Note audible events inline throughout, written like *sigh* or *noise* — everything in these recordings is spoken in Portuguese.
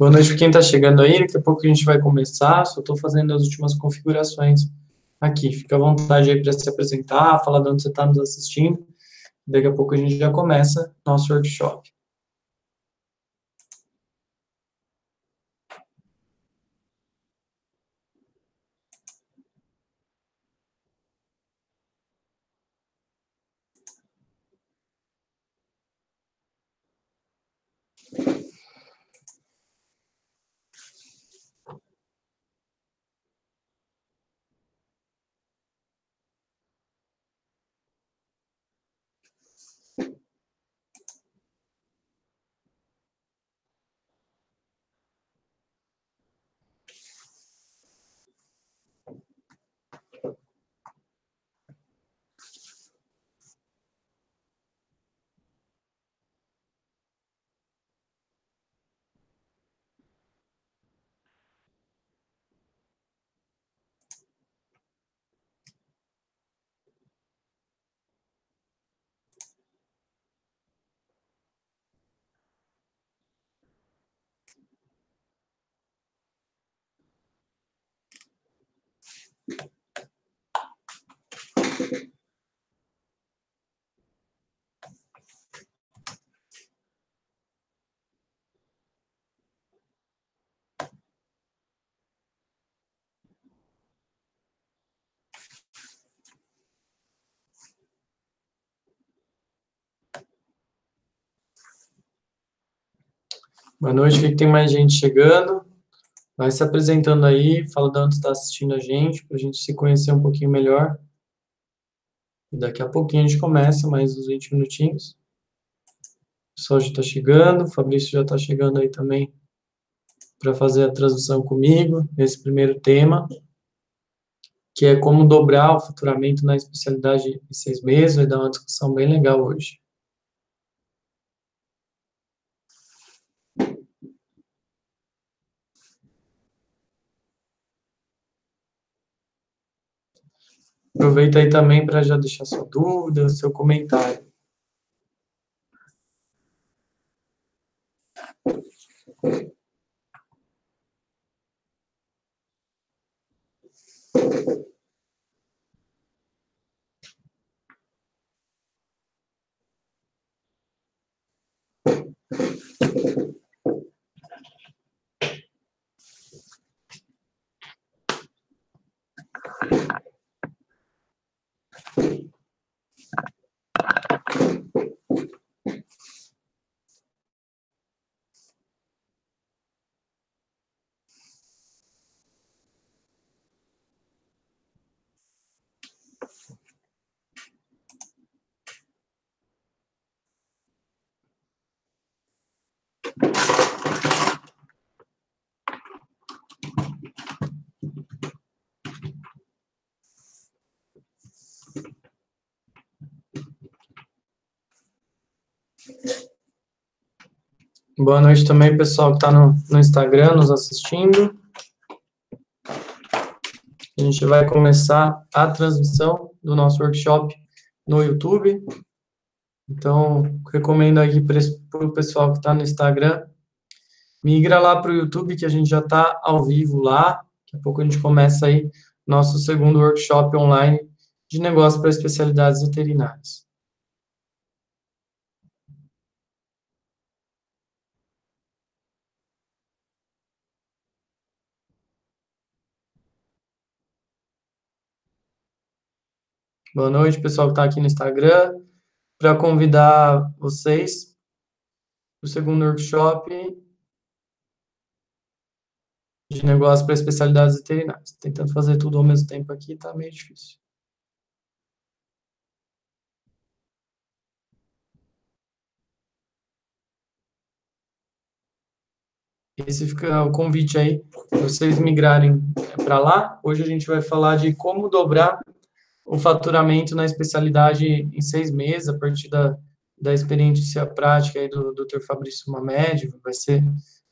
Boa noite para quem está chegando aí. Daqui a pouco a gente vai começar. Só estou fazendo as últimas configurações aqui. Fica à vontade aí para se apresentar, falar de onde você está nos assistindo. Daqui a pouco a gente já começa nosso workshop. Boa noite, que tem mais gente chegando. Vai se apresentando aí, fala de onde está assistindo a gente, para a gente se conhecer um pouquinho melhor. E daqui a pouquinho a gente começa, mais uns 20 minutinhos. O pessoal já está chegando, o Fabrício já está chegando aí também para fazer a transmissão comigo, nesse primeiro tema, que é como dobrar o faturamento na especialidade em seis meses, vai dar uma discussão bem legal hoje. Aproveita aí também para já deixar sua dúvida, seu comentário. Boa noite também, pessoal que está no, no Instagram nos assistindo. A gente vai começar a transmissão do nosso workshop no YouTube. Então, recomendo aqui para o pessoal que está no Instagram, migra lá para o YouTube, que a gente já está ao vivo lá. Daqui a pouco a gente começa aí nosso segundo workshop online de negócio para especialidades veterinárias. Boa noite, pessoal que está aqui no Instagram. Para convidar vocês para o segundo workshop de negócio para especialidades veterinárias. Tentando fazer tudo ao mesmo tempo aqui, está meio difícil. Esse fica o convite aí, vocês migrarem para lá. Hoje a gente vai falar de como dobrar o faturamento na especialidade em seis meses, a partir da, da experiência prática aí do Dr. Fabrício Mamed, vai ser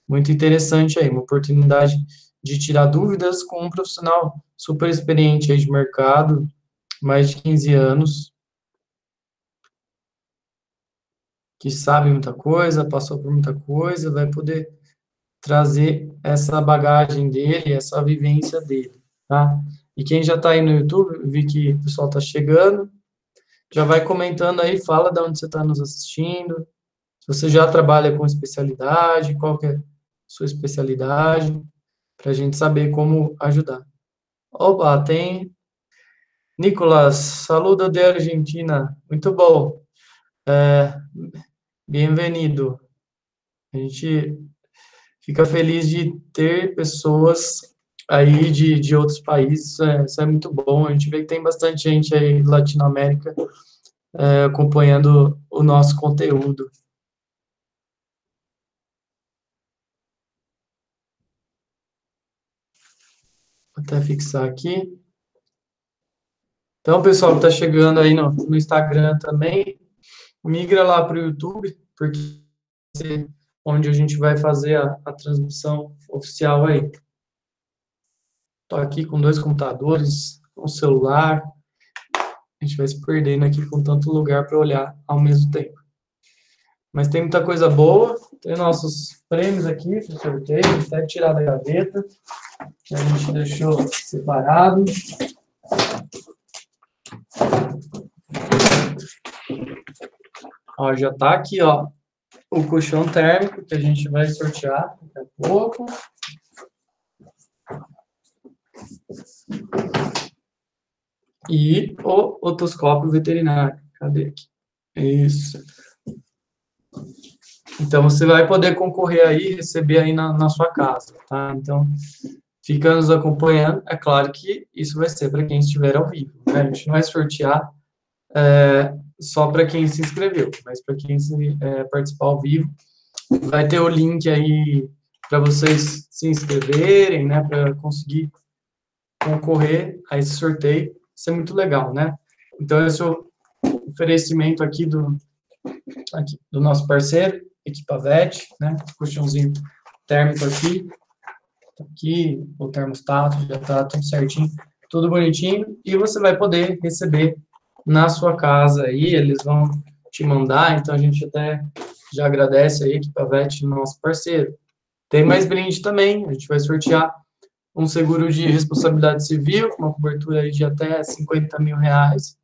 muito interessante aí, uma oportunidade de tirar dúvidas com um profissional super experiente aí de mercado, mais de 15 anos, que sabe muita coisa, passou por muita coisa, vai poder trazer essa bagagem dele, essa vivência dele, tá? E quem já está aí no YouTube, vi que o pessoal está chegando, já vai comentando aí, fala de onde você está nos assistindo, se você já trabalha com especialidade, qual que é a sua especialidade, para a gente saber como ajudar. Opa, tem Nicolas, saludo de Argentina, muito bom. É, Bem-vindo. A gente fica feliz de ter pessoas aí de, de outros países, isso é, isso é muito bom. A gente vê que tem bastante gente aí de Latinoamérica é, acompanhando o nosso conteúdo. Vou até fixar aqui. Então, pessoal está chegando aí no, no Instagram também, migra lá para o YouTube, porque é onde a gente vai fazer a, a transmissão oficial aí. Estou aqui com dois computadores, um celular. A gente vai se perdendo aqui com tanto lugar para olhar ao mesmo tempo. Mas tem muita coisa boa. Tem nossos prêmios aqui para sorteio, até tirar da gaveta, que a gente deixou separado. Ó, já está aqui, ó, o colchão térmico que a gente vai sortear daqui a pouco. E o otoscópio veterinário. Cadê aqui? Isso. Então, você vai poder concorrer aí, receber aí na, na sua casa, tá? Então, fica nos acompanhando. É claro que isso vai ser para quem estiver ao vivo, né? A gente não vai sortear é, só para quem se inscreveu, mas para quem se, é, participar ao vivo, vai ter o link aí para vocês se inscreverem, né, para conseguir concorrer a esse sorteio. Isso é muito legal, né? Então, esse é o oferecimento aqui do, aqui, do nosso parceiro, Equipavet, né? Colchãozinho térmico aqui. Tá aqui, o termostato já está tudo certinho, tudo bonitinho. E você vai poder receber na sua casa aí, eles vão te mandar, então a gente até já agradece aí que Pavete, nosso parceiro. Tem mais brinde também, a gente vai sortear um seguro de responsabilidade civil, uma cobertura de até 50 mil reais,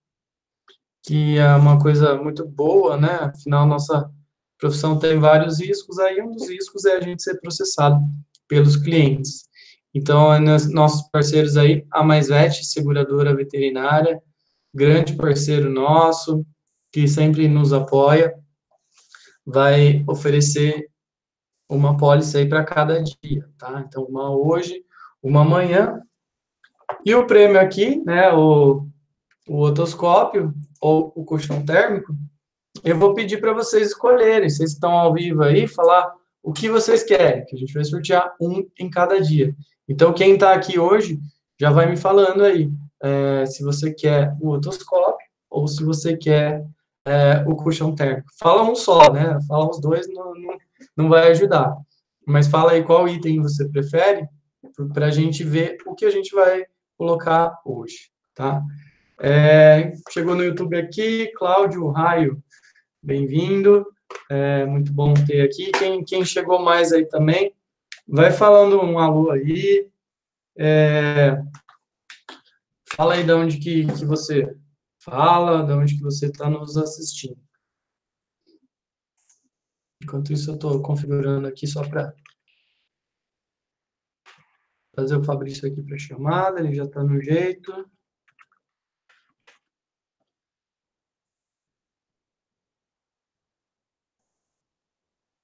que é uma coisa muito boa, né? Afinal, nossa profissão tem vários riscos, aí um dos riscos é a gente ser processado pelos clientes. Então, é nossos parceiros aí, a Mais Vet, seguradora veterinária, grande parceiro nosso, que sempre nos apoia, vai oferecer uma pólice aí para cada dia, tá? Então, uma hoje, uma amanhã. E o prêmio aqui, né, o, o otoscópio ou o colchão térmico, eu vou pedir para vocês escolherem. Vocês estão ao vivo aí, falar o que vocês querem, que a gente vai sortear um em cada dia. Então, quem está aqui hoje, já vai me falando aí é, se você quer o otoscópio ou se você quer é, o colchão térmico. Fala um só, né? Fala os dois, não, não, não vai ajudar. Mas fala aí qual item você prefere, para a gente ver o que a gente vai colocar hoje, tá? É, chegou no YouTube aqui, Cláudio Raio, bem-vindo, é, muito bom ter aqui. Quem, quem chegou mais aí também, vai falando um alô aí, é, Fala aí de onde que, que você fala, de onde que você está nos assistindo. Enquanto isso, eu estou configurando aqui só para fazer o Fabrício aqui para chamada, ele já está no jeito.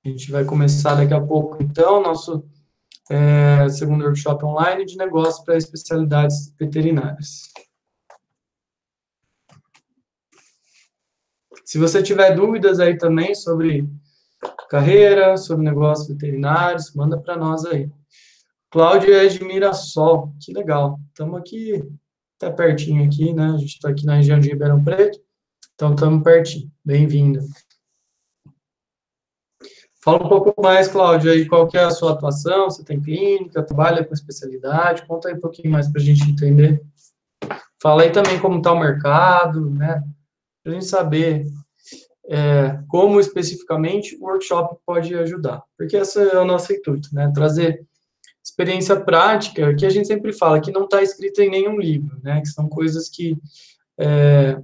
A gente vai começar daqui a pouco, então, nosso é, segundo workshop online de negócio para especialidades veterinárias. Se você tiver dúvidas aí também sobre carreira, sobre negócios veterinários, manda para nós aí. Cláudio é de Mirassol, que legal. Estamos aqui, até pertinho aqui, né? A gente está aqui na região de Ribeirão Preto, então estamos pertinho. Bem-vindo. Fala um pouco mais, Cláudio, aí qual que é a sua atuação, você tem clínica, trabalha com especialidade, conta aí um pouquinho mais para a gente entender. Fala aí também como está o mercado, né, para a gente saber é, como especificamente o workshop pode ajudar, porque esse é o nosso intuito, né? Trazer experiência prática, que a gente sempre fala, que não está escrito em nenhum livro, né? Que são coisas que é,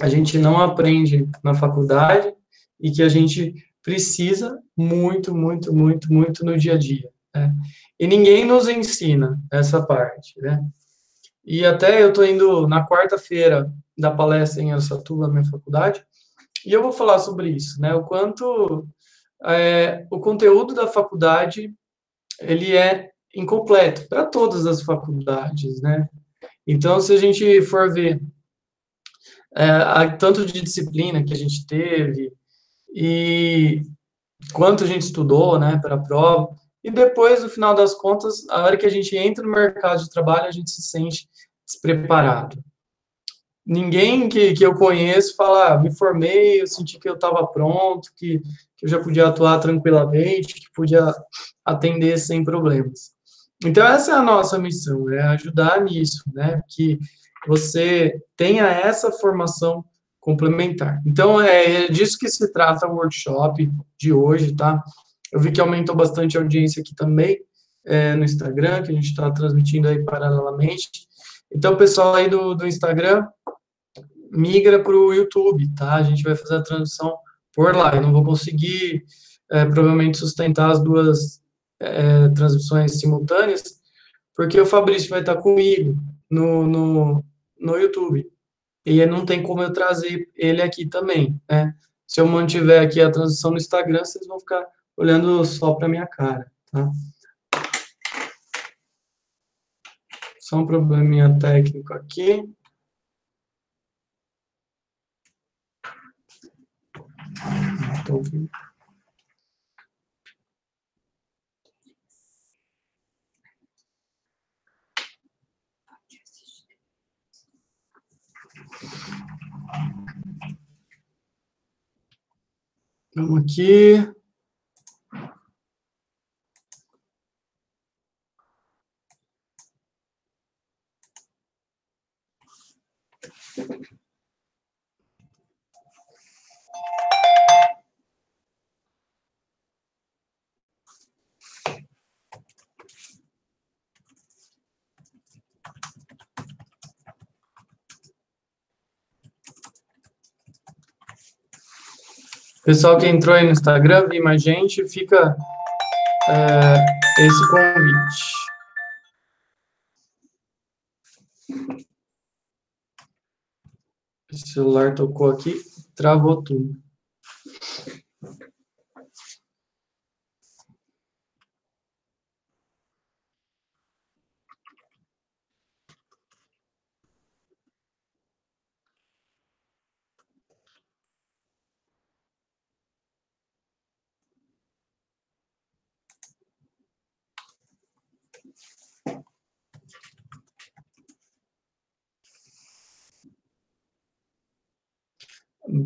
a gente não aprende na faculdade e que a gente precisa muito, muito, muito, muito no dia a dia. Né? E ninguém nos ensina essa parte, né? E até eu estou indo na quarta-feira da palestra em Aracatuba, minha faculdade, e eu vou falar sobre isso, né? O quanto é, o conteúdo da faculdade ele é incompleto para todas as faculdades, né? Então, se a gente for ver é, tanto de disciplina que a gente teve e quanto a gente estudou, né, para a prova, e depois, no final das contas, a hora que a gente entra no mercado de trabalho, a gente se sente despreparado. Ninguém que, que eu conheço fala, ah, me formei, eu senti que eu estava pronto, que, que eu já podia atuar tranquilamente, que podia atender sem problemas. Então, essa é a nossa missão, é ajudar nisso, né? Que você tenha essa formação complementar. Então, é disso que se trata o workshop de hoje, tá? Eu vi que aumentou bastante a audiência aqui também é, no Instagram, que a gente está transmitindo aí paralelamente. Então, pessoal aí do, do Instagram, migra para o YouTube, tá? A gente vai fazer a transmissão por lá. Eu não vou conseguir, é, provavelmente, sustentar as duas é, transmissões simultâneas, porque o Fabrício vai estar comigo no, no, no YouTube. E não tem como eu trazer ele aqui também, né? Se eu mantiver aqui a transição no Instagram, vocês vão ficar olhando só para minha cara, tá? Só um probleminha técnico aqui. Estou ouvindo. Vamos aqui. Pessoal que entrou aí no Instagram, vi mais gente, fica é, esse convite. O celular tocou aqui, travou tudo.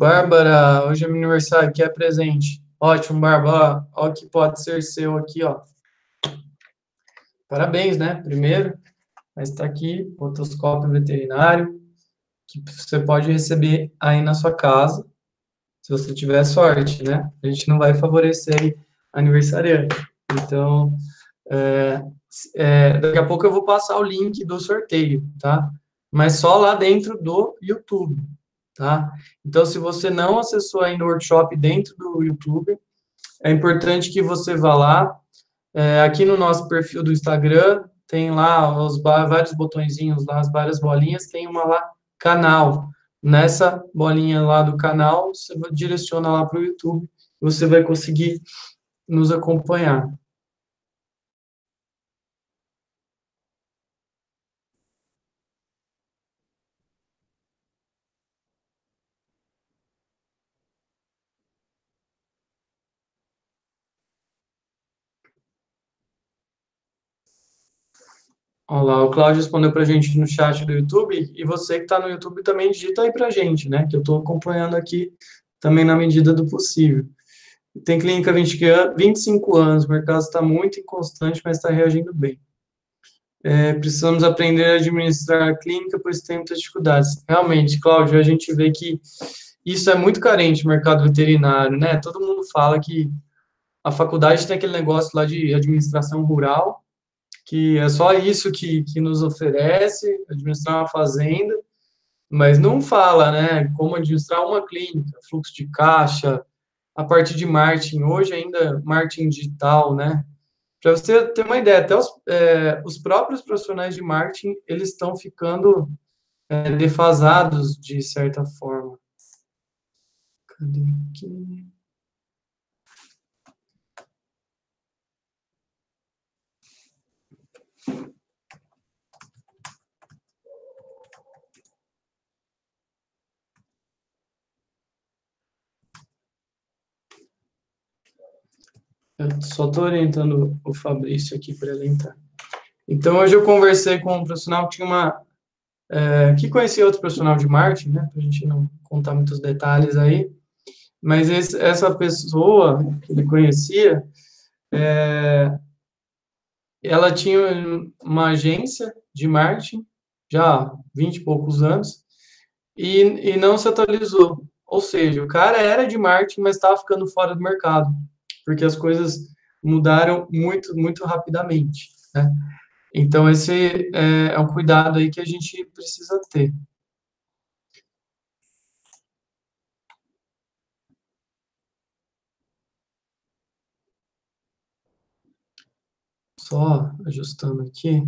Bárbara, hoje é meu aniversário, quer presente? Ótimo, Bárbara, ó, ó, que pode ser seu aqui, ó. Parabéns, né? Primeiro, mas está aqui, otoscópio veterinário, que você pode receber aí na sua casa, se você tiver sorte, né? A gente não vai favorecer aniversariante. Então, é, é, daqui a pouco eu vou passar o link do sorteio, tá? Mas só lá dentro do YouTube tá? Então, se você não acessou ainda o workshop dentro do YouTube, é importante que você vá lá. É, aqui no nosso perfil do Instagram, tem lá os vários botõezinhos lá, as várias bolinhas, tem uma lá, canal. Nessa bolinha lá do canal, você direciona lá para o YouTube, você vai conseguir nos acompanhar. Olha lá, o Cláudio respondeu para a gente no chat do YouTube, e você que está no YouTube também digita aí para a gente, né? Que eu estou acompanhando aqui também na medida do possível. Tem clínica 20, 25 anos, o mercado está muito inconstante, mas está reagindo bem. É, precisamos aprender a administrar a clínica, pois tem muitas dificuldades. Realmente, Cláudio, a gente vê que isso é muito carente no mercado veterinário, né? Todo mundo fala que a faculdade tem aquele negócio lá de administração rural, que é só isso que, que nos oferece, administrar uma fazenda, mas não fala, né, como administrar uma clínica, fluxo de caixa, a parte de marketing, hoje ainda marketing digital, né, para você ter uma ideia, até os, é, os próprios profissionais de marketing, eles estão ficando é, defasados de certa forma. Cadê aqui? Eu só estou orientando o Fabrício aqui para ele entrar. Então, hoje eu conversei com um profissional que tinha uma. É, que conhecia outro profissional de marketing, né? Para a gente não contar muitos detalhes aí. Mas esse, essa pessoa que ele conhecia, é, ela tinha uma agência de marketing já há 20 e poucos anos e, e não se atualizou. Ou seja, o cara era de marketing, mas estava ficando fora do mercado porque as coisas mudaram muito, muito rapidamente, né? Então, esse é, é um cuidado aí que a gente precisa ter. Só ajustando aqui.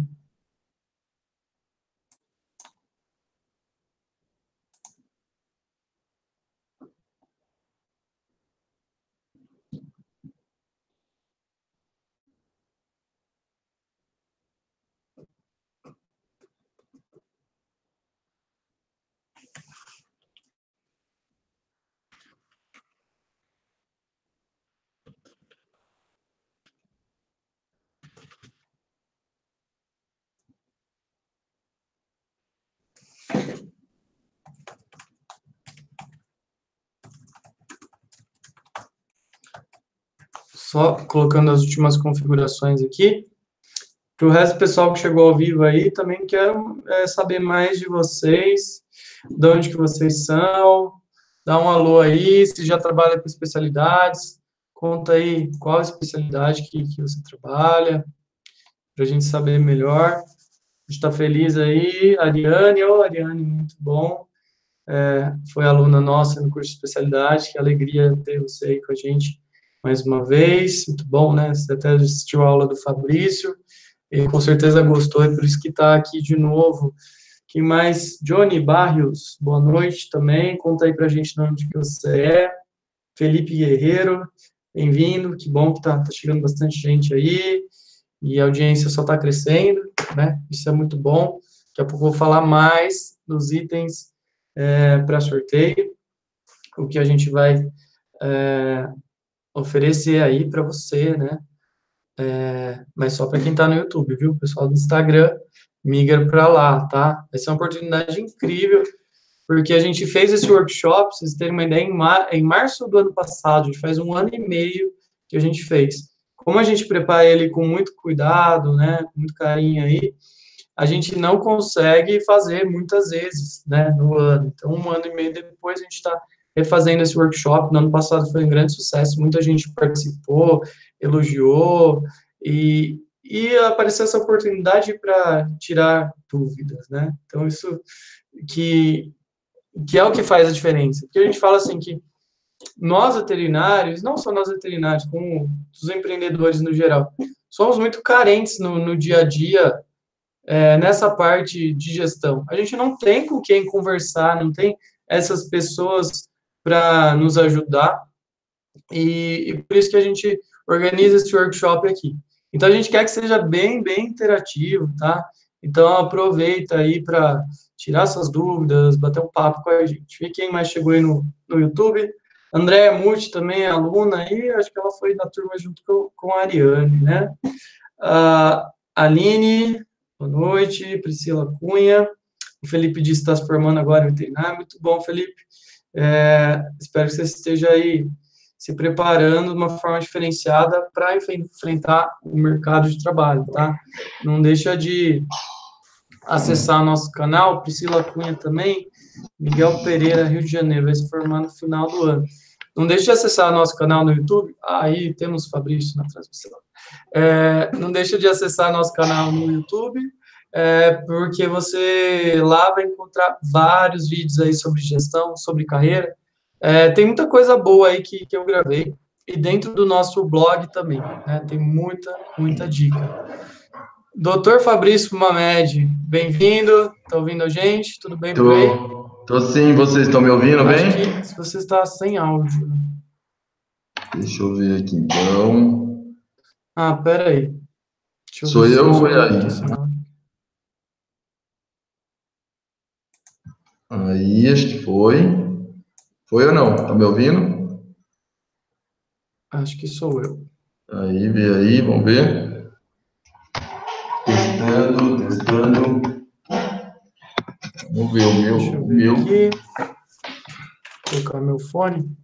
Só colocando as últimas configurações aqui. Para o resto do pessoal que chegou ao vivo aí, também quero é, saber mais de vocês, de onde que vocês são, dá um alô aí, se já trabalha com especialidades, conta aí qual especialidade que, que você trabalha, para a gente saber melhor. A gente está feliz aí, Ariane, ô oh, Ariane, muito bom. É, foi aluna nossa no curso de especialidade, que alegria ter você aí com a gente mais uma vez, muito bom, né? Você até assistiu a aula do Fabrício, e com certeza gostou, é por isso que está aqui de novo. Quem mais? Johnny Barrios, boa noite também, conta aí para a gente de onde você é. Felipe Guerreiro, bem-vindo, que bom que está tá chegando bastante gente aí, e a audiência só está crescendo, né? Isso é muito bom. Daqui a pouco eu vou falar mais dos itens é, para sorteio, o que a gente vai é, oferecer aí para você, né? É, mas só para quem está no YouTube, viu? O pessoal do Instagram migra para lá, tá? Essa é uma oportunidade incrível, porque a gente fez esse workshop, vocês terem uma ideia, em, mar, em março do ano passado, faz um ano e meio que a gente fez. Como a gente prepara ele com muito cuidado, né, com muito carinho aí, a gente não consegue fazer muitas vezes, né, no ano. Então, um ano e meio depois, a gente está refazendo esse workshop. No ano passado foi um grande sucesso, muita gente participou, elogiou, e, e apareceu essa oportunidade para tirar dúvidas, né? Então, isso que, que é o que faz a diferença. Porque a gente fala assim que nós veterinários, não só nós veterinários, como os empreendedores no geral, somos muito carentes no, no dia a dia é, nessa parte de gestão. A gente não tem com quem conversar, não tem essas pessoas para nos ajudar, e, e, por isso que a gente organiza esse workshop aqui. Então, a gente quer que seja bem, bem interativo, tá? Então, aproveita aí para tirar suas dúvidas, bater um papo com a gente. Vê quem mais chegou aí no, no YouTube. Andréa Muti também é aluna aí, acho que ela foi da turma junto com, com a Ariane, né? Uh, Aline, boa noite. Priscila Cunha. O Felipe disse que está se formando agora em veterinário. Muito bom, Felipe. É, espero que você esteja aí se preparando de uma forma diferenciada para enfrentar o mercado de trabalho, tá? Não deixa de acessar nosso canal, Priscila Cunha também, Miguel Pereira, Rio de Janeiro, vai se formar no final do ano. Não deixe de acessar nosso canal no YouTube. Aí temos Fabrício na transmissão. É, não deixe de acessar nosso canal no YouTube, é, porque você lá vai encontrar vários vídeos aí sobre gestão, sobre carreira. É, tem muita coisa boa aí que, que eu gravei. E dentro do nosso blog também, né, tem muita, muita dica. Doutor Fabrício Mamed, bem-vindo. Está ouvindo a gente? Tudo bem tô, por aí? Tô sim, vocês estão me ouvindo Acho bem? se você está sem áudio. Deixa eu ver aqui então. Ah, pera aí. Sou eu ou é aí? Aí, acho que foi. Foi ou não? Tá me ouvindo? Acho que sou eu. Aí, vê aí, vamos ver. Testando, testando. Vamos ver o meu. Deixa eu ver meu. aqui. Vou colocar meu fone.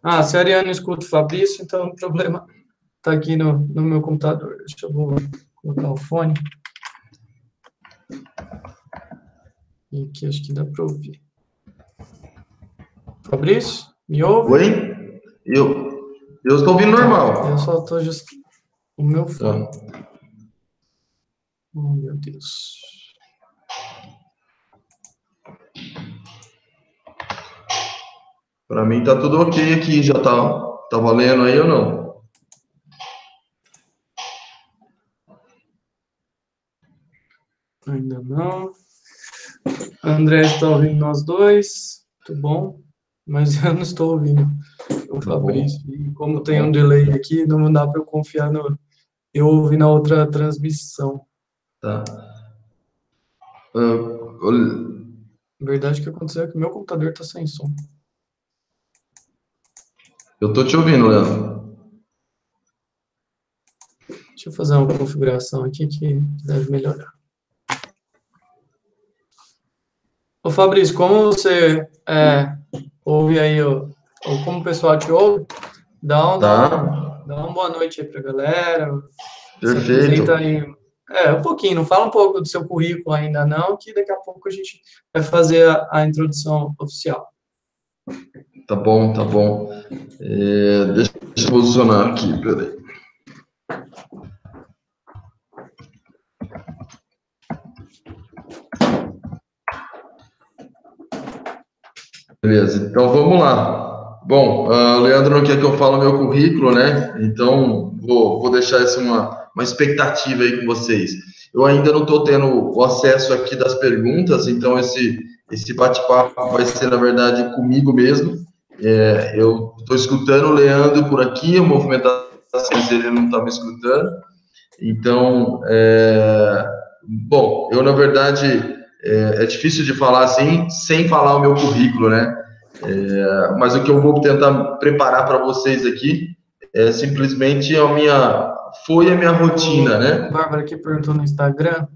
Ah, se a Ariane escuta o Fabrício, então o problema está aqui no, no meu computador. Deixa eu colocar o fone. E aqui acho que dá para ouvir. Fabrício, me ouve? Oi? Eu, eu estou ouvindo normal. Eu só estou just... o meu fone. Tá. Oh, meu Deus. Para mim tá tudo ok aqui, já tá, tá valendo aí ou não? Ainda não. André está ouvindo nós dois, muito bom, mas eu não estou ouvindo o tá Fabrício. E como tem um delay aqui, não dá para eu confiar no. Eu ouvi na outra transmissão. Tá. Uh, verdade, o que aconteceu é que meu computador está sem som. Eu tô te ouvindo, Leandro. Deixa eu fazer uma configuração aqui que deve melhorar. Ô Fabrício, como você é, ouve aí, ou, ou como o pessoal te ouve, dá, um, tá. dá, um, dá uma boa noite aí pra galera. Perfeito. Aí é, um pouquinho, não fala um pouco do seu currículo ainda não, que daqui a pouco a gente vai fazer a, a introdução oficial. Tá bom, tá bom. É, deixa eu posicionar aqui, peraí. Beleza, então vamos lá. Bom, uh, o Leandro não quer que eu fale meu currículo, né? Então vou, vou deixar isso uma, uma expectativa aí com vocês. Eu ainda não estou tendo o acesso aqui das perguntas, então esse, esse bate-papo vai ser, na verdade, comigo mesmo. É, eu estou escutando o Leandro por aqui, a movimentação ele não está me escutando. Então, é, bom, eu, na verdade, é, é, difícil de falar assim, sem falar o meu currículo, né? É, mas o que eu vou tentar preparar para vocês aqui é simplesmente a minha foi a minha rotina, né? Bárbara aqui perguntou no Instagram.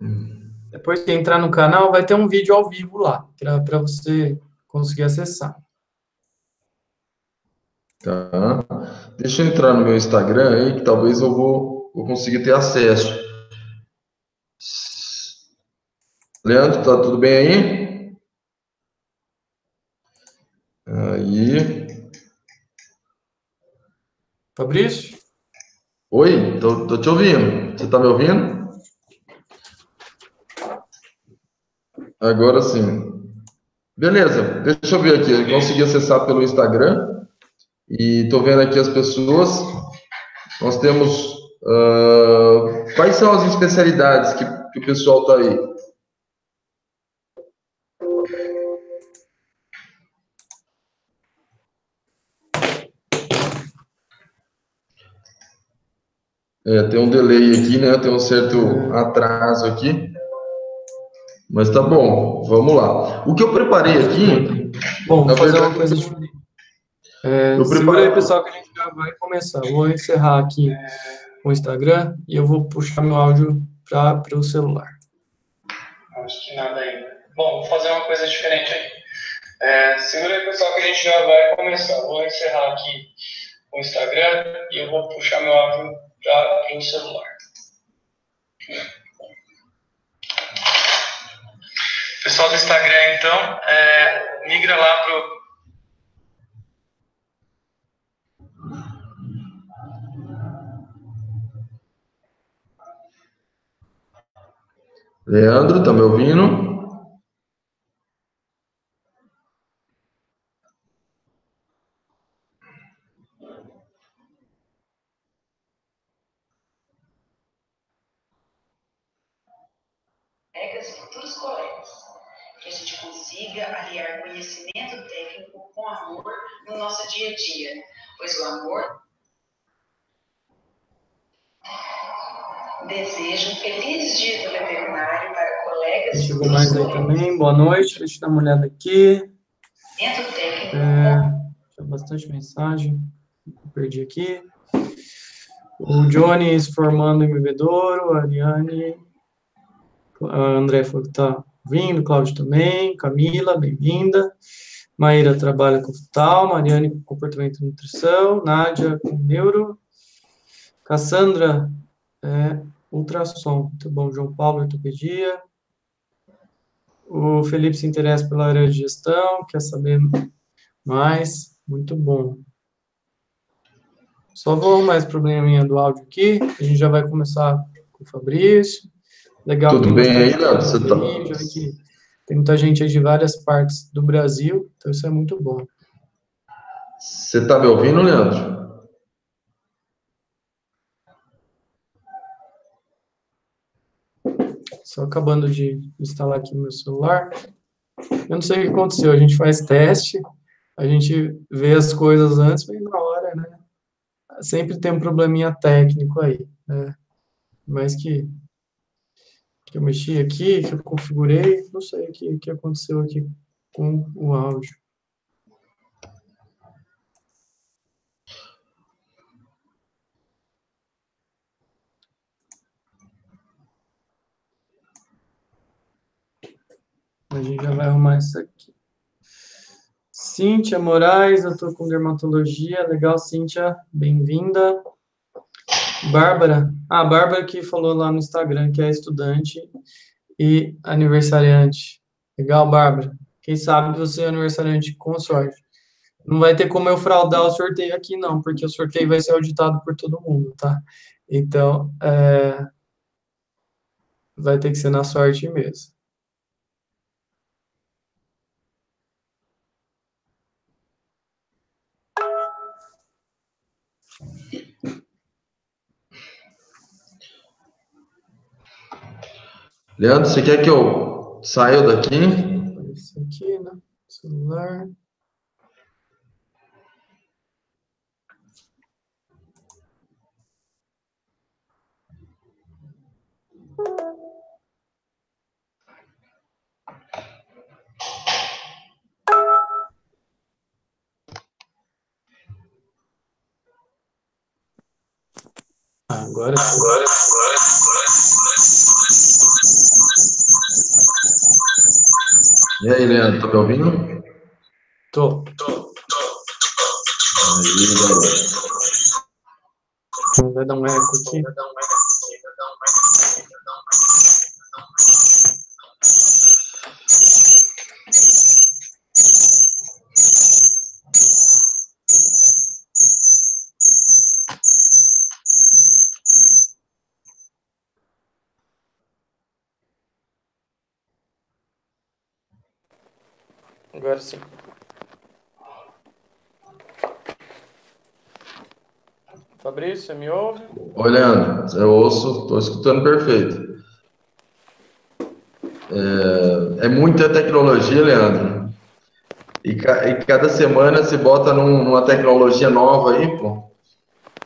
Hum. Depois que entrar no canal, vai ter um vídeo ao vivo lá, para você conseguir acessar. Tá. Deixa eu entrar no meu Instagram aí, que talvez eu vou, vou conseguir ter acesso. Leandro, tá tudo bem aí? Aí. Fabrício? Oi, tô, tô te ouvindo. Você tá me ouvindo? Agora sim. Beleza, deixa eu ver aqui. Eu consegui acessar pelo Instagram e tô vendo aqui as pessoas. Nós temos. Uh, quais são as especialidades que, que o pessoal tá aí? É, tem um delay aqui, né? Tem um certo atraso aqui. Mas tá bom, vamos lá. O que eu preparei aqui. Bom, vou fazer verdade, uma coisa diferente. É, eu preparei... aí, pessoal, que a gente já vai começar. vou encerrar aqui o Instagram e eu vou puxar meu áudio para o celular. Acho que nada ainda. Bom, vou fazer uma coisa diferente aqui. É, segura aí, pessoal, que a gente já vai começar. vou encerrar aqui o Instagram e eu vou puxar meu áudio em celular. Pessoal do Instagram, então, é, migra lá pro Leandro, tá me ouvindo? Consiga aliar conhecimento técnico com amor no nosso dia a dia, pois o amor. Desejo um feliz dia do veterinário para colegas e Chegou mais aí também, boa noite, deixa eu dar uma olhada aqui. É, tinha bastante mensagem, perdi aqui. O Johnny se formando em bebedouro, a Ariane a André falou que está vindo, Cláudio também, Camila, bem-vinda. Maíra trabalha com tal, Mariane com comportamento e nutrição, Nádia com neuro, Cassandra é, ultrassom, muito bom, João Paulo, ortopedia, o Felipe se interessa pela área de gestão, quer saber mais, muito bom. Só vou arrumar esse probleminha do áudio aqui, a gente já vai começar com o Fabrício. Legal. Tudo bem aí, Léo? Você tá... Tem muita gente aí de várias partes do Brasil, então isso é muito bom. Você está me ouvindo, Leandro? Só acabando de instalar aqui meu celular. Eu não sei o que aconteceu, a gente faz teste, a gente vê as coisas antes, mas na hora, né? Sempre tem um probleminha técnico aí, né? Mas que que eu mexi aqui, que eu configurei, não sei o que, que aconteceu aqui com o áudio. A gente já vai arrumar isso aqui. Cíntia Moraes, eu estou com dermatologia. Legal, Cíntia, bem-vinda. Bárbara, a Bárbara que falou lá no Instagram que é estudante e aniversariante. Legal, Bárbara. Quem sabe você é aniversariante com sorte. Não vai ter como eu fraudar o sorteio aqui, não, porque o sorteio vai ser auditado por todo mundo, tá? Então, é... vai ter que ser na sorte mesmo. Leandro, você quer que eu saia daqui? Isso aqui, né? Celular. Agora, agora, agora, agora. E aí, Leandro, tá me ouvindo? Tô. Tô, tô, Aí, galera. Um. Vai dar um eco aqui. Vai dar um eco aqui. Vai dar um eco Agora sim. Fabrício, você me ouve? Oi, Leandro. Eu ouço, estou escutando perfeito. É, é, muita tecnologia, Leandro. E, ca, e, cada semana se bota num, numa tecnologia nova aí, pô.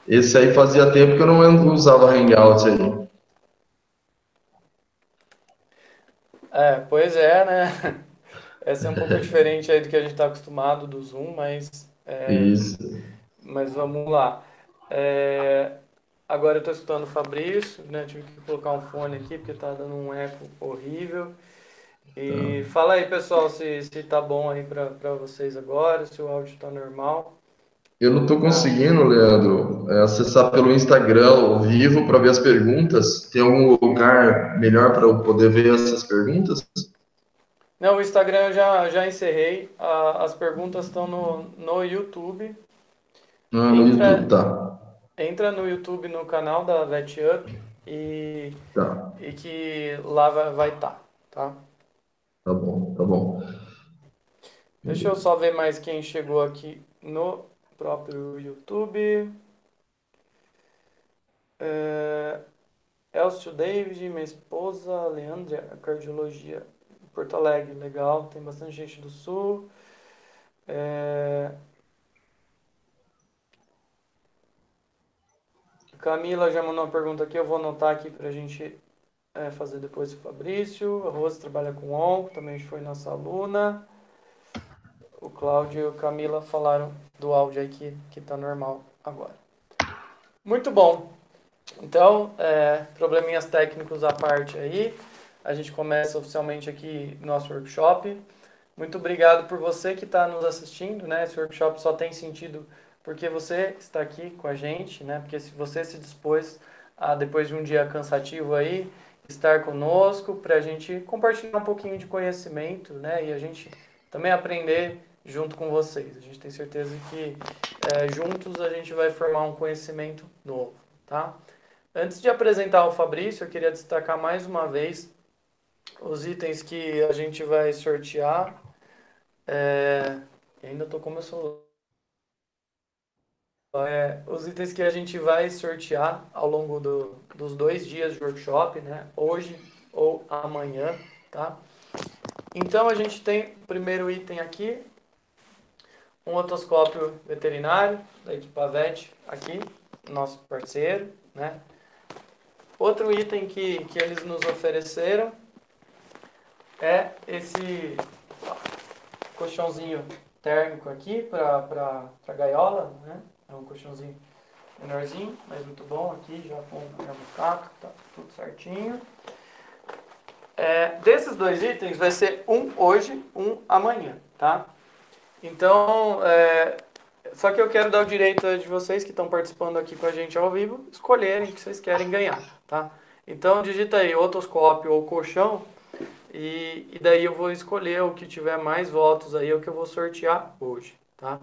Esse aí fazia tempo que eu não usava Hangout aí. É, pois é, né? Essa é um pouco *laughs* diferente aí do que a gente está acostumado do Zoom, mas. É, Isso. Mas vamos lá. É, agora eu estou escutando o Fabrício, né? Tive que colocar um fone aqui porque está dando um eco horrível. E tá. fala aí, pessoal, se, se tá bom aí para vocês agora, se o áudio está normal. Eu não estou conseguindo, Leandro, é, acessar pelo Instagram ao vivo para ver as perguntas. Tem algum lugar melhor para eu poder ver essas perguntas? Não, o Instagram eu já, já encerrei. as perguntas estão no, no YouTube. Ah, no entra, YouTube, tá. Entra no YouTube no canal da VetUp e, tá. e que lá vai estar, tá, tá? Tá bom, tá bom. Deixa eu só ver mais quem chegou aqui no próprio YouTube. É, Elcio David, minha esposa, Leandra, cardiologia Porto Alegre, legal, tem bastante gente do sul. É... Camila já mandou uma pergunta aqui, eu vou anotar aqui para a gente é, fazer depois o Fabrício. A Rose trabalha com onco, também foi nossa aluna. O Cláudio e a Camila falaram do áudio aí que, que tá normal agora. Muito bom. Então, é, probleminhas técnicos à parte aí a gente começa oficialmente aqui nosso workshop. Muito obrigado por você que está nos assistindo, né? Esse workshop só tem sentido porque você está aqui com a gente, né? Porque se você se dispôs a, depois de um dia cansativo aí, estar conosco para a gente compartilhar um pouquinho de conhecimento, né? E a gente também aprender junto com vocês. A gente tem certeza que é, juntos a gente vai formar um conhecimento novo, tá? Antes de apresentar o Fabrício, eu queria destacar mais uma vez os itens que a gente vai sortear. É, ainda estou começando. É, os itens que a gente vai sortear ao longo do, dos dois dias de workshop, né? Hoje ou amanhã, tá? Então a gente tem o primeiro item aqui, um otoscópio veterinário da Equipavete aqui, nosso parceiro, né? Outro item que, que eles nos ofereceram é esse colchãozinho térmico aqui para a gaiola, né? É um colchãozinho menorzinho, mas muito bom aqui, já com termostato, tá tudo certinho. É, desses dois itens vai ser um hoje, um amanhã, tá? Então, é, só que eu quero dar o direito de vocês que estão participando aqui com a gente ao vivo, escolherem o que vocês querem ganhar, tá? Então, digita aí otoscópio ou colchão, e, e daí eu vou escolher o que tiver mais votos aí, é o que eu vou sortear hoje, tá?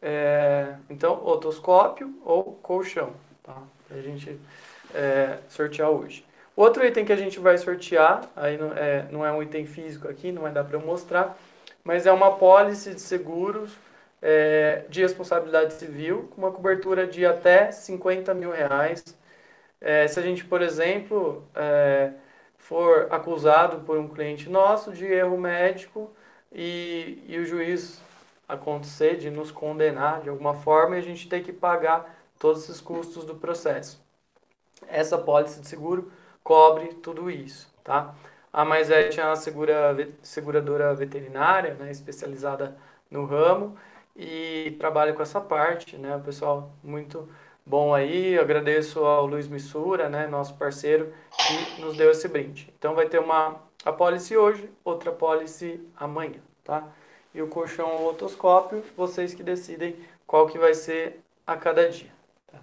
É, então, otoscópio ou colchão, tá? Pra gente é, sortear hoje. Outro item que a gente vai sortear, aí não é, não é um item físico aqui, não vai dar para eu mostrar, mas é uma pólice de seguros é, de responsabilidade civil com uma cobertura de até 50 mil reais. É, se a gente, por exemplo, é, for acusado por um cliente nosso de erro médico e, e o juiz acontecer de nos condenar de alguma forma e a gente tem que pagar todos esses custos do processo. Essa pólice de seguro cobre tudo isso, tá? A Maisete é uma segura, seguradora veterinária, né, especializada no ramo e trabalha com essa parte, né? O pessoal muito bom aí. agradeço ao Luiz Missura, né, nosso parceiro, que nos deu esse brinde. Então vai ter uma a policy hoje, outra policy amanhã, tá? E o colchão otoscópio, vocês que decidem qual que vai ser a cada dia. Tá?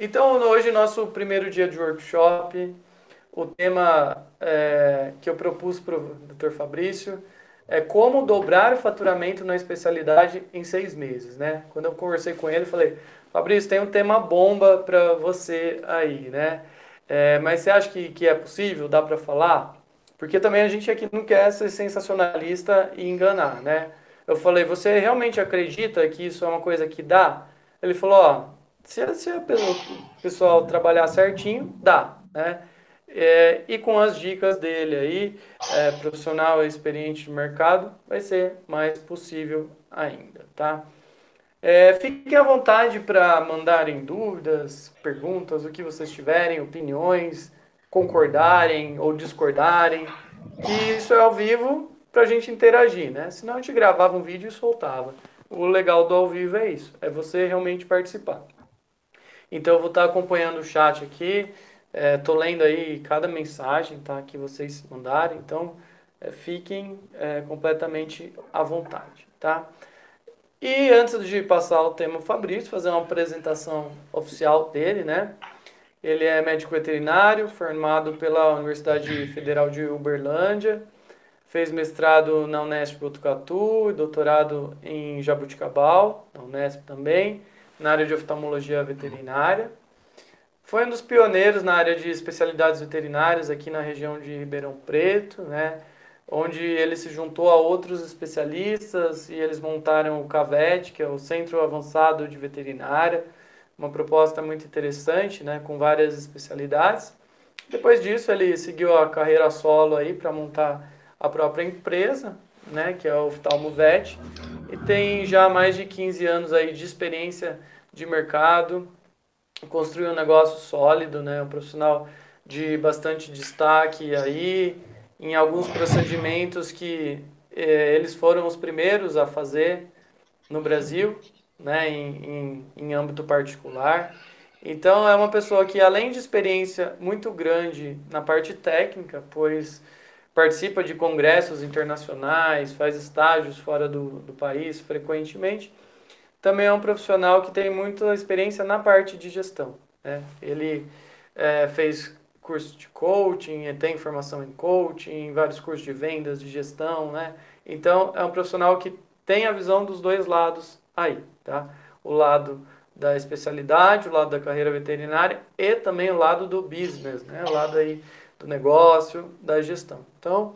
Então hoje nosso primeiro dia de workshop, o tema é, que eu propus para o Dr. Fabrício é como dobrar o faturamento na especialidade em seis meses, né? Quando eu conversei com ele, falei, Fabrício, tem um tema bomba para você aí, né? É, mas você acha que, que é possível? Dá para falar? Porque também a gente aqui não quer ser sensacionalista e enganar, né? Eu falei, você realmente acredita que isso é uma coisa que dá? Ele falou, ó, se, se o pessoal trabalhar certinho, dá, né? É, e com as dicas dele aí, é, profissional experiente de mercado, vai ser mais possível ainda, tá? É, fiquem à vontade para mandarem dúvidas, perguntas, o que vocês tiverem, opiniões, concordarem ou discordarem, que isso é ao vivo para a gente interagir, né? Senão a gente gravava um vídeo e soltava. O legal do ao vivo é isso, é você realmente participar. Então eu vou estar acompanhando o chat aqui, estou é, lendo aí cada mensagem tá, que vocês mandarem, então é, fiquem é, completamente à vontade, tá? E antes de passar o tema Fabrício, fazer uma apresentação oficial dele, né? Ele é médico veterinário, formado pela Universidade Federal de Uberlândia, fez mestrado na Unesp Botucatu e doutorado em Jabuticabal, na Unesp também, na área de oftalmologia veterinária. Foi um dos pioneiros na área de especialidades veterinárias aqui na região de Ribeirão Preto, né? onde ele se juntou a outros especialistas e eles montaram o CAVET, que é o Centro Avançado de Veterinária, uma proposta muito interessante, né, com várias especialidades. Depois disso, ele seguiu a carreira solo aí para montar a própria empresa, né, que é o Oftalmo Vet, e tem já mais de 15 anos aí de experiência de mercado, construiu um negócio sólido, né, um profissional de bastante destaque aí, em alguns procedimentos que eh, eles foram os primeiros a fazer no Brasil, né, em, em, em âmbito particular. Então, é uma pessoa que, além de experiência muito grande na parte técnica, pois participa de congressos internacionais, faz estágios fora do, do país frequentemente, também é um profissional que tem muita experiência na parte de gestão. Né? Ele é, fez curso de coaching, tem formação em coaching, vários cursos de vendas, de gestão, né? Então, é um profissional que tem a visão dos dois lados aí, tá? O lado da especialidade, o lado da carreira veterinária e também o lado do business, né? O lado aí do negócio, da gestão. Então,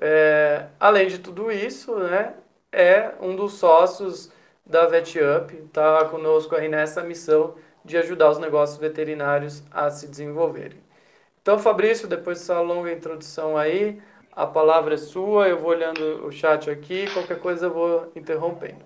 é, além de tudo isso, né? É um dos sócios da VetUp, tá conosco aí nessa missão de ajudar os negócios veterinários a se desenvolverem. Então, Fabrício, depois dessa longa introdução aí, a palavra é sua, eu vou olhando o chat aqui, qualquer coisa eu vou interrompendo.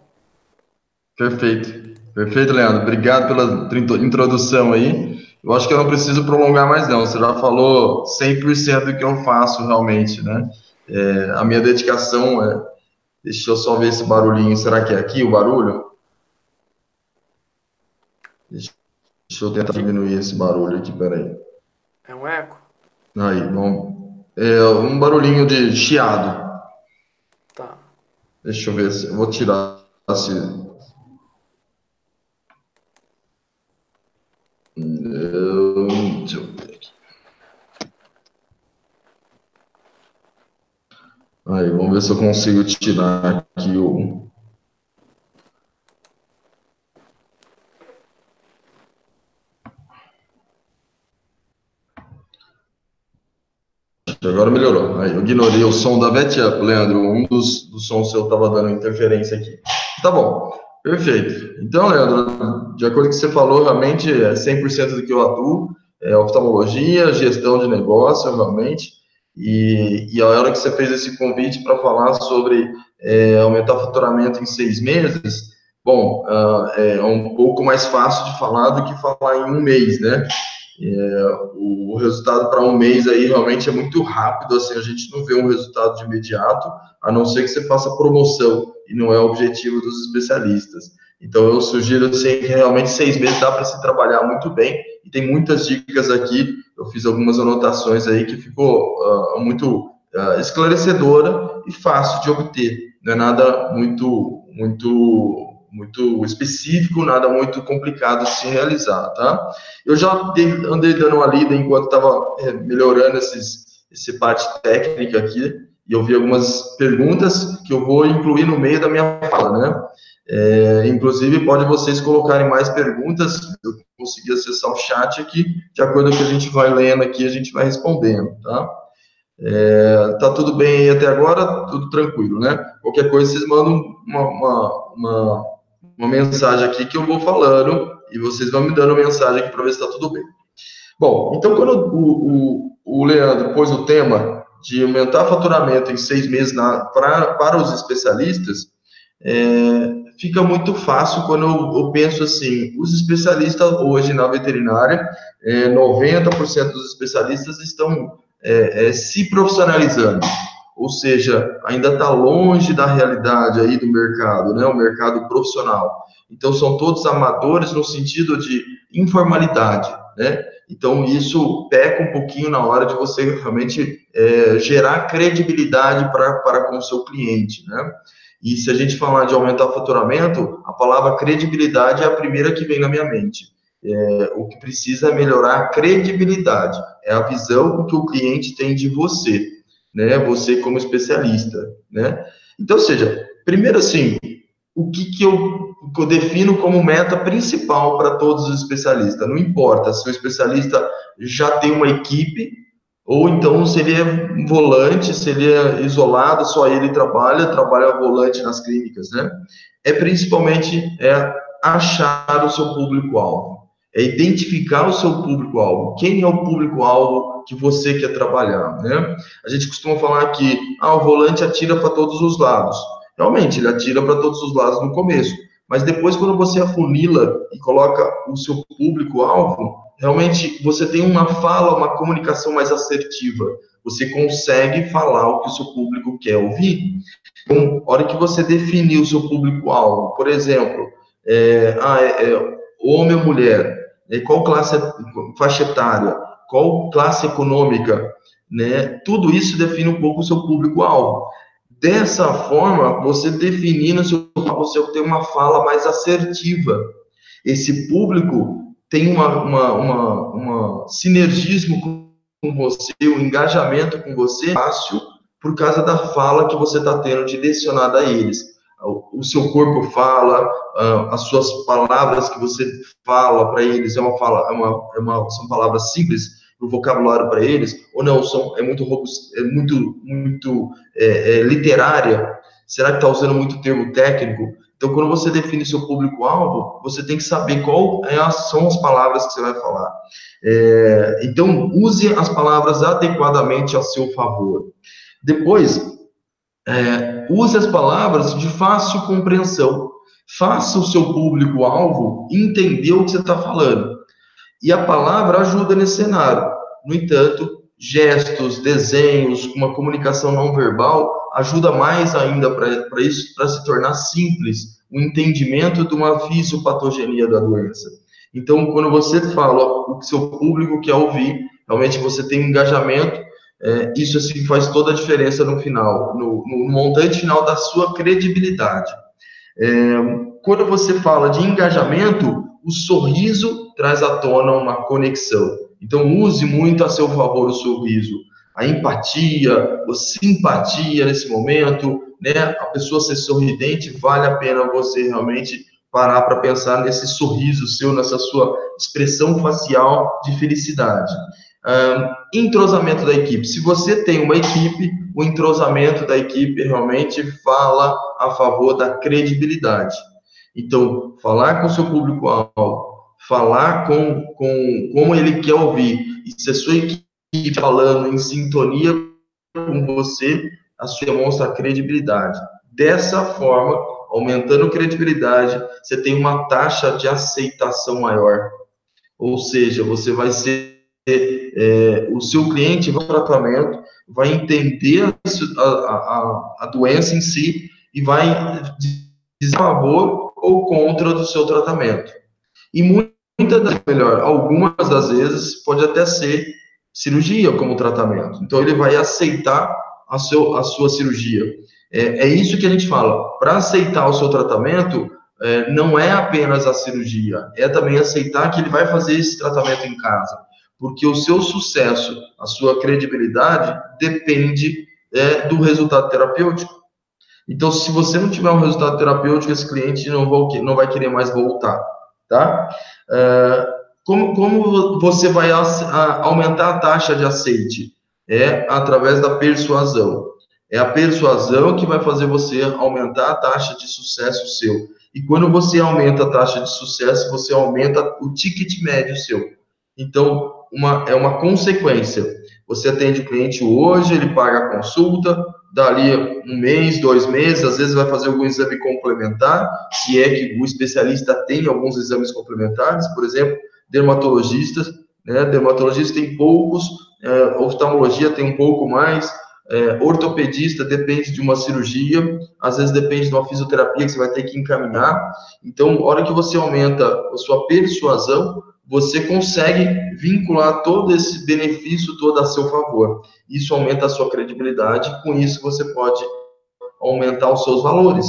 Perfeito. Perfeito, Leandro. Obrigado pela introdução aí. Eu acho que eu não preciso prolongar mais, não. Você já falou 100% do que eu faço realmente, né? É, a minha dedicação é. Deixa eu só ver esse barulhinho. Será que é aqui o barulho? Deixa eu tentar diminuir esse barulho aqui, peraí. É um eco? Aí, bom. É um barulhinho de chiado. Tá. Deixa eu ver se. Eu vou tirar se. Deixa eu ver aqui. Aí, vamos ver se eu consigo tirar aqui o. Agora melhorou. Aí, eu ignorei o som da VetUp, Leandro. Um dos, dos sons seu estava dando interferência aqui. Tá bom, perfeito. Então, Leandro, de acordo com o que você falou, realmente é 100% do que eu atuo. É oftalmologia, gestão de negócio, realmente. E, e a hora que você fez esse convite para falar sobre é, aumentar o faturamento em seis meses, bom, uh, é um pouco mais fácil de falar do que falar em um mês, né? É, o resultado para um mês aí realmente é muito rápido, assim, a gente não vê um resultado de imediato, a não ser que você faça promoção, e não é o objetivo dos especialistas. Então, eu sugiro, assim, que realmente seis meses dá para se trabalhar muito bem, e tem muitas dicas aqui, eu fiz algumas anotações aí que ficou uh, muito uh, esclarecedora e fácil de obter, não é nada muito, muito muito específico, nada muito complicado de se realizar, tá? Eu já andei dando uma lida enquanto estava é, melhorando esses, esse parte técnica aqui, e eu vi algumas perguntas que eu vou incluir no meio da minha fala, né? É, inclusive, pode vocês colocarem mais perguntas, eu consegui acessar o chat aqui, de acordo com o que a gente vai lendo aqui, a gente vai respondendo, tá? É, tá tudo bem aí até agora, tudo tranquilo, né? Qualquer coisa, vocês mandam uma, uma, uma uma mensagem aqui que eu vou falando e vocês vão me dando mensagem aqui para ver se está tudo bem. Bom, então quando o, o, o, Leandro pôs o tema de aumentar faturamento em seis meses na, pra, para os especialistas, é, fica muito fácil quando eu, eu, penso assim, os especialistas hoje na veterinária, é, 90% dos especialistas estão é, é, se profissionalizando ou seja, ainda está longe da realidade aí do mercado, né, o mercado profissional. Então, são todos amadores no sentido de informalidade, né? Então, isso peca um pouquinho na hora de você realmente é, gerar credibilidade para com o seu cliente, né? E se a gente falar de aumentar o faturamento, a palavra credibilidade é a primeira que vem na minha mente. É, o que precisa é melhorar a credibilidade, é a visão que o cliente tem de você. né? Você como especialista, né? Então, seja, primeiro assim, o que, que, eu, que eu defino como meta principal para todos os especialistas? Não importa se o especialista já tem uma equipe ou então se ele é volante, se ele é isolado, só ele trabalha, trabalha volante nas clínicas, né? É principalmente é achar o seu público-alvo, é identificar o seu público-alvo. Quem é o público-alvo que você quer trabalhar, né? A gente costuma falar que ah, o volante atira para todos os lados. Realmente, ele atira para todos os lados no começo, mas depois quando você afunila e coloca o seu público-alvo, realmente você tem uma fala, uma comunicação mais assertiva. Você consegue falar o que o seu público quer ouvir. Então, a hora que você definir o seu público-alvo, por exemplo, é, ah, é, é, homem ou mulher, né, qual classe, faixa etária, qual classe econômica, né? Tudo isso define um pouco o seu público-alvo. Dessa forma, você definindo seu você tem uma fala mais assertiva. Esse público tem uma, uma, uma, uma sinergismo com você, um engajamento com você fácil por causa da fala que você está tendo direcionada a eles. O seu corpo fala, as suas palavras que você fala para eles é uma fala, é uma, é uma, são palavras simples no vocabulário para eles, ou não, são, é muito é muito, muito é, é, literária. Será que está usando muito termo técnico? Então, quando você define seu público-alvo, você tem que saber qual é são as palavras que você vai falar. É, então, use as palavras adequadamente a seu favor. Depois, é, use as palavras de fácil compreensão. Faça o seu público-alvo entender o que você está falando. E a palavra ajuda nesse cenário. No entanto, gestos, desenhos, uma comunicação não verbal ajuda mais ainda para isso, para se tornar simples o entendimento de uma fisiopatogenia da doença. Então, quando você fala o que seu público quer ouvir, realmente você tem um engajamento, é, isso assim faz toda a diferença no final, no, no montante final da sua credibilidade. É, quando você fala de engajamento, o sorriso traz à tona uma conexão. Então, use muito a seu favor o sorriso a empatia, a simpatia nesse momento, né? A pessoa ser sorridente, vale a pena você realmente parar para pensar nesse sorriso seu, nessa sua expressão facial de felicidade. Um, entrosamento da equipe. Se você tem uma equipe, o entrosamento da equipe realmente fala a favor da credibilidade. Então, falar com seu público-alvo, falar com, com como ele quer ouvir, e se a sua equipe falando em sintonia com você, a sua demonstra credibilidade. Dessa forma, aumentando credibilidade, você tem uma taxa de aceitação maior. Ou seja, você vai ser é, o seu cliente vai tratamento, vai entender a, a, a, doença em si e vai dizer a favor ou contra do seu tratamento. E muitas das melhor, algumas das vezes pode até ser cirurgia como tratamento. Então, ele vai aceitar a, seu, a sua cirurgia. É, é isso que a gente fala. Para aceitar o seu tratamento, é, não é apenas a cirurgia, é também aceitar que ele vai fazer esse tratamento em casa. Porque o seu sucesso, a sua credibilidade, depende é, do resultado terapêutico. Então, se você não tiver um resultado terapêutico, esse cliente não, vai, não vai querer mais voltar, tá? É, como, como você vai a, a, aumentar a taxa de aceite? É através da persuasão. É a persuasão que vai fazer você aumentar a taxa de sucesso seu. E quando você aumenta a taxa de sucesso, você aumenta o ticket médio seu. Então, uma, é uma consequência. Você atende o cliente hoje, ele paga a consulta, dali um mês, dois meses, às vezes vai fazer algum exame complementar, se é que o especialista tem alguns exames complementares, por exemplo, dermatologistas, né? Dermatologista tem poucos, é, oftalmologia tem um pouco mais, é, ortopedista depende de uma cirurgia, às vezes depende de uma fisioterapia que você vai ter que encaminhar. Então, a hora que você aumenta a sua persuasão, você consegue vincular todo esse benefício todo a seu favor. Isso aumenta a sua credibilidade, com isso você pode aumentar os seus valores.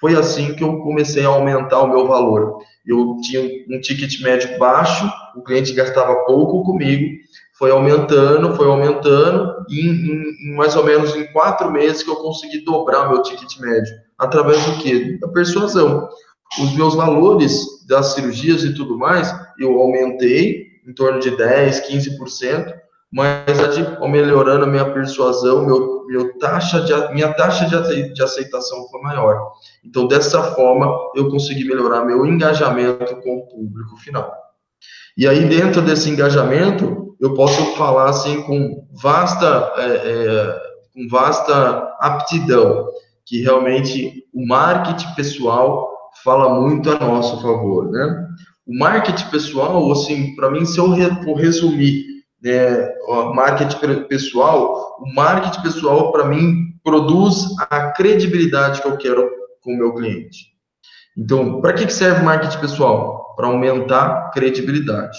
Foi assim que eu comecei a aumentar o meu valor. Eu tinha um ticket médio baixo, o cliente gastava pouco comigo, foi aumentando, foi aumentando, e em, em, mais ou menos em quatro meses que eu consegui dobrar meu ticket médio. Através do quê? Da persuasão. Os meus valores das cirurgias e tudo mais, eu aumentei em torno de 10, 15%, mas melhorando a minha persuasão, meu, meu taxa de, minha taxa de, de aceitação foi maior. Então, dessa forma, eu consegui melhorar meu engajamento com o público final. E aí, dentro desse engajamento, eu posso falar assim com vasta, é, é, com vasta aptidão, que realmente o marketing pessoal fala muito a nosso favor, né? O marketing pessoal, assim, para mim, se eu resumir né, o marketing pessoal, o marketing pessoal, para mim, produz a credibilidade que eu quero com o meu cliente. Então, para que serve marketing pessoal? Para aumentar credibilidade.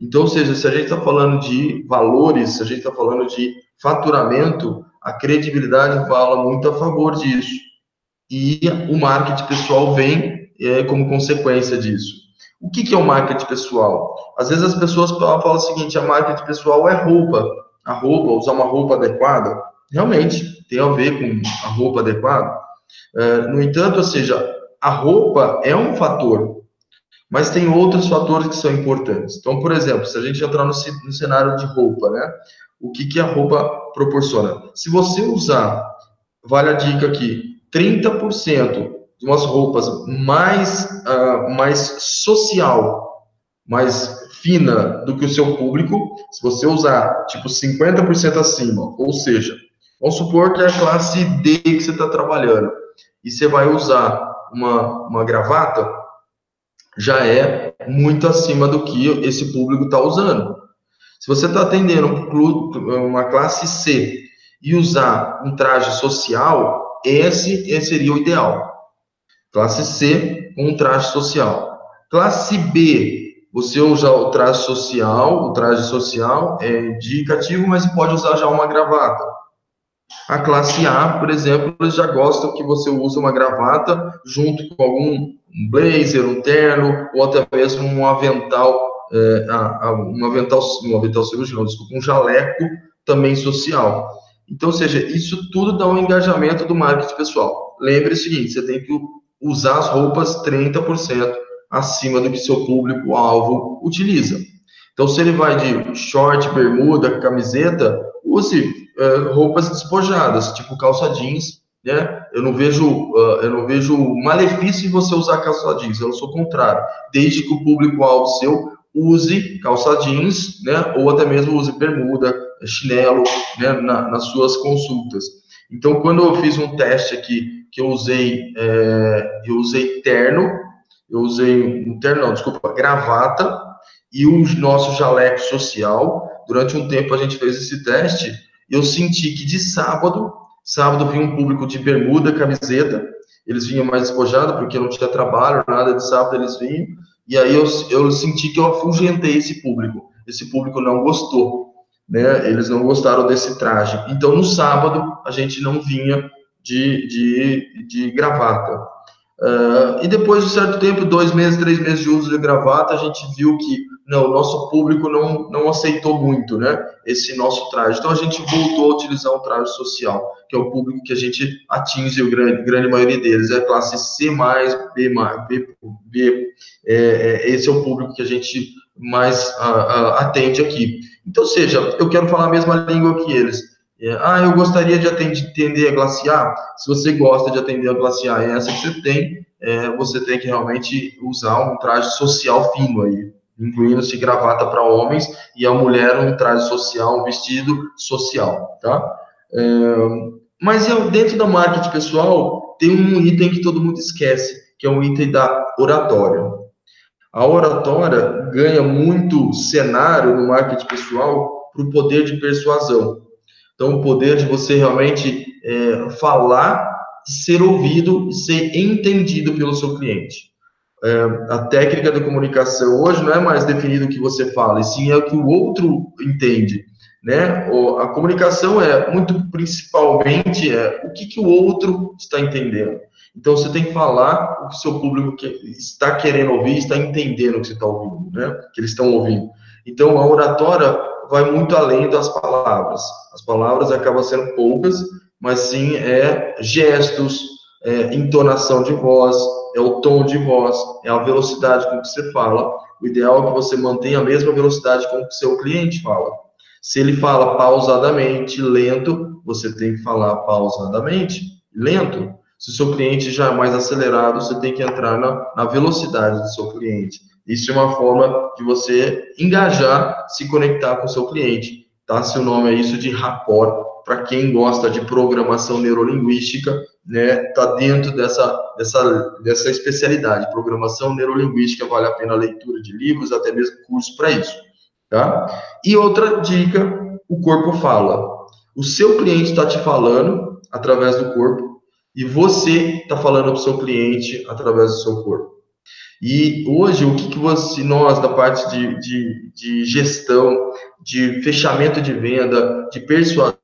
Então, ou seja, se a gente está falando de valores, se a gente está falando de faturamento, a credibilidade fala muito a favor disso. E o marketing pessoal vem é, como consequência disso. O que, que é o marketing pessoal? Às vezes as pessoas falam o seguinte: a marketing pessoal é roupa. A roupa, usar uma roupa adequada, realmente tem a ver com a roupa adequada. É, no entanto, ou seja, a roupa é um fator, mas tem outros fatores que são importantes. Então, por exemplo, se a gente entrar no, no cenário de roupa, né? O que, que a roupa proporciona? Se você usar, vale a dica aqui, 30% de umas roupas mais, uh, mais social, mais fina do que o seu público, se você usar, tipo, 50% acima, ou seja, vamos supor que é a classe D que você está trabalhando, e você vai usar uma, uma gravata, já é muito acima do que esse público está usando. Se você está atendendo uma classe C e usar um traje social, esse, esse seria o ideal. Classe C com um traje social. Classe B, você usa o traje social, o traje social é indicativo, mas pode usar já uma gravata. A classe A, por exemplo, eles já gostam que você use uma gravata junto com algum blazer, um terno, ou até mesmo um avental, é, um avental, um avental cirúrgico, desculpa, um jaleco também social. Então, ou seja, isso tudo dá um engajamento do marketing pessoal. Lembre o seguinte, você tem que usar as roupas 30% acima do que seu público-alvo utiliza. Então, se ele vai de short, bermuda, camiseta, use uh, roupas despojadas, tipo calça jeans, né? Eu não vejo, uh, eu não vejo malefício em você usar calça jeans, eu sou contrário. Desde que o público-alvo seu use calça jeans, né? Ou até mesmo use bermuda, chinelo, né? Na, nas suas consultas. Então, quando eu fiz um teste aqui, que eu usei, é, eu usei terno, eu usei um terno, não, desculpa, gravata e o nosso jaleco social. Durante um tempo a gente fez esse teste eu senti que de sábado, sábado vinha um público de bermuda, camiseta, eles vinham mais despojados, porque não tinha trabalho, nada de sábado eles vinham, e aí eu, eu senti que eu afugentei esse público. Esse público não gostou, né? Eles não gostaram desse traje. Então, no sábado, a gente não vinha de, de, de gravata. Uh, e depois de certo tempo, dois meses, três meses de uso de gravata, a gente viu que não, o nosso público não, não aceitou muito, né, esse nosso traje. Então a gente voltou a utilizar o traje social, que é o público que a gente atinge, a grande, grande maioria deles, é a classe C+, B+, B, B é, é, esse é o público que a gente mais uh, uh, atende aqui. Então, seja, eu quero falar a mesma língua que eles. É, ah, eu gostaria de atender a A. Se você gosta de atender a A, é essa que você tem, é, você tem que realmente usar um traje social fino aí, incluindo-se gravata para homens e a mulher um traje social, um vestido social, tá? É, mas dentro da marketing pessoal tem um item que todo mundo esquece, que é o um item da oratória. A oratória ganha muito cenário no marketing pessoal para o poder de persuasão. Então, o poder de você realmente é, falar, ser ouvido ser entendido pelo seu cliente. É, a técnica da comunicação hoje não é mais definido o que você fala, e sim é o que o outro entende. Né? A comunicação é muito principalmente é, o que, que o outro está entendendo. Então você tem que falar o que seu público está querendo ouvir, está entendendo o que você está ouvindo, né? Que eles estão ouvindo. Então a oratória vai muito além das palavras. As palavras acabam sendo poucas, mas sim é gestos, é entonação de voz, é o tom de voz, é a velocidade com que você fala. O ideal é que você mantenha a mesma velocidade com que seu cliente fala. Se ele fala pausadamente, lento, você tem que falar pausadamente, lento. Se o seu cliente já é mais acelerado, você tem que entrar na, na velocidade do seu cliente. Isso é uma forma de você engajar, se conectar com o seu cliente. Tá? Seu nome é isso de rapport. Para quem gosta de programação neurolinguística, né, tá dentro dessa, dessa, dessa especialidade. Programação neurolinguística vale a pena a leitura de livros, até mesmo curso para isso. Tá? E outra dica, o corpo fala. O seu cliente está te falando através do corpo e você está falando para o seu cliente através do seu corpo. E hoje, o que, que você, nós, da parte de, de, de gestão, de fechamento de venda, de persuasão,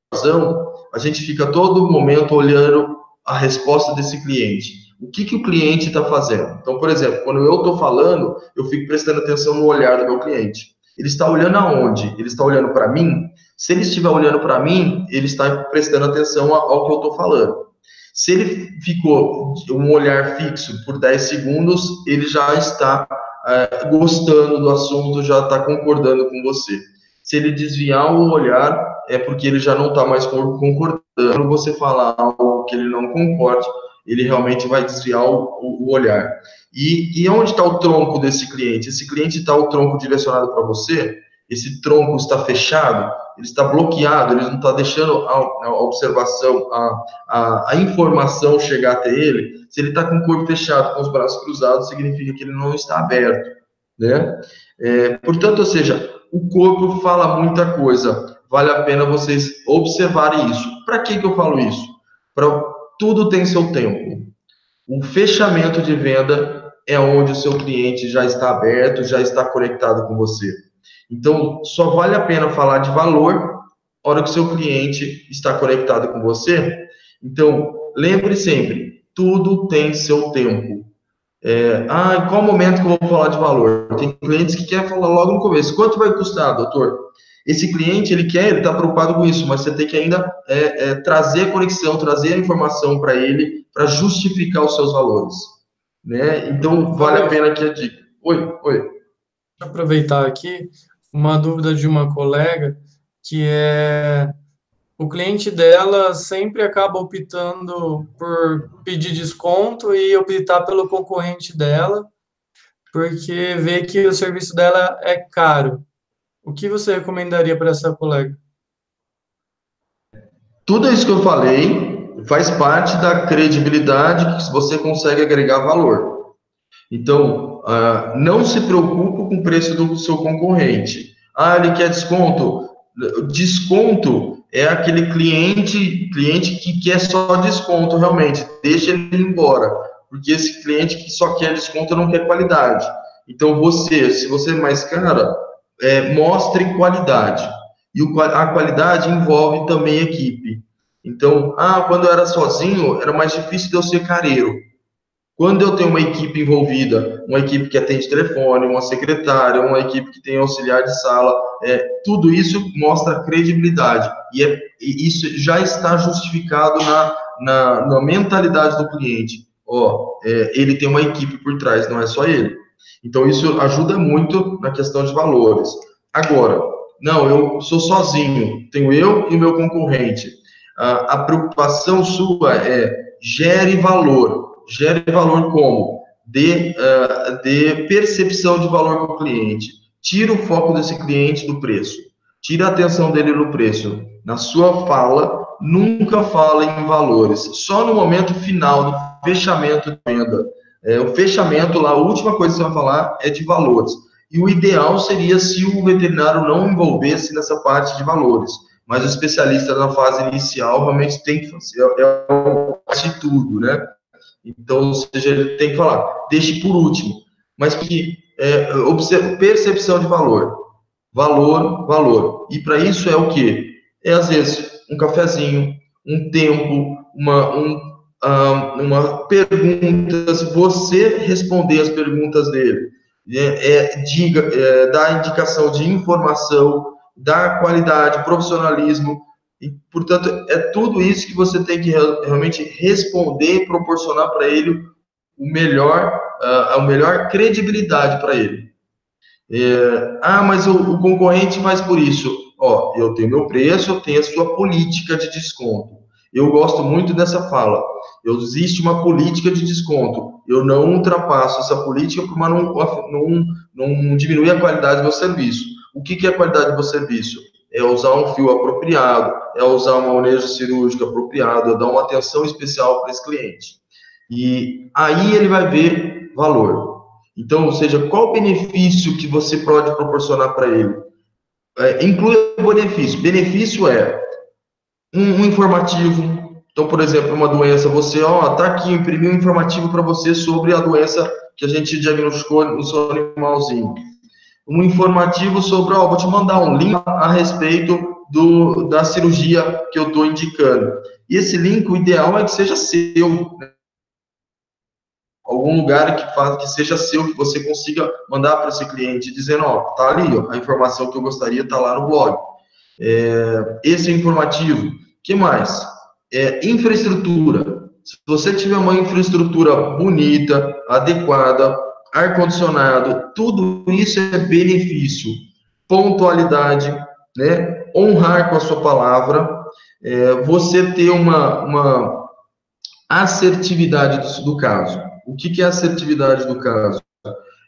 a gente fica todo momento olhando a resposta desse cliente. O que, que o cliente está fazendo? Então, por exemplo, quando eu estou falando, eu fico prestando atenção no olhar do meu cliente. Ele está olhando aonde? Ele está olhando para mim? Se ele estiver olhando para mim, ele está prestando atenção ao que eu estou falando. Se ele ficou um olhar fixo por 10 segundos, ele já está é, gostando do assunto, já está concordando com você. Se ele desviar o olhar, é porque ele já não está mais concordando. Você falar algo que ele não concorde, ele realmente vai desviar o, o olhar. E, e onde está o tronco desse cliente? Esse cliente está o tronco direcionado para você? Esse tronco está fechado? ele está bloqueado, ele não está deixando a, a observação, a, a, a, informação chegar até ele. Se ele está com o corpo fechado, com os braços cruzados, significa que ele não está aberto, né? É, portanto, ou seja, o corpo fala muita coisa. Vale a pena vocês observarem isso. Para que, que eu falo isso? Para tudo tem seu tempo. O fechamento de venda é onde o seu cliente já está aberto, já está conectado com você. Então, só vale a pena falar de valor na hora que o seu cliente está conectado com você. Então, lembre sempre, tudo tem seu tempo. É, ah, em qual momento que eu vou falar de valor? Tem clientes que querem falar logo no começo. Quanto vai custar, doutor? Esse cliente, ele quer, ele está preocupado com isso, mas você tem que ainda é, é, trazer a conexão, trazer a informação para ele, para justificar os seus valores. Né? Então, vale a pena aqui a dica. Oi, oi. Aproveitar aqui uma dúvida de uma colega que é o cliente dela sempre acaba optando por pedir desconto e optar pelo concorrente dela, porque vê que o serviço dela é caro. O que você recomendaria para essa colega? Tudo isso que eu falei faz parte da credibilidade que você consegue agregar valor. Então, uh, não se preocupe com o preço do seu concorrente. Ah, ele quer desconto. Desconto é aquele cliente, cliente que quer só desconto realmente. Deixa ele ir embora, porque esse cliente que só quer desconto não quer qualidade. Então você, se você é mais cara, é, mostre qualidade. E o, a qualidade envolve também equipe. Então, ah, quando eu era sozinho, era mais difícil de eu ser careiro. Quando eu tenho uma equipe envolvida, uma equipe que atende telefone, uma secretária, uma equipe que tem auxiliar de sala, é, tudo isso mostra credibilidade. E, é, e isso já está justificado na, na, na mentalidade do cliente. Ó, é, ele tem uma equipe por trás, não é só ele. Então, isso ajuda muito na questão de valores. Agora, não, eu sou sozinho, tenho eu e o meu concorrente. A, a preocupação sua é gere valor gere valor como? De, uh, de percepção de valor para o cliente. Tira o foco desse cliente do preço. Tira a atenção dele no preço. Na sua fala, nunca fala em valores. Só no momento final do fechamento de venda. É, o fechamento lá, a última coisa que você vai falar é de valores. E o ideal seria se o veterinário não envolvesse nessa parte de valores. Mas o especialista na fase inicial realmente tem que fazer, é, é de tudo, né? Então, ou seja, ele tem que falar, deixe por último, mas que é, percepção de valor, valor, valor. E para isso é o que? É às vezes um cafezinho, um tempo, uma, um, uma pergunta, se você responder as perguntas dele, é, é, diga, é, dá indicação de informação, dar qualidade, profissionalismo, e, portanto, é tudo isso que você tem que realmente responder e proporcionar para ele o melhor, uh, a melhor credibilidade para ele. É, ah, mas o, o, concorrente faz por isso. Ó, eu tenho meu preço, eu tenho a sua política de desconto. Eu gosto muito dessa fala. Existe uma política de desconto. Eu não ultrapasso essa política para não, não, não diminuir a qualidade do meu serviço. O que, que é a qualidade do meu serviço? É usar um fio apropriado, é usar uma manejo cirúrgico apropriado, é dar uma atenção especial para esse cliente. E aí ele vai ver valor. Então, ou seja, qual o benefício que você pode proporcionar para ele? É, inclui o benefício. Benefício é um, um, informativo. Então, por exemplo, uma doença, você, ó, tá aqui, imprimiu um informativo para você sobre a doença que a gente diagnosticou no seu animalzinho. Um informativo sobre, ó, vou te mandar um link a respeito do, da cirurgia que eu estou indicando. E esse link, o ideal é que seja seu, né? algum lugar que faça que seja seu, que você consiga mandar para esse cliente, dizendo, ó, tá ali, ó, a informação que eu gostaria tá lá no blog. É, esse é informativo. que mais? É, infraestrutura. Se você tiver uma infraestrutura bonita, adequada, ar-condicionado, tudo isso é benefício. Pontualidade, né? honrar com a sua palavra, é, você ter uma, uma assertividade do, do caso. O que, que é assertividade do caso?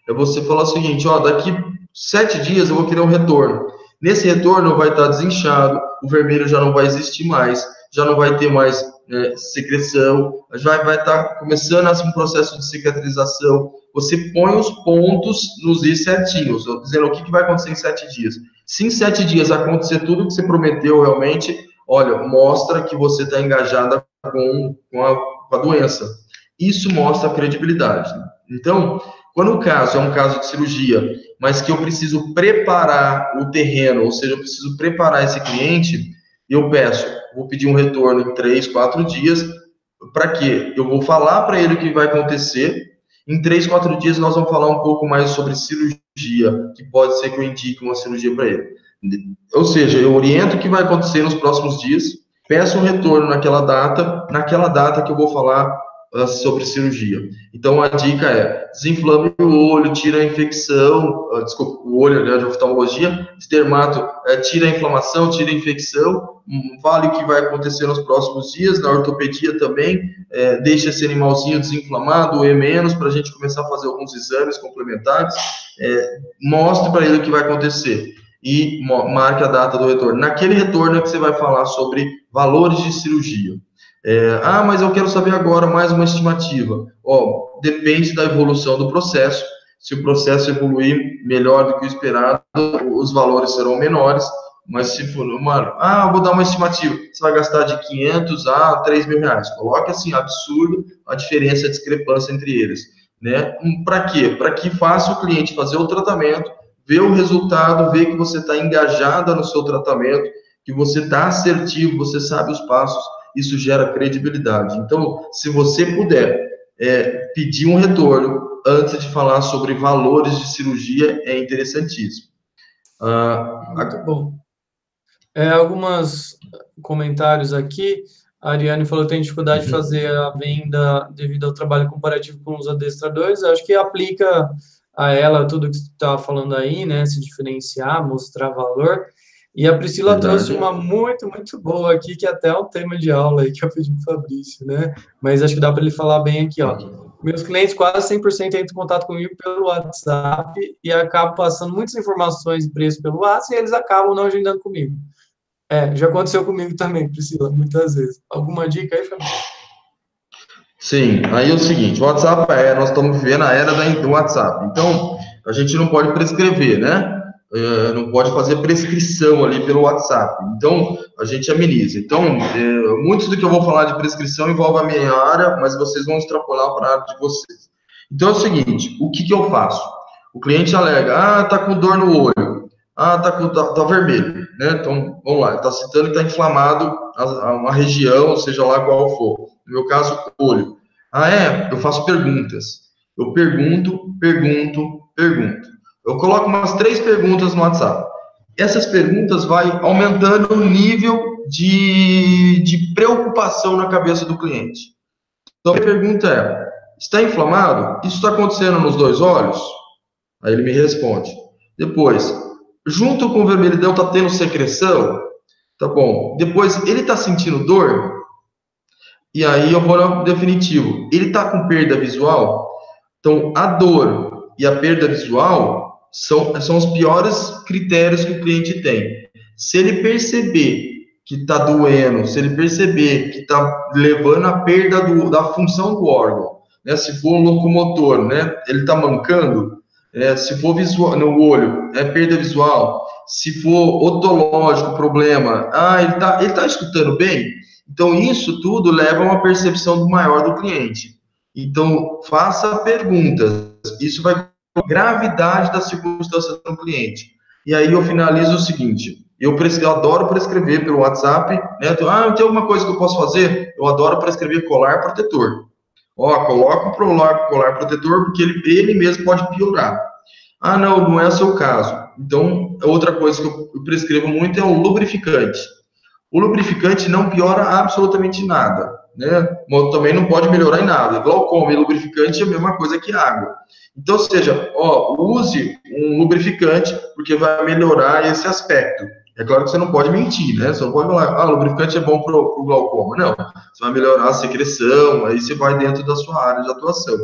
É você falar o seguinte, ó, daqui sete dias eu vou querer um retorno. Nesse retorno vai estar desinchado, o vermelho já não vai existir mais, já não vai ter mais é, secreção, já vai estar começando um processo de cicatrização. Você põe os pontos nos i certinhos, dizendo o que, que vai acontecer em sete dias. Se em sete dias acontecer tudo que você prometeu realmente, olha, mostra que você está engajada com, com, a, com a doença isso mostra credibilidade. Então, quando o caso é um caso de cirurgia, mas que eu preciso preparar o terreno, ou seja, eu preciso preparar esse cliente, eu peço, vou pedir um retorno em três, quatro dias, para quê? Eu vou falar para ele o que vai acontecer. Em três, quatro dias nós vamos falar um pouco mais sobre cirurgia, que pode ser que eu indique uma cirurgia para ele. Ou seja, eu oriento o que vai acontecer nos próximos dias, peço um retorno naquela data, naquela data que eu vou falar sobre cirurgia. Então, a dica é, desinflame o olho, tira a infecção, uh, desculpa, o olho né, de oftalmologia, dermato, uh, tira a inflamação, tira a infecção, um, fale o que vai acontecer nos próximos dias, na ortopedia também, uh, deixa esse animalzinho desinflamado, e menos, para a gente começar a fazer alguns exames complementares, mostre para ele o que vai acontecer e marque a data do retorno. Naquele retorno é que você vai falar sobre valores de cirurgia. É, ah, mas eu quero saber agora mais uma estimativa. Ó, depende da evolução do processo. Se o processo evoluir melhor do que o esperado, os valores serão menores. Mas se for, mano, ah, vou dar uma estimativa, você vai gastar de 500 a 3 mil reais. Coloque assim, absurdo a diferença, a discrepância entre eles. Né? Para quê? Para que faça o cliente fazer o tratamento, ver o resultado, ver que você está engajada no seu tratamento, que você está assertivo, você sabe os passos isso gera credibilidade. Então, se você puder é, pedir um retorno antes de falar sobre valores de cirurgia, é interessantíssimo. Ah, Muito bom. É, alguns comentários aqui. A Ariane falou que tem dificuldade uhum. de fazer a venda devido ao trabalho comparativo com os adestradores. acho que aplica a ela tudo que você está falando aí, né? Se diferenciar, mostrar valor. E a Priscila Verdade. trouxe uma muito, muito boa aqui, que é até é um tema de aula aí que eu pedi para o Fabrício, né? Mas acho que dá para ele falar bem aqui, ó. Meus clientes quase 100% entram em contato comigo pelo WhatsApp e acabam passando muitas informações e preço pelo WhatsApp e eles acabam não agendando comigo. É, já aconteceu comigo também, Priscila, muitas vezes. Alguma dica aí, Fabrício? Sim, aí é o seguinte, o WhatsApp é, nós estamos vivendo a era do WhatsApp. Então, a gente não pode prescrever, né? Uh, não pode fazer prescrição ali pelo WhatsApp. Então, a gente ameniza. Então, uh, muito do que eu vou falar de prescrição envolve a minha área, mas vocês vão extrapolar para a área de vocês. Então, é o seguinte, o que, que eu faço? O cliente alega, ah, tá com dor no olho, ah, tá, com, tá, tá vermelho, né? Então, vamos lá, está citando que está inflamado a, a uma região, seja lá qual for. No meu caso, olho. Ah, é? Eu faço perguntas. Eu pergunto, pergunto, pergunto. Eu coloco umas três perguntas no WhatsApp. essas perguntas vai aumentando o nível de, de preocupação na cabeça do cliente. Então, a pergunta é: está inflamado? Isso está acontecendo nos dois olhos? Aí ele me responde. Depois, junto com o vermelhidão, está tendo secreção? Tá bom. Depois, ele está sentindo dor? E aí eu vou no definitivo. Ele está com perda visual? Então, a dor e a perda visual são, são os piores critérios que o cliente tem. Se ele perceber que está doendo, se ele perceber que está levando a perda do, da função do órgão, né? Se for locomotor, né? Ele está mancando, é, se for visual, no olho, é perda visual. Se for otológico, problema, ah, ele está ele tá escutando bem? Então, isso tudo leva a uma percepção maior do cliente. Então, faça perguntas. Isso vai gravidade da circunstância do cliente. E aí eu finalizo o seguinte: eu, eu adoro prescrever pelo WhatsApp, né? Ah, tem alguma coisa que eu posso fazer? Eu adoro prescrever colar protetor. Ó, coloca o colar, colar protetor, porque ele, ele mesmo pode piorar. Ah, não, não é o seu caso. Então, outra coisa que eu prescrevo muito é o lubrificante. O lubrificante não piora absolutamente nada, né? Também não pode melhorar em nada. Glaucoma e lubrificante é a mesma coisa que água. Então, seja, ó, use um lubrificante, porque vai melhorar esse aspecto. É claro que você não pode mentir, né? Você não pode falar, ah, lubrificante é bom para o glaucoma. Não, você vai melhorar a secreção, aí você vai dentro da sua área de atuação.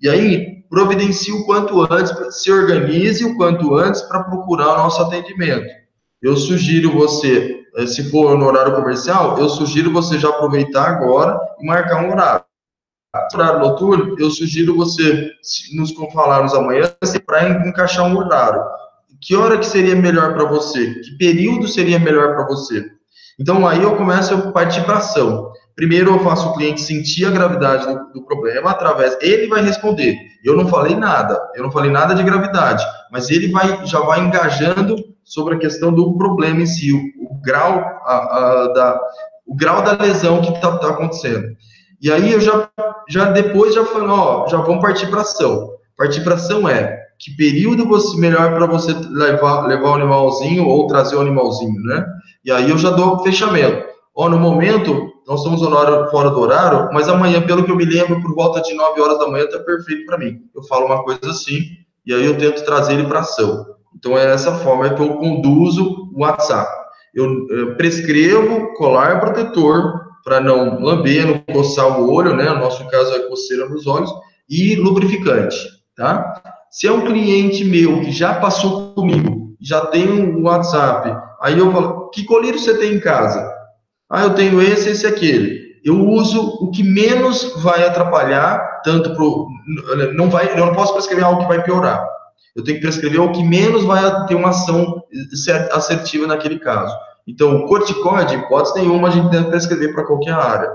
E aí, providencie o quanto antes, se organize o quanto antes para procurar o nosso atendimento. Eu sugiro você, se for no horário comercial, eu sugiro você já aproveitar agora e marcar um horário. Horário noturno, eu sugiro você nos falarmos amanhã para encaixar um horário que hora que seria melhor para você? Que período seria melhor para você? Então aí eu começo a partir para ação. Primeiro eu faço o cliente sentir a gravidade do, do, problema através, ele vai responder. Eu não falei nada, eu não falei nada de gravidade, mas ele vai já vai engajando sobre a questão do problema em si, o, o grau a, a, da o grau da lesão que está tá acontecendo. E aí eu já já depois já falo, ó, já vamos partir para ação. Partir para ação é que período você melhor para você levar, levar o animalzinho ou trazer o animalzinho, né? E aí eu já dou fechamento. Ó, no momento, nós estamos fora do horário, mas amanhã, pelo que eu me lembro, por volta de 9 horas da manhã, tá perfeito para mim. Eu falo uma coisa assim, e aí eu tento trazer ele para ação. Então, é dessa forma que eu conduzo o WhatsApp. Eu, eu prescrevo colar protetor para não lamber, não coçar o olho, né? No nosso caso é coceira nos olhos, e lubrificante, tá? Se é um cliente meu que já passou comigo, já tem um WhatsApp, aí eu falo, que colírio você tem em casa? Ah, eu tenho esse, esse e aquele. Eu uso o que menos vai atrapalhar, tanto pro. Não vai, eu não posso prescrever algo que vai piorar. Eu tenho que prescrever o que menos vai ter uma ação assertiva naquele caso. Então, o corticoide, hipótese nenhuma, a gente deve prescrever para qualquer área.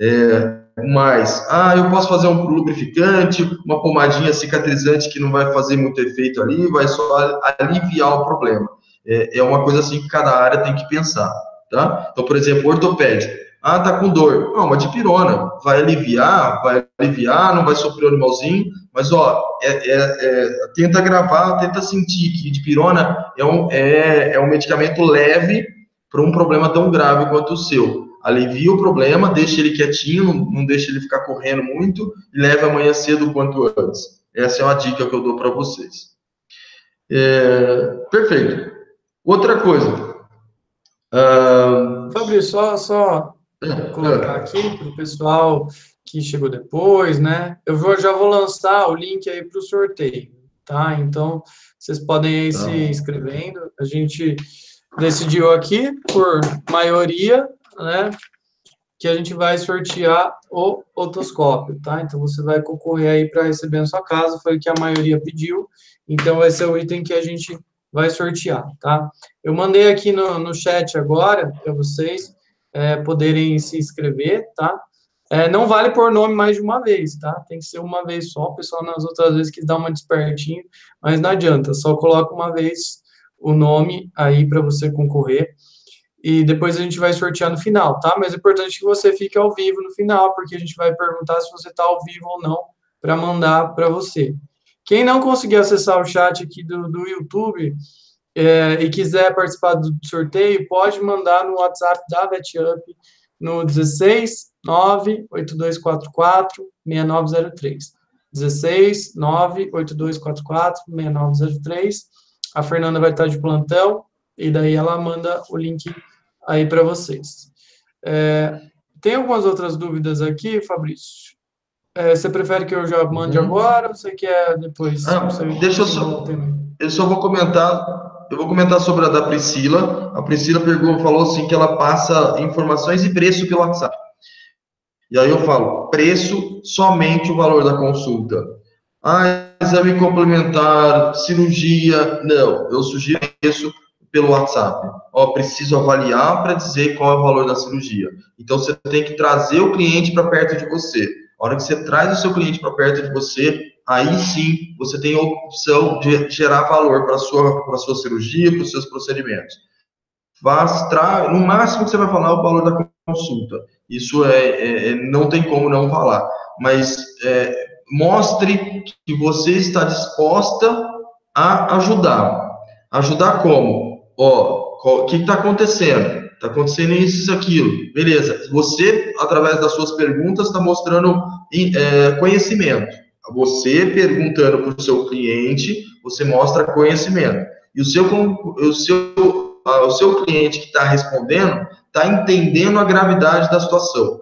É, mas, ah, eu posso fazer um lubrificante, uma pomadinha cicatrizante que não vai fazer muito efeito ali, vai só aliviar o problema. É, é uma coisa assim que cada área tem que pensar, tá? Então, por exemplo, ortopédico. Ah, tá com dor. Não, uma dipirona. Vai aliviar, vai aliviar, não vai sofrer o animalzinho, mas, ó, é, é, é, tenta gravar, tenta sentir que dipirona é um, é, é um medicamento leve para um problema tão grave quanto o seu alivia o problema, deixa ele quietinho, não, não deixa ele ficar correndo muito e leve amanhã cedo o quanto antes. Essa é uma dica que eu dou para vocês. É, perfeito. Outra coisa. Uh... Fabrício, só, só é, colocar é. aqui para o pessoal que chegou depois, né? Eu vou, já vou lançar o link aí para o sorteio, tá? Então, vocês podem ir tá. se inscrevendo. A gente decidiu aqui, por maioria, né, que a gente vai sortear o otoscópio, tá? Então, você vai concorrer aí para receber na sua casa, foi o que a maioria pediu, então esse é o item que a gente vai sortear, tá? Eu mandei aqui no, no chat agora, para vocês é, poderem se inscrever, tá? É, não vale por nome mais de uma vez, tá? Tem que ser uma vez só, o pessoal nas outras vezes quis dar uma despertinho, mas não adianta, só coloca uma vez o nome aí para você concorrer e depois a gente vai sortear no final, tá? Mas é importante que você fique ao vivo no final, porque a gente vai perguntar se você está ao vivo ou não para mandar para você. Quem não conseguir acessar o chat aqui do, do YouTube, é, e quiser participar do sorteio, pode mandar no WhatsApp da VetUp no 16 98244 6903. 16 98244 6903. A Fernanda vai estar de plantão e daí ela manda o link aí para vocês. É, tem algumas outras dúvidas aqui, Fabrício? É, você prefere que eu já mande uhum. agora ou você quer depois? Ah, deixa eu só. Eu só vou comentar eu vou comentar sobre a da Priscila. A Priscila perguntou, falou assim que ela passa informações e preço pelo WhatsApp. E aí eu falo, preço, somente o valor da consulta. Ah, exame complementar, cirurgia, não, eu sugiro isso pelo WhatsApp. Ó, preciso avaliar para dizer qual é o valor da cirurgia. Então você tem que trazer o cliente para perto de você. A hora que você traz o seu cliente para perto de você, aí sim você tem a opção de gerar valor para a sua, sua cirurgia, para os seus procedimentos. Faz, tra... No máximo que você vai falar é o valor da consulta. Isso é, é, é não tem como não falar. Mas é, mostre que você está disposta a ajudar. Ajudar como? Ó, o que está acontecendo? Está acontecendo isso, isso, aquilo. Beleza. Você, através das suas perguntas, está mostrando é, conhecimento você perguntando para o seu cliente, você mostra conhecimento. E o seu, o seu, o seu cliente que está respondendo está entendendo a gravidade da situação.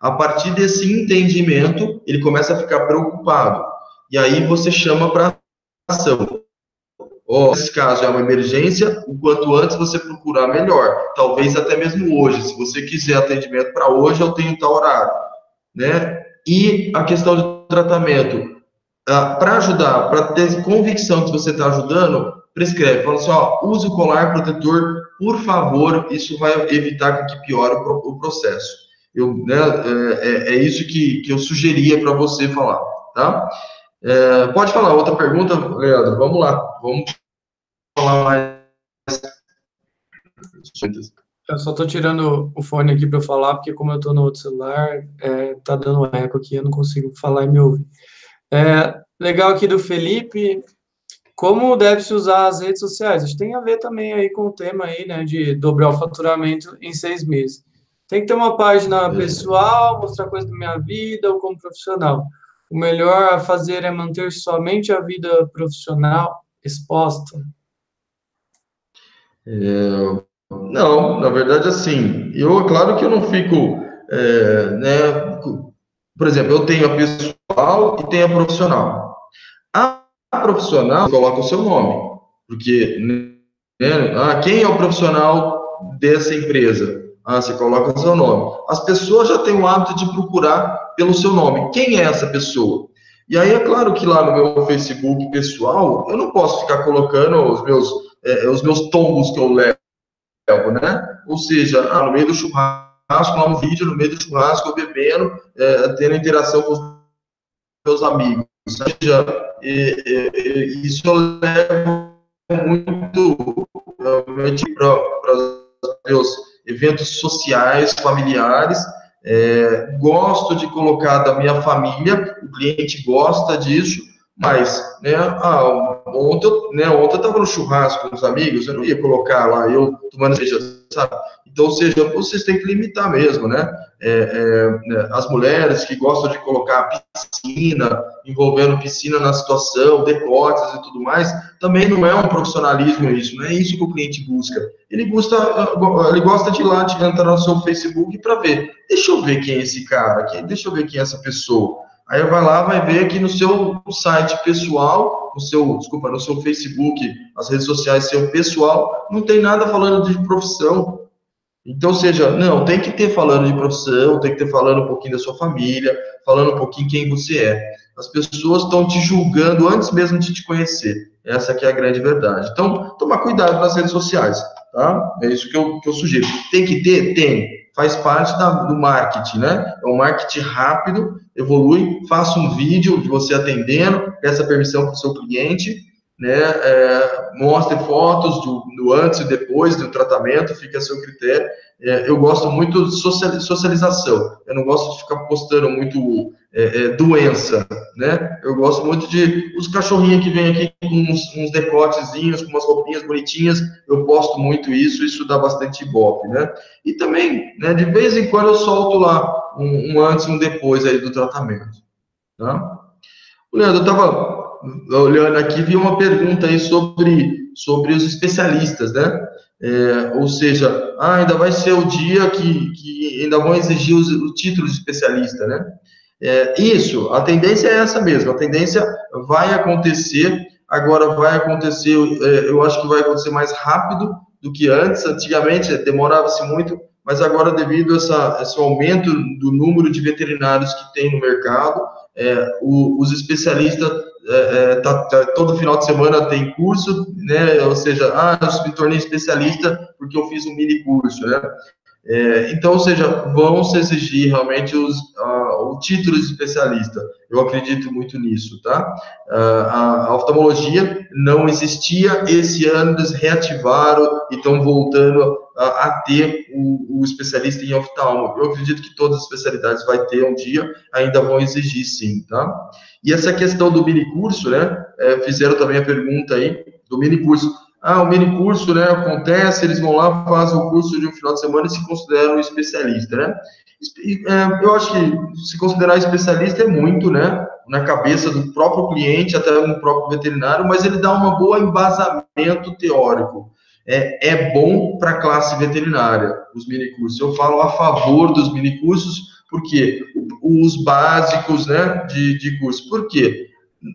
A partir desse entendimento, ele começa a ficar preocupado. E aí você chama para ação. Oh, nesse caso é uma emergência, o quanto antes você procurar melhor. Talvez até mesmo hoje, se você quiser atendimento para hoje, eu tenho tal horário, né? E a questão de tratamento, uh, para ajudar, para ter convicção que você está ajudando, prescreve. Fala assim, ó, use o colar protetor, por favor, isso vai evitar que piore o, processo. Eu, né, é, é, é, isso que, que eu sugeria para você falar, tá? É, pode falar outra pergunta, Leandro? Vamos lá, vamos falar mais. Eu só tô tirando o fone aqui para falar, porque como eu tô no outro celular, é, tá dando eco aqui, eu não consigo falar e me ouvir. É, legal aqui do Felipe, como deve-se usar as redes sociais? Isso tem a ver também aí com o tema aí, né, de dobrar o faturamento em seis meses. Tem que ter uma página é. pessoal, mostrar coisa da minha vida ou como profissional. O melhor a fazer é manter somente a vida profissional exposta. É, não, na verdade, assim, eu, claro que eu não fico, é, né, por exemplo, eu tenho a pessoal e tenho a profissional. Profissional coloca o seu nome, porque, né, ah, quem é o profissional dessa empresa? Ah, você coloca o seu nome. As pessoas já têm o hábito de procurar pelo seu nome. Quem é essa pessoa? E aí é claro que lá no meu Facebook pessoal, eu não posso ficar colocando os meus, é, os meus tombos que eu levo né? Ou seja, ah, no meio do churrasco, lá um vídeo, no meio do churrasco, eu bebendo, é, tendo interação com os meus amigos. Seja, isso eu levo muito para os eventos sociais, familiares. É, gosto de colocar da minha família, o cliente gosta disso, mas, né, ah, ontem, né, ontem eu estava no churrasco com os amigos, eu não ia colocar lá eu tomando cerveja, sabe? Então, seja, vocês têm que limitar mesmo, né? É, é, né, as mulheres que gostam de colocar piscina, envolvendo piscina na situação, decotes e tudo mais, também não é um profissionalismo isso, não é isso que o cliente busca. Ele, gosta, ele gosta de ir lá, de entrar no seu Facebook para ver, deixa eu ver quem é esse cara deixa eu ver quem é essa pessoa. Aí vai lá, vai ver aqui no seu site pessoal, no seu, desculpa, no seu Facebook, as redes sociais seu pessoal, não tem nada falando de profissão. Então, seja, não, tem que ter falando de profissão, tem que ter falando um pouquinho da sua família, falando um pouquinho quem você é. As pessoas estão te julgando antes mesmo de te conhecer. Essa aqui é a grande verdade. Então, tomar cuidado nas redes sociais, tá? É isso que eu, que eu sugiro. Tem que ter? Tem faz parte da, do marketing, né? É um marketing rápido, evolui, faça um vídeo de você atendendo, peça permissão para o seu cliente, né, é, mostre fotos do, do, antes e depois do tratamento, fica a seu critério. É, eu gosto muito de socialização, eu não gosto de ficar postando muito é, é, doença, né? Eu gosto muito de os cachorrinhos que vêm aqui com uns, uns, decotezinhos, com umas roupinhas bonitinhas, eu posto muito isso, isso dá bastante ibope, né? E também, né, de vez em quando eu solto lá um, um antes e um depois aí do tratamento, tá? Leandro, eu estava olhando aqui, vi uma pergunta aí sobre, sobre os especialistas, né? É, ou seja, ah, ainda vai ser o dia que, que ainda vão exigir os, o título de especialista, né? É, isso, a tendência é essa mesmo, a tendência vai acontecer, agora vai acontecer, é, eu acho que vai acontecer mais rápido do que antes, antigamente demorava-se muito, mas agora devido a essa, esse aumento do número de veterinários que tem no mercado, é, o, os especialistas é, é, tá, tá, todo final de semana tem curso, né? Ou seja, ah, eu me tornei especialista porque eu fiz um mini curso, né? É, então, ou seja, vão se exigir realmente os, o título de especialista. Eu acredito muito nisso, tá? A, oftalmologia não existia, esse ano eles reativaram e estão voltando a, ter o, o, especialista em oftalmo. Eu acredito que todas as especialidades vai ter um dia, ainda vão exigir sim, tá? E essa questão do mini curso, né? É, fizeram também a pergunta aí do mini curso ah, o mini curso, né, acontece, eles vão lá, fazem o curso de um final de semana e se consideram especialista, né? É, eu acho que se considerar especialista é muito, né, na cabeça do próprio cliente, até no próprio veterinário, mas ele dá um bom embasamento teórico. É, é bom para a classe veterinária, os mini cursos. Eu falo a favor dos mini cursos, porque os básicos, né, de, de curso. Por quê?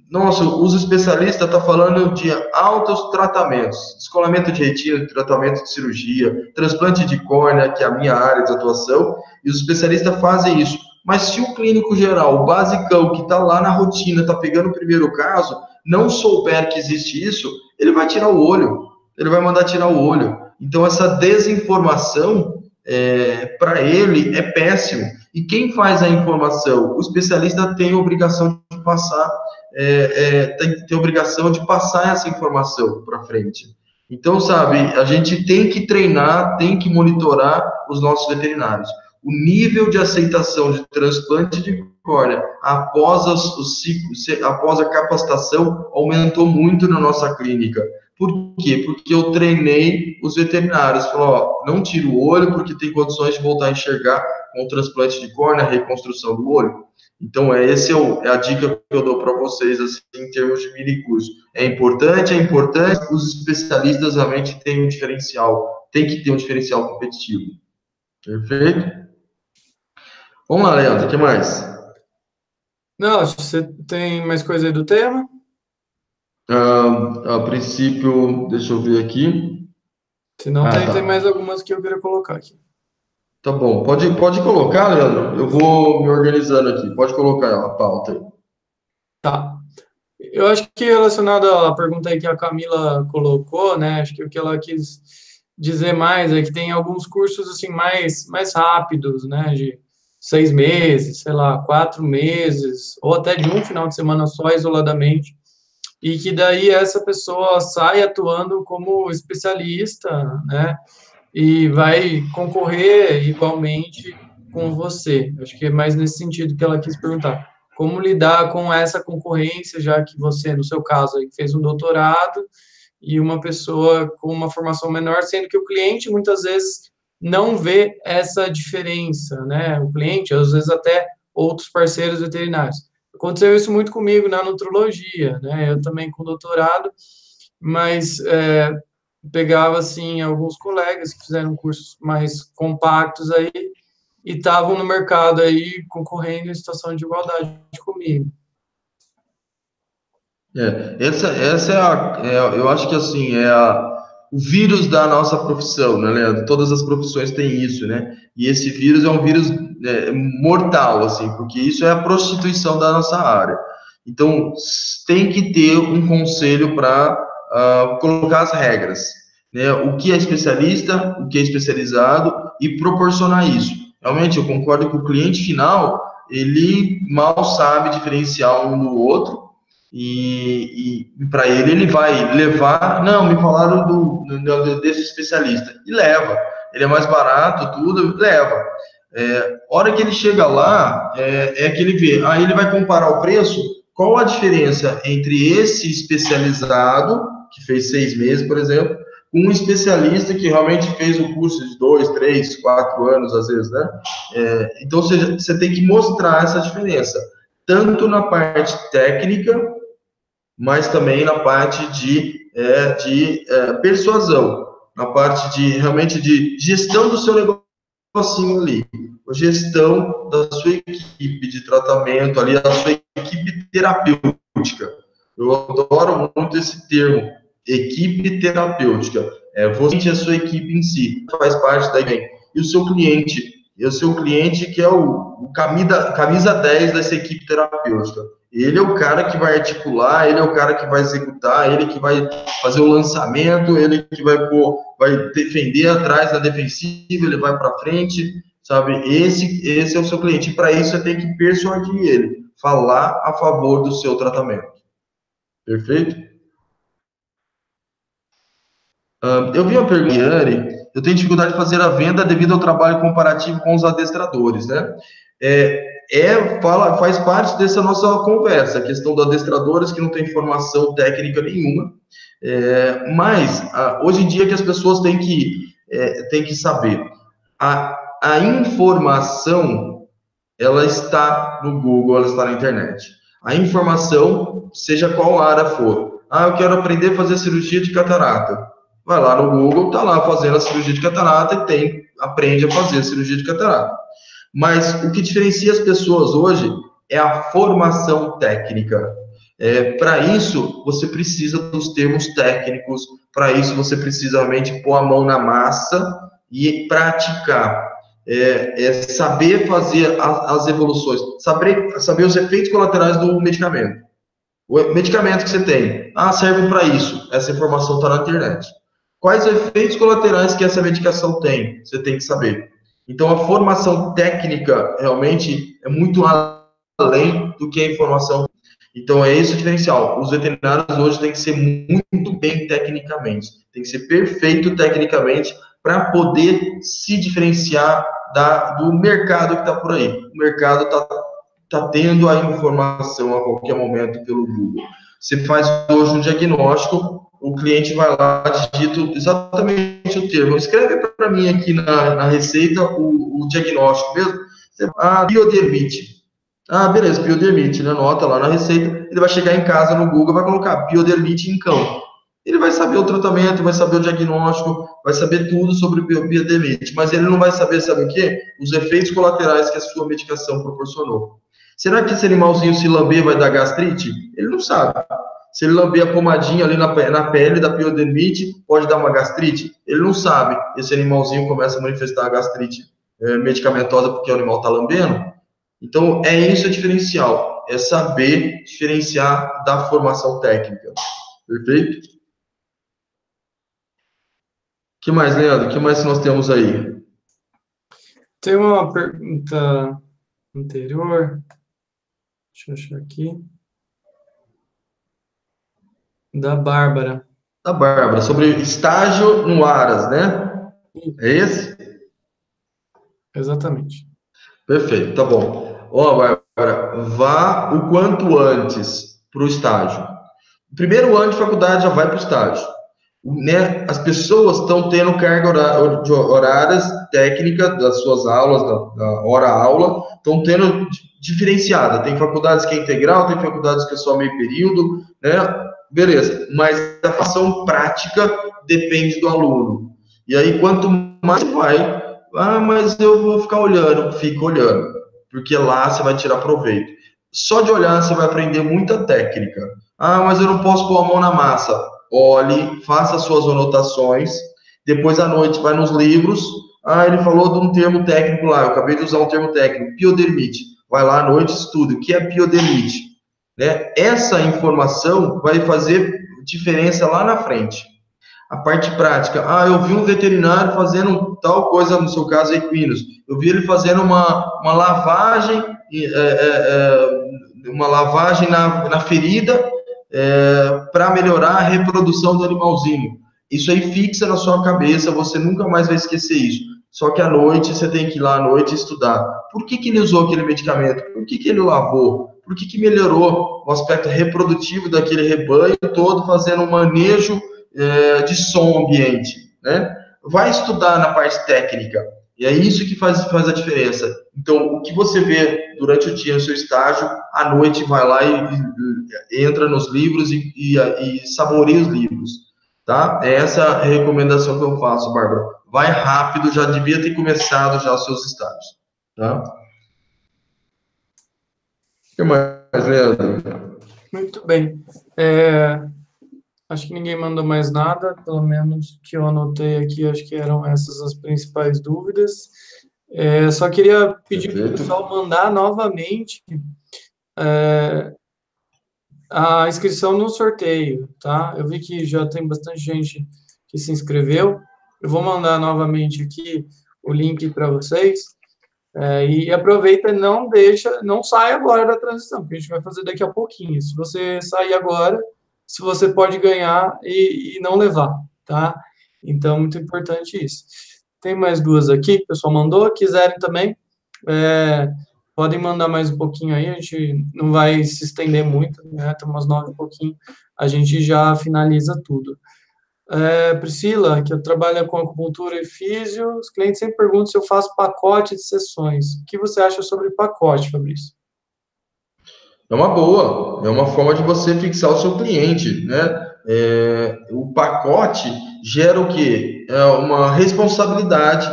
Nossa, os especialistas estão tá falando de altos tratamentos, descolamento de retina, tratamento de cirurgia, transplante de córnea, que é a minha área de atuação, e os especialistas fazem isso. Mas se o clínico geral, o basicão, que está lá na rotina, está pegando o primeiro caso, não souber que existe isso, ele vai tirar o olho, ele vai mandar tirar o olho. Então, essa desinformação, é, para ele, é péssimo. E quem faz a informação? O especialista tem obrigação de passar é, é, tem, tem obrigação de passar essa informação para frente. Então, sabe, a gente tem que treinar, tem que monitorar os nossos veterinários. O nível de aceitação de transplante de córnea após os, os ciclos, após a capacitação aumentou muito na nossa clínica. Por quê? Porque eu treinei os veterinários. Falou, ó, não tira o olho porque tem condições de voltar a enxergar com o transplante de córnea, reconstrução do olho. Então, é, esse é, é a dica que eu dou para vocês, assim, em termos de mini curso. É importante, é importante, os especialistas realmente têm um diferencial, tem que ter um diferencial competitivo. Perfeito? Vamos lá, Leandro, o que mais? Não, você tem mais coisa aí do tema? Ah, a princípio, deixa eu ver aqui. Se não, ah, tem, tá. tem mais algumas que eu queria colocar aqui. Tá bom. Pode, pode colocar, Leandro? Eu vou me organizando aqui. Pode colocar a pauta aí. Tá. Eu acho que relacionado à pergunta aí que a Camila colocou, né? Acho que o que ela quis dizer mais é que tem alguns cursos assim mais mais rápidos, né? De seis meses, sei lá, quatro meses, ou até de um final de semana só isoladamente, e que daí essa pessoa sai atuando como especialista, né? e vai concorrer igualmente com você. Acho que é mais nesse sentido que ela quis perguntar. Como lidar com essa concorrência, já que você, no seu caso, fez um doutorado e uma pessoa com uma formação menor, sendo que o cliente muitas vezes não vê essa diferença, né? O cliente, às vezes até outros parceiros veterinários. Aconteceu isso muito comigo na nutrologia, né? Eu também com doutorado, mas é, pegava assim alguns colegas que fizeram cursos mais compactos aí e estavam no mercado aí concorrendo em situação de igualdade comigo. É, essa, essa é a, é, eu acho que assim, é a, o vírus da nossa profissão, né, Leandro? Todas as profissões têm isso, né? E esse vírus é um vírus é, mortal, assim, porque isso é a prostituição da nossa área. Então, tem que ter um conselho para uh, colocar as regras, né? O que é especialista, o que é especializado e proporcionar isso. Realmente, eu concordo que o cliente final ele mal sabe diferenciar um do outro e, e para ele ele vai levar, não, me falaram do, do, desse especialista, e leva, ele é mais barato, tudo, leva. É, hora que ele chega lá, é, é que ele vê, aí ele vai comparar o preço, qual a diferença entre esse especializado, que fez seis meses, por exemplo, um especialista que realmente fez o curso de dois, três, quatro anos, às vezes, né? É, então, você, você tem que mostrar essa diferença, tanto na parte técnica, mas também na parte de, é, de é, persuasão, na parte de realmente de gestão do seu negocinho ali, gestão da sua equipe de tratamento ali, da sua equipe terapêutica. Eu adoro muito esse termo, equipe terapêutica. É você e a sua equipe em si, faz parte da equipe. E o seu cliente, e o seu cliente que é o, o camisa, camisa 10 dessa equipe terapêutica. Ele é o cara que vai articular, ele é o cara que vai executar, ele que vai fazer o lançamento, ele que vai pôr, vai defender atrás da defensiva, ele vai para frente, sabe? Esse, esse é o seu cliente. Para isso você tem que persuadir ele, falar a favor do seu tratamento. Perfeito? Uh, eu vi uma pergunta, eu tenho dificuldade de fazer a venda devido ao trabalho comparativo com os adestradores, né? É, é fala, faz parte dessa nossa conversa, a questão dos adestradores que não tem formação técnica nenhuma, é, mas a, hoje em dia que as pessoas têm que, é, têm que saber, a, a informação, ela está no Google, ela está na internet. A informação, seja qual área for, ah, eu quero aprender a fazer cirurgia de catarata. Vai lá no Google, tá lá fazendo a cirurgia de catarata e tem, aprende a fazer a cirurgia de catarata. Mas o que diferencia as pessoas hoje é a formação técnica. É, para isso, você precisa dos termos técnicos, para isso, você precisa realmente pôr a mão na massa e praticar. É, é saber fazer as evoluções, saber, saber os efeitos colaterais do medicamento. O medicamento que você tem, ah, serve para isso. Essa informação está na internet. Quais efeitos colaterais que essa medicação tem? Você tem que saber. Então, a formação técnica realmente é muito além do que a informação. Então, é esse o diferencial. Os veterinários hoje têm que ser muito bem tecnicamente, tem que ser perfeito tecnicamente para poder se diferenciar da, do mercado que está por aí. O mercado está tá tendo a informação a qualquer momento pelo Google. Você faz hoje um diagnóstico, o cliente vai lá, digita exatamente o termo. Escreve para mim aqui na, na receita o, o, diagnóstico mesmo. Ah, biodermite. Ah, beleza, biodermite, né? Nota lá na receita. Ele vai chegar em casa no Google, vai colocar biodermite em cão. Ele vai saber o tratamento, vai saber o diagnóstico, vai saber tudo sobre biodermite, mas ele não vai saber, sabe o quê? Os efeitos colaterais que a sua medicação proporcionou. Será que esse animalzinho se lamber vai dar gastrite? Ele não sabe. Se ele lamber a pomadinha ali na, na pele da piodermite, pode dar uma gastrite? Ele não sabe. Esse animalzinho começa a manifestar a gastrite é, medicamentosa porque o animal está lambendo. Então, é isso o diferencial. É saber diferenciar da formação técnica. Perfeito? Que mais, Leandro? Que mais nós temos aí? Tem uma pergunta anterior. Deixa eu achar aqui. Da Bárbara. Da Bárbara, sobre estágio no Aras, né? É esse? Exatamente. Perfeito, tá bom. Ó, Bárbara, vá o quanto antes para o estágio. O primeiro ano de faculdade já vai para o estágio. Né? As pessoas estão tendo carga horárias técnica das suas aulas, da, da hora-aula, estão tendo diferenciada. Tem faculdades que é integral, tem faculdades que é só meio período, né? Beleza, mas a ação prática depende do aluno. E aí, quanto mais vai, ah, mas eu vou ficar olhando, fica olhando, porque lá você vai tirar proveito. Só de olhar você vai aprender muita técnica. Ah, mas eu não posso pôr a mão na massa. Olhe, faça suas anotações, depois à noite vai nos livros. Ah, ele falou de um termo técnico lá, eu acabei de usar um termo técnico, piodermite. Vai lá à noite, estude o que é piodermite né? Essa informação vai fazer diferença lá na frente. A parte prática, ah, eu vi um veterinário fazendo tal coisa, no seu caso, equinos. Eu vi ele fazendo uma, uma lavagem, é, é, uma lavagem na, na ferida é, para melhorar a reprodução do animalzinho. Isso aí fixa na sua cabeça, você nunca mais vai esquecer isso. Só que à noite você tem que ir lá à noite estudar. Por que, que ele usou aquele medicamento? Por que, que ele lavou? Por que, que melhorou o aspecto reprodutivo daquele rebanho todo, fazendo um manejo é, de som ambiente? Né? Vai estudar na parte técnica. E é isso que faz, faz a diferença. Então, o que você vê durante o dia no seu estágio, à noite vai lá e, e entra nos livros e, e, e saboreia os livros. Tá? É essa a recomendação que eu faço, Bárbara. Vai rápido, já devia ter começado já os seus estágios. Tá? O que mais, Leandro? Muito bem. É, Acho que ninguém mandou mais nada, pelo menos que eu anotei aqui, acho que eram essas as principais dúvidas. É, só queria pedir para o pessoal mandar novamente é, a inscrição no sorteio, tá? Eu vi que já tem bastante gente que se inscreveu. Eu vou mandar novamente aqui o link para vocês. É, e aproveita e não deixa, não sai agora da transição, porque a gente vai fazer daqui a pouquinho. Se você sair agora, se você pode ganhar e, e não levar, tá? Então, muito importante isso. Tem mais duas aqui, o pessoal mandou, quiserem também, é, podem mandar mais um pouquinho aí, a gente não vai se estender muito, né? Tem umas nove um pouquinho, a gente já finaliza tudo. É, Priscila, que eu trabalho com acupuntura e físio, os clientes sempre perguntam se eu faço pacote de sessões. O que você acha sobre pacote, Fabrício? É uma boa, é uma forma de você fixar o seu cliente, né? É, o pacote gera o quê? É uma responsabilidade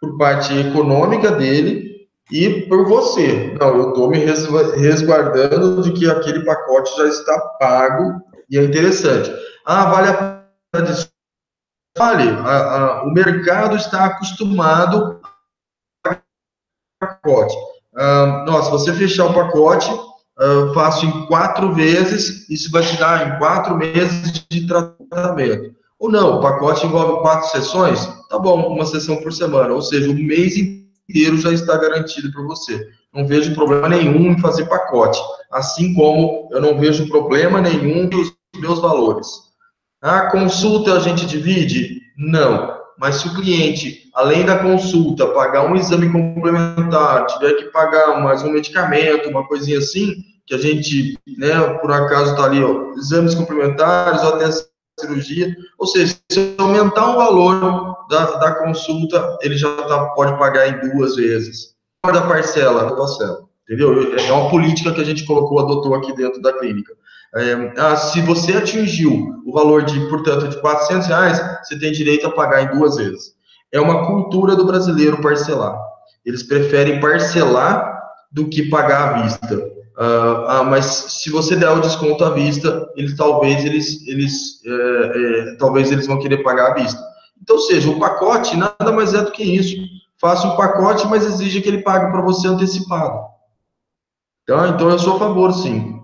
por parte econômica dele e por você. Não, eu estou me resguardando de que aquele pacote já está pago e é interessante. Ah, vale a Vale, a, a, o mercado está acostumado a pacote. Ah, nossa, você fechar o pacote, uh, faço em quatro vezes, isso vai te dar em quatro meses de tratamento. Ou não, o pacote envolve quatro sessões, tá bom, uma sessão por semana, ou seja, o mês inteiro já está garantido para você. Não vejo problema nenhum em fazer pacote, assim como eu não vejo problema nenhum dos meus valores. A consulta a gente divide? Não. Mas se o cliente, além da consulta, pagar um exame complementar, tiver que pagar mais um medicamento, uma coisinha assim, que a gente, né, por acaso está ali, ó, exames complementares ou até cirurgia, ou seja, se aumentar o valor da, da consulta, ele já tá, pode pagar em duas vezes. Da parcela, da parcela, entendeu? É uma política que a gente colocou, adotou aqui dentro da clínica. É, ah, se você atingiu o valor de, portanto, de 400 reais, você tem direito a pagar em duas vezes. É uma cultura do brasileiro parcelar. Eles preferem parcelar do que pagar à vista. Uh, ah, mas se você der o desconto à vista, eles talvez eles, eles é, é, talvez eles vão querer pagar à vista. Então, seja, o pacote nada mais é do que isso. Faça um pacote, mas exige que ele pague para você antecipado. Então, então eu sou a favor, sim.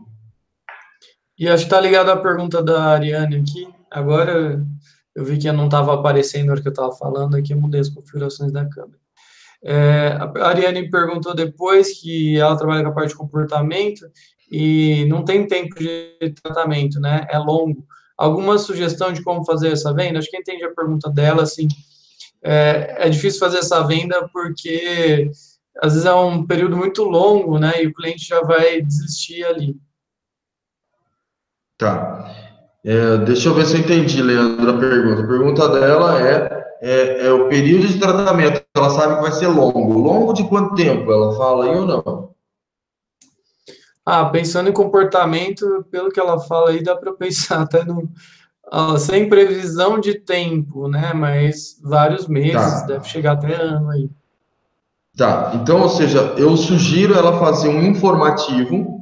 E acho que está ligado à pergunta da Ariane aqui. Agora eu vi que não estava aparecendo na hora que eu estava falando aqui, eu mudei as configurações da câmera. É, a Ariane perguntou depois que ela trabalha com a parte de comportamento e não tem tempo de tratamento, né? É longo. Alguma sugestão de como fazer essa venda? Acho que entendi a pergunta dela, assim. É, é difícil fazer essa venda porque às vezes é um período muito longo, né? E o cliente já vai desistir ali. Tá. É, deixa eu ver se eu entendi, Leandro, a pergunta. A pergunta dela é, é, é, o período de tratamento. Ela sabe que vai ser longo. Longo de quanto tempo? Ela fala aí ou não? Ah, pensando em comportamento, pelo que ela fala aí, dá para pensar até no. Sem previsão de tempo, né? Mas vários meses, tá. deve chegar até ano aí. Tá, então, ou seja, eu sugiro ela fazer um informativo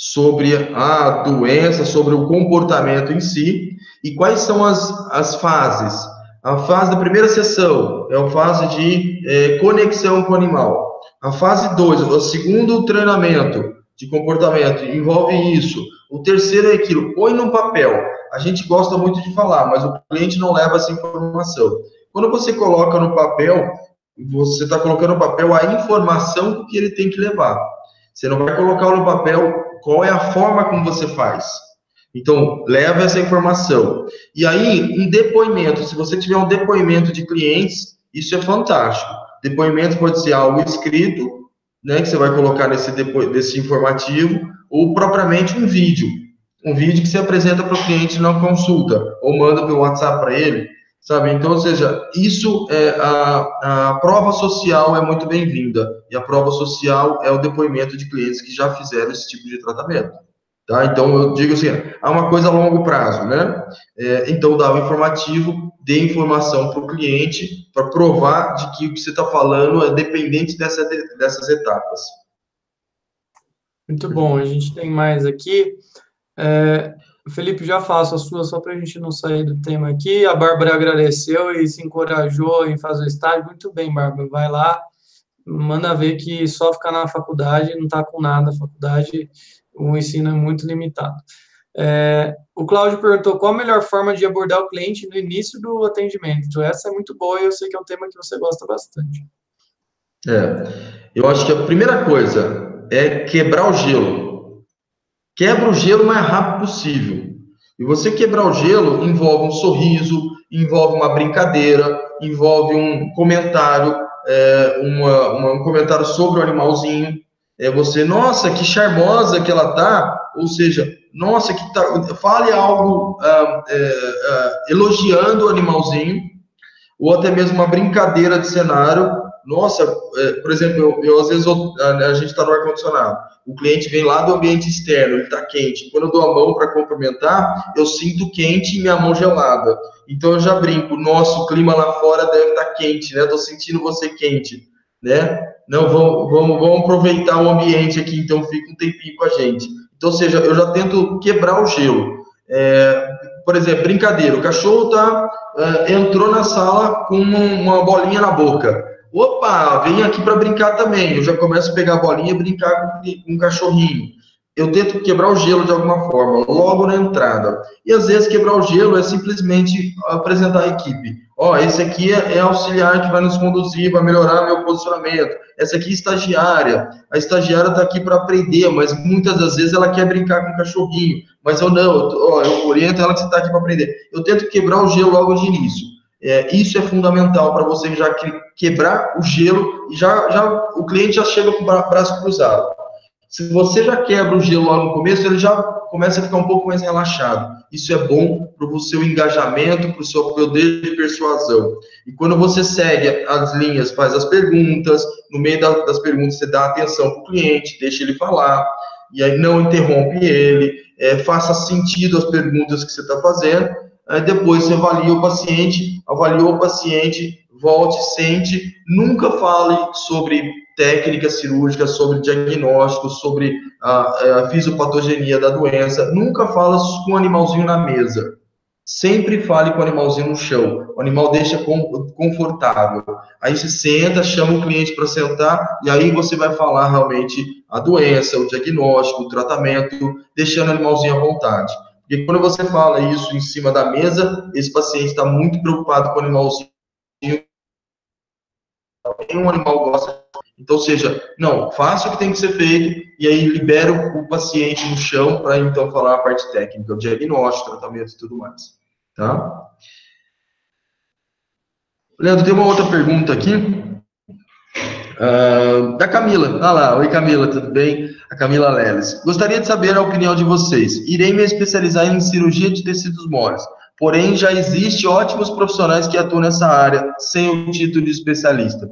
sobre a doença, sobre o comportamento em si e quais são as, as fases. A fase da primeira sessão é a fase de é, conexão com o animal. A fase 2, o segundo treinamento de comportamento, envolve isso. O terceiro é aquilo, põe no papel. A gente gosta muito de falar, mas o cliente não leva essa informação. Quando você coloca no papel, você está colocando no papel a informação que ele tem que levar. Você não vai colocar no papel qual é a forma como você faz. Então, leva essa informação. E aí, um depoimento, se você tiver um depoimento de clientes, isso é fantástico. Depoimento pode ser algo escrito, né, que você vai colocar nesse, depo desse informativo, ou propriamente um vídeo. Um vídeo que você apresenta para o cliente na consulta, ou manda pelo WhatsApp para ele, sabe? Então, ou seja, isso é a, a prova social é muito bem-vinda, e a prova social é o depoimento de clientes que já fizeram esse tipo de tratamento. Tá? Então, eu digo assim, há uma coisa a longo prazo, né? É, então, dá o informativo, dê informação para o cliente para provar de que o que você está falando é dependente dessa, dessas etapas. Muito bom, a gente tem mais aqui. É, Felipe, já faço a sua, só para a gente não sair do tema aqui. A Bárbara agradeceu e se encorajou em fazer o estágio. Muito bem, Bárbara, vai lá, manda ver que só ficar na faculdade não está com nada. A faculdade o ensino é muito limitado. É, o Cláudio perguntou qual a melhor forma de abordar o cliente no início do atendimento. Essa é muito boa e eu sei que é um tema que você gosta bastante. É, eu acho que a primeira coisa é quebrar o gelo. Quebra o gelo o mais rápido possível. E você quebrar o gelo envolve um sorriso, envolve uma brincadeira, envolve um comentário, é, uma, uma, um comentário sobre o animalzinho é você, nossa, que charmosa que ela tá, ou seja, nossa, que tá, fale algo ah, é, ah, elogiando o animalzinho, ou até mesmo uma brincadeira de cenário. Nossa, é, por exemplo, eu, eu às vezes eu, a, a, gente está no ar condicionado, o cliente vem lá do ambiente externo, ele está quente. Quando eu dou a mão para cumprimentar, eu sinto quente e minha mão gelada. Então eu já brinco, nosso clima lá fora deve estar tá quente, né? Estou sentindo você quente, né? Não, vamos, vamos, vamos aproveitar o ambiente aqui, então fica um tempinho com a gente. Então, ou seja, eu já tento quebrar o gelo. É, por exemplo, brincadeira, o cachorro tá, é, entrou na sala com uma bolinha na boca. Opa, vem aqui para brincar também. Eu já começo a pegar a bolinha e brincar com, um cachorrinho. Eu tento quebrar o gelo de alguma forma, logo na entrada. E às vezes quebrar o gelo é simplesmente apresentar a equipe. Ó, oh, esse aqui é, é auxiliar que vai nos conduzir, vai melhorar meu posicionamento essa aqui é estagiária. A estagiária está aqui para aprender, mas muitas das vezes ela quer brincar com o cachorrinho. Mas eu não, eu, ó, eu oriento ela que está aqui para aprender. Eu tento quebrar o gelo logo de início. É, isso é fundamental para você já quebrar o gelo e já, já o cliente já chega com o braço cruzado. Se você já quebra o gelo logo no começo, ele já começa a ficar um pouco mais relaxado. Isso é bom para o seu engajamento, para o seu poder de persuasão. E quando você segue as linhas, faz as perguntas, no meio das perguntas você dá atenção para o cliente, deixa ele falar, e aí não interrompe ele, é, faça sentido as perguntas que você está fazendo, depois você avalia o paciente, avaliou o paciente, volte, sente, nunca fale sobre técnica cirúrgica, sobre diagnóstico, sobre a, a fisiopatogenia da doença. Nunca fala com o animalzinho na mesa. Sempre fale com o animalzinho no chão. O animal deixa confortável. Aí você senta, chama o cliente para sentar, e aí você vai falar realmente a doença, o diagnóstico, o tratamento, deixando o animalzinho à vontade. Porque quando você fala isso em cima da mesa, esse paciente está muito preocupado com o animalzinho. Nenhum animal gosta então, seja, não, faça o que tem que ser feito e aí libera o, paciente no chão para então falar a parte técnica, o diagnóstico, tratamento e tudo mais. Tá? Leandro, tem uma outra pergunta aqui. Uh, da Camila. Ah lá, oi Camila, tudo bem? A Camila Leles. Gostaria de saber a opinião de vocês. Irei me especializar em cirurgia de tecidos moles, porém já existe ótimos profissionais que atuam nessa área sem o título de especialista.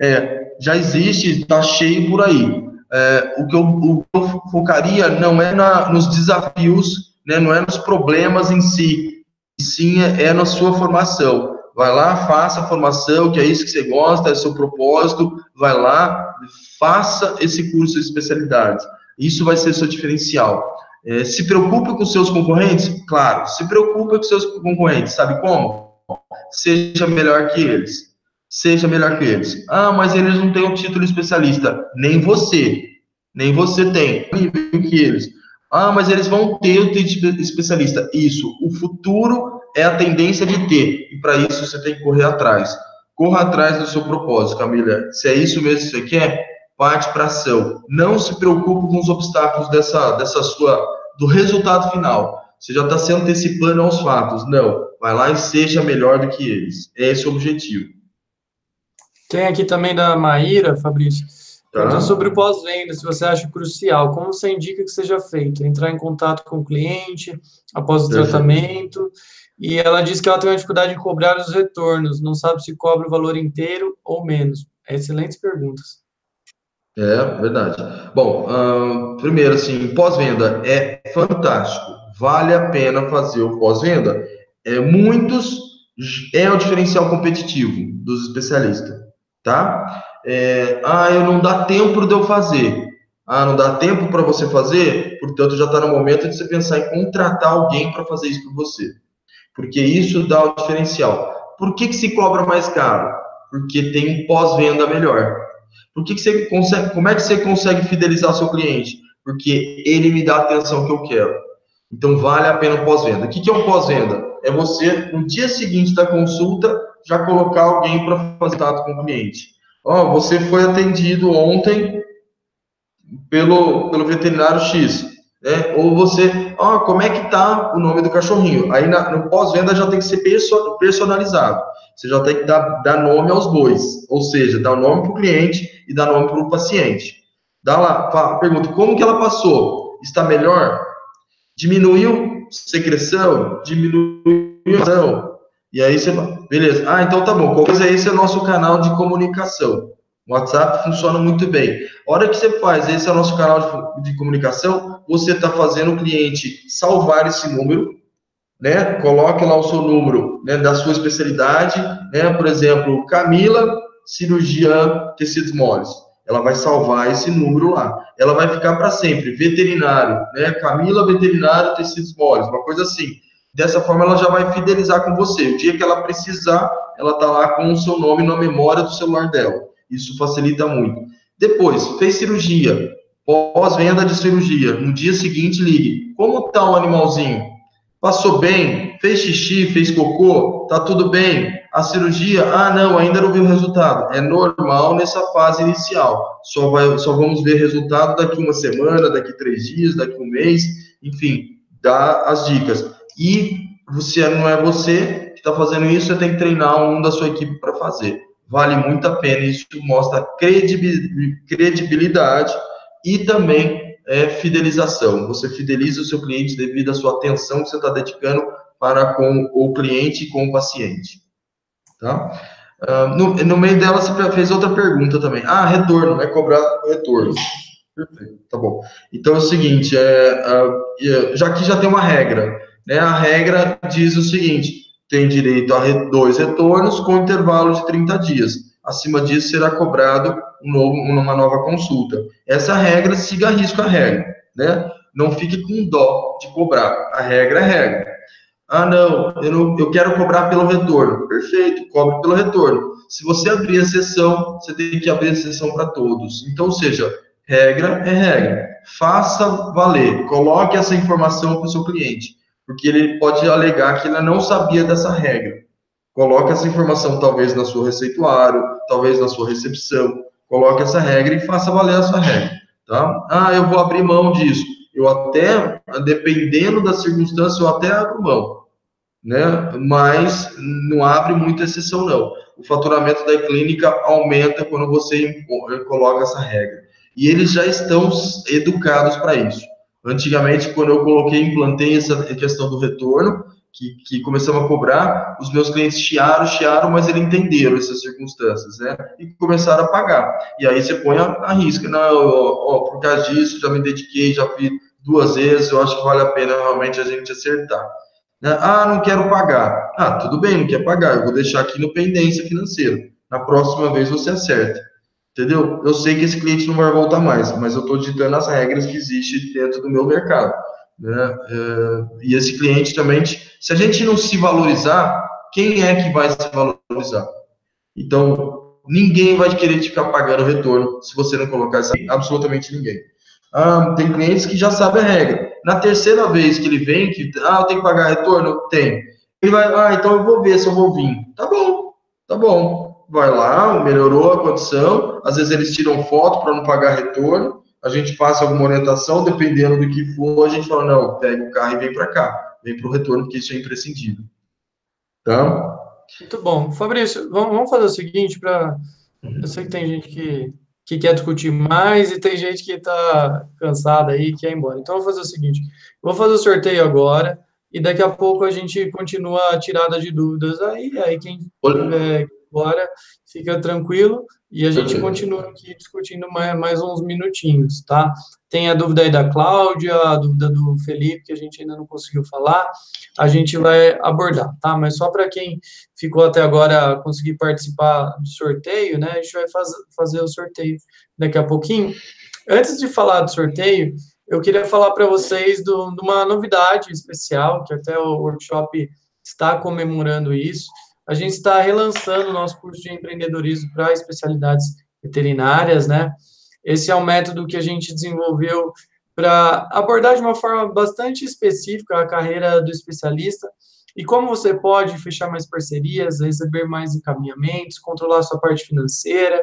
É, já existe, está cheio por aí. É, o, que eu, o, que eu, focaria não é na, nos desafios, né, não é nos problemas em si, sim é, é na sua formação. Vai lá, faça a formação, que é isso que você gosta, é seu propósito, vai lá, faça esse curso de especialidades. Isso vai ser seu diferencial. É, se preocupe com seus concorrentes? Claro, se preocupe com seus concorrentes. Sabe como? Seja melhor que eles seja melhor que eles. Ah, mas eles não têm um título especialista. Nem você. Nem você tem. que eles. Ah, mas eles vão ter o título especialista. Isso. O futuro é a tendência de ter. E para isso você tem que correr atrás. Corra atrás do seu propósito, Camila. Se é isso mesmo que você quer, parte para ação. Não se preocupe com os obstáculos dessa, dessa sua do resultado final. Você já está se antecipando aos fatos. Não, vai lá e seja melhor do que eles. É esse o objetivo. Tem aqui também da Maíra, Fabrício. Tá. sobre o pós-venda, se você acha crucial, como você indica que seja feito? Entrar em contato com o cliente após o Perfeito. tratamento. E ela diz que ela tem uma dificuldade em cobrar os retornos, não sabe se cobra o valor inteiro ou menos. Excelentes perguntas. É, verdade. Bom, primeiro, assim, pós-venda é fantástico. Vale a pena fazer o pós-venda. É, muitos é o diferencial competitivo dos especialistas, tá? É, ah, eu não dá tempo de eu fazer. Ah, não dá tempo para você fazer, portanto já está no momento de você pensar em contratar alguém para fazer isso por você. Porque isso dá o diferencial. Por que, que se cobra mais caro? Porque tem um pós-venda melhor. Por que, que você consegue, como é que você consegue fidelizar seu cliente? Porque ele me dá a atenção que eu quero. Então vale a pena o pós-venda. O que, que é um pós-venda? É você, no dia seguinte da consulta, já colocar alguém para fazer contato com o cliente. Ó, oh, você foi atendido ontem pelo, pelo veterinário X. Né? Ou você, ó, oh, como é que tá o nome do cachorrinho? Aí na, no pós-venda já tem que ser personalizado. Você já tem que dar, dar nome aos bois, ou seja, dar nome para o cliente e dar nome para o paciente. Dá lá, pergunta, como que ela passou? Está melhor? Diminuiu secreção? Diminuiu ação? E aí você, beleza. Ah, então tá bom. Qualquer coisa, esse é o nosso canal de comunicação. WhatsApp funciona muito bem. A hora que você faz, esse é o nosso canal de, de comunicação, você está fazendo o cliente salvar esse número, né? Coloque lá o seu número né, da sua especialidade, né? Por exemplo, Camila, cirurgiã tecidos moles. Ela vai salvar esse número lá. Ela vai ficar para sempre. Veterinário, né? Camila, veterinário, tecidos moles, uma coisa assim. Dessa forma, ela já vai fidelizar com você. O dia que ela precisar, ela tá lá com o seu nome na memória do celular dela. Isso facilita muito. Depois, fez cirurgia, pós-venda de cirurgia. No dia seguinte, ligue. Como tá o animalzinho? Passou bem? Fez xixi? Fez cocô? Tá tudo bem? A cirurgia? Ah, não, ainda não viu o resultado. É normal nessa fase inicial. Só, vai, só vamos ver resultado daqui uma semana, daqui três dias, daqui um mês. Enfim, dá as dicas. E você não é você que está fazendo isso, você tem que treinar um da sua equipe para fazer. Vale muito a pena. Isso mostra credibilidade e também é fidelização. Você fideliza o seu cliente devido à sua atenção que você está dedicando para com o cliente e com o paciente. Tá? Uh, no, no, meio dela, você fez outra pergunta também. Ah, retorno, é cobrar retorno. Perfeito, tá bom. Então é o seguinte, é, uh, já que já tem uma regra, né? A regra diz o seguinte: tem direito a dois retornos com intervalo de 30 dias. Acima disso será cobrado um novo, uma nova consulta. Essa regra, siga risco a regra, né? Não fique com dó de cobrar. A regra é regra. Ah, não, eu, não, eu quero cobrar pelo retorno. Perfeito, cobre pelo retorno. Se você abrir a sessão, você tem que abrir a sessão para todos. Então, seja, regra é regra. Faça valer. Coloque essa informação para o seu cliente, porque ele pode alegar que ele não sabia dessa regra. Coloque essa informação talvez na sua receituário, talvez na sua recepção. Coloque essa regra e faça valer essa regra, tá? Ah, eu vou abrir mão disso. Eu até, dependendo da circunstância, eu até abro mão, né? Mas não abre muita exceção, não. O faturamento da clínica aumenta quando você coloca essa regra. E eles já estão educados para isso. Antigamente, quando eu coloquei, implantei essa questão do retorno, que, que, começamos a cobrar, os meus clientes chiaram, chiaram, mas eles entenderam essas circunstâncias, né? E começaram a pagar. E aí você põe a, a risca, não, ó, por causa disso, já me dediquei, já fiz duas vezes, eu acho que vale a pena realmente a gente acertar. Né? Ah, não quero pagar. Ah, tudo bem, não quer pagar, eu vou deixar aqui no pendência financeira. Na próxima vez você acerta. Entendeu? Eu sei que esse cliente não vai voltar mais, mas eu estou ditando as regras que existem dentro do meu mercado. Né? É, e esse cliente também, se a gente não se valorizar, quem é que vai se valorizar? Então, ninguém vai querer te ficar pagando retorno se você não colocar isso absolutamente ninguém. Ah, tem clientes que já sabem a regra. Na terceira vez que ele vem, que ah, eu tenho que pagar retorno, tem. Ele vai, ah, então eu vou ver se eu vou vir. Tá bom, tá bom. Vai lá, melhorou a condição. Às vezes eles tiram foto para não pagar retorno a gente passa alguma orientação, dependendo do que for, a gente fala, não, pega o carro e vem para cá. vem para o retorno, porque isso é imprescindível. Tá? Muito bom. Fabrício, vamos fazer o seguinte, para eu sei que tem gente que, que quer discutir mais e tem gente que está cansada aí e quer ir embora. Então, eu vou fazer o seguinte, vou fazer o sorteio agora, e daqui a pouco a gente continua a tirada de dúvidas aí, aí quem tiver agora fica tranquilo e a gente continua aqui discutindo mais, mais uns minutinhos, tá? Tem a dúvida aí da Cláudia, a dúvida do Felipe, que a gente ainda não conseguiu falar, a gente vai abordar, tá? Mas só para quem ficou até agora conseguir participar do sorteio, né? A gente vai faz, fazer o sorteio daqui a pouquinho. Antes de falar do sorteio, eu queria falar para vocês do, de uma novidade especial, que até o workshop está comemorando isso. A gente está relançando o nosso curso de empreendedorismo para especialidades veterinárias, né? Esse é um método que a gente desenvolveu para abordar de uma forma bastante específica a carreira do especialista e como você pode fechar mais parcerias, receber mais encaminhamentos, controlar sua parte financeira,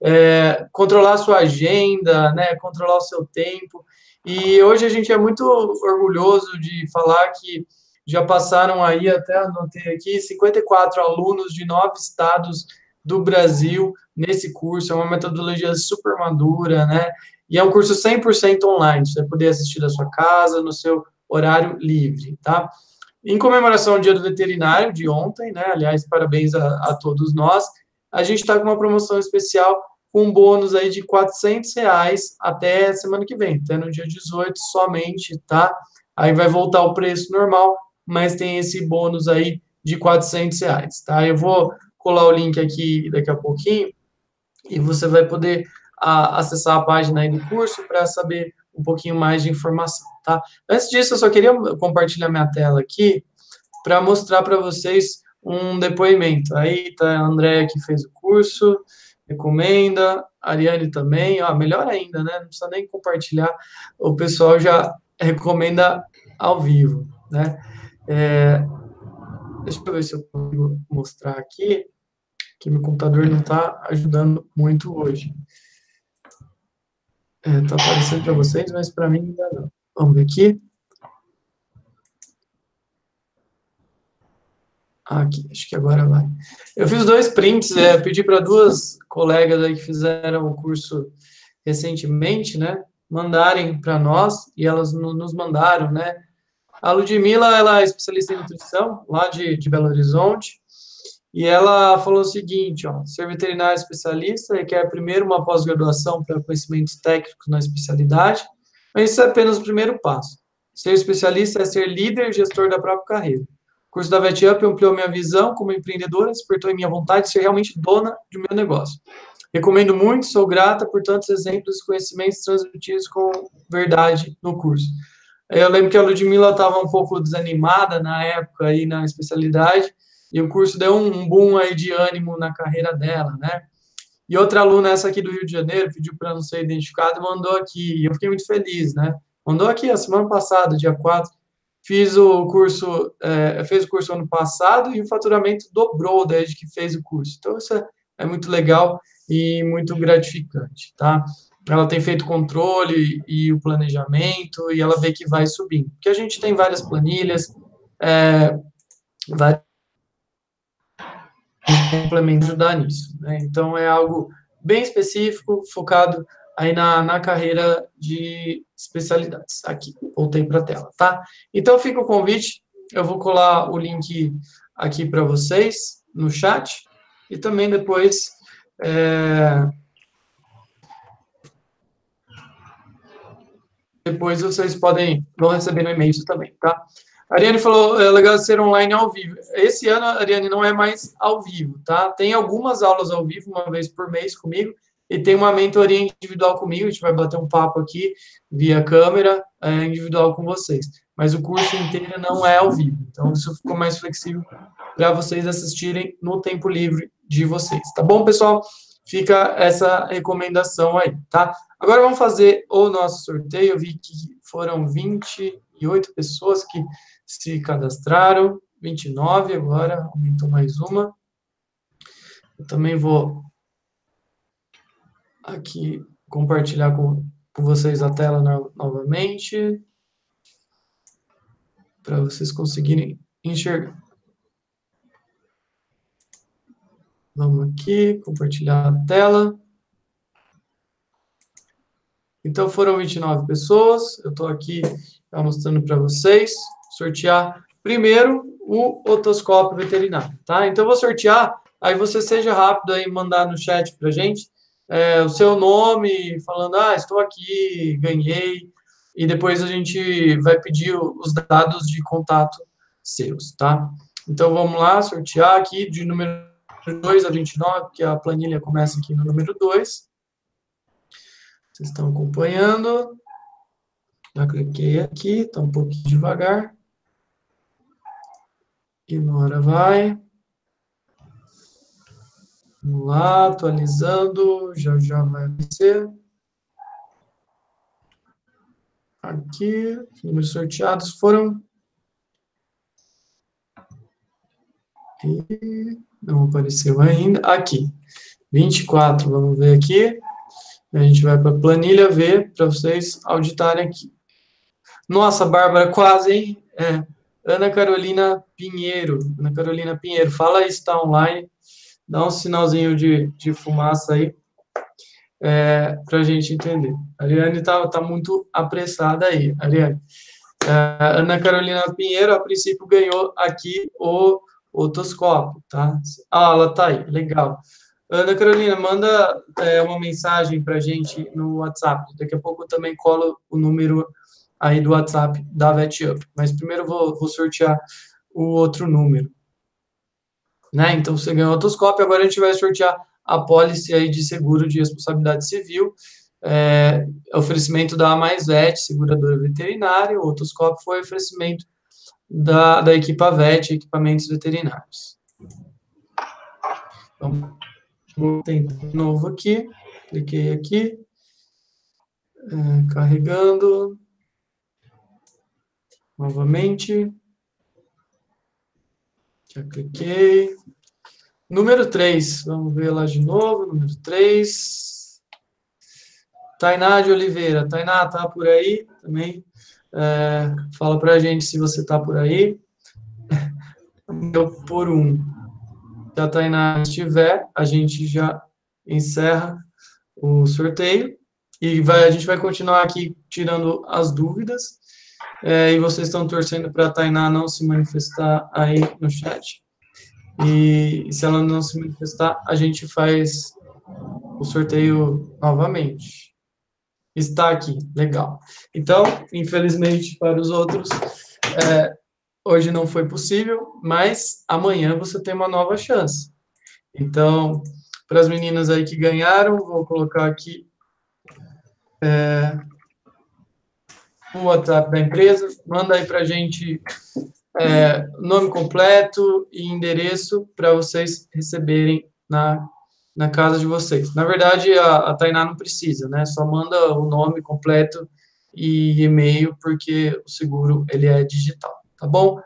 é, controlar sua agenda, né, controlar o seu tempo. E hoje a gente é muito orgulhoso de falar que já passaram aí, até anotei aqui, 54 alunos de nove estados do Brasil nesse curso. É uma metodologia super madura, né? E é um curso 100% online. Você vai poder assistir da sua casa, no seu horário livre, tá? Em comemoração ao Dia do Veterinário de ontem, né? Aliás, parabéns a, a todos nós. A gente está com uma promoção especial com um bônus aí de 400 reais até semana que vem, até no dia 18 somente, tá? Aí vai voltar o preço normal, mas tem esse bônus aí de 400 reais, tá? Eu vou colar o link aqui daqui a pouquinho e você vai poder a, acessar a página aí do curso para saber um pouquinho mais de informação, tá? Antes disso, eu só queria compartilhar minha tela aqui para mostrar para vocês um depoimento. Aí tá a Andréia que fez o curso, recomenda, a Ariane também, ó, melhor ainda, né? Não precisa nem compartilhar, o pessoal já recomenda ao vivo, né? É, deixa eu ver se eu consigo mostrar aqui, que meu computador não está ajudando muito hoje. Está é, tá aparecendo para vocês, mas para mim ainda não. Vamos ver aqui. Aqui, acho que agora vai. Eu fiz dois prints, é, pedi para duas colegas aí que fizeram o curso recentemente, né, mandarem para nós, e elas nos mandaram, né. A Ludmilla, ela é especialista em nutrição, lá de, de Belo Horizonte, e ela falou o seguinte, ó, ser veterinário especialista requer primeiro uma pós-graduação para conhecimentos técnicos na especialidade, mas isso é apenas o primeiro passo. Ser especialista é ser líder e gestor da própria carreira. O curso da VetUp ampliou minha visão como empreendedora, despertou em minha vontade de ser realmente dona de meu negócio. Recomendo muito, sou grata por tantos exemplos e conhecimentos transmitidos com verdade no curso. Eu lembro que a Ludmilla estava um pouco desanimada na época aí na especialidade, e o curso deu um boom aí de ânimo na carreira dela, né? E outra aluna, essa aqui do Rio de Janeiro, pediu para não ser identificada, mandou aqui, e eu fiquei muito feliz, né? Mandou aqui a semana passada, dia 4, Fiz o curso, é, fez o curso ano passado e o faturamento dobrou desde que fez o curso. Então, isso é, é muito legal e muito gratificante, tá? Ela tem feito controle e o planejamento e ela vê que vai subindo. Porque a gente tem várias planilhas, é, vai complementar ajudar nisso. Né? Então, é algo bem específico, focado aí na, na carreira de especialidades. Aqui, voltei para a tela, tá? Então, fica o convite, eu vou colar o link aqui para vocês no chat e também depois é, depois vocês podem vão receber no e-mail isso também, tá? A Ariane falou, é legal ser online ao vivo. Esse ano, Ariane, não é mais ao vivo, tá? Tem algumas aulas ao vivo, uma vez por mês comigo, e tem uma mentoria individual comigo, a gente vai bater um papo aqui via câmera, é, individual com vocês. Mas o curso inteiro não é ao vivo, então isso ficou mais flexível para vocês assistirem no tempo livre de vocês. Tá bom, pessoal? Fica essa recomendação aí, tá? Agora vamos fazer o nosso sorteio. Eu vi que foram 28 pessoas que se cadastraram, 29 agora, aumentou mais uma. Eu também vou aqui compartilhar com, com vocês a tela no, novamente. para vocês conseguirem enxergar. Vamos aqui, compartilhar a tela. Então, foram 29 pessoas. Eu estou aqui mostrando para vocês. Sortear primeiro o otoscópio veterinário, tá? Então, eu vou sortear. Aí você seja rápido aí, mandar no chat para gente é, o seu nome, falando, ah, estou aqui, ganhei. E depois a gente vai pedir os dados de contato seus, tá? Então, vamos lá, sortear aqui de número 2 a 29, porque a planilha começa aqui no número 2. Vocês estão acompanhando. Já cliquei aqui, está um pouquinho devagar. Ignora vai. Vamos lá, atualizando, já já vai aparecer. Aqui, os números sorteados foram. E não apareceu ainda. Aqui, 24, vamos ver aqui. A gente vai para a planilha ver, para vocês auditarem aqui. Nossa, Bárbara, quase, hein? É. Ana Carolina Pinheiro. Ana Carolina Pinheiro, fala aí está online. Dá um sinalzinho de, de fumaça aí, é, para a gente entender. A Ariane está tá muito apressada aí, Ariane. É, Ana Carolina Pinheiro, a princípio, ganhou aqui o otoscópio, tá? Ah, ela tá aí, legal. Ana Carolina, manda é, uma mensagem para gente no WhatsApp. Daqui a pouco eu também colo o número aí do WhatsApp da VetUp. Mas primeiro eu vou, vou sortear o outro número. Né? Então, você ganhou o otoscópio, agora a gente vai sortear a pólice aí de seguro de responsabilidade civil, é, oferecimento da Mais Vet, seguradora veterinária, o otoscópio foi oferecimento da, da Equipa VET, equipamentos veterinários. Então, tentar de novo aqui, cliquei aqui, é, carregando, novamente, já cliquei. Número 3, vamos ver lá de novo, número 3. Tainá de Oliveira, Tainá, tá por aí também? É, fala para a gente se você está por aí. Deu por um. Se a Tainá estiver, a gente já encerra o sorteio. E vai, a gente vai continuar aqui tirando as dúvidas. É, e vocês estão torcendo para a Tainá não se manifestar aí no chat. E se ela não se manifestar, a gente faz o sorteio novamente está aqui. Legal. Então, infelizmente para os outros, é, hoje não foi possível, mas amanhã você tem uma nova chance. Então, para as meninas aí que ganharam, vou colocar aqui é, o WhatsApp da empresa. Manda aí para a gente é, nome completo e endereço para vocês receberem na na casa de vocês. Na verdade, a, a Tainá não precisa, né? Só manda o nome completo e e-mail, porque o seguro ele é digital, tá bom?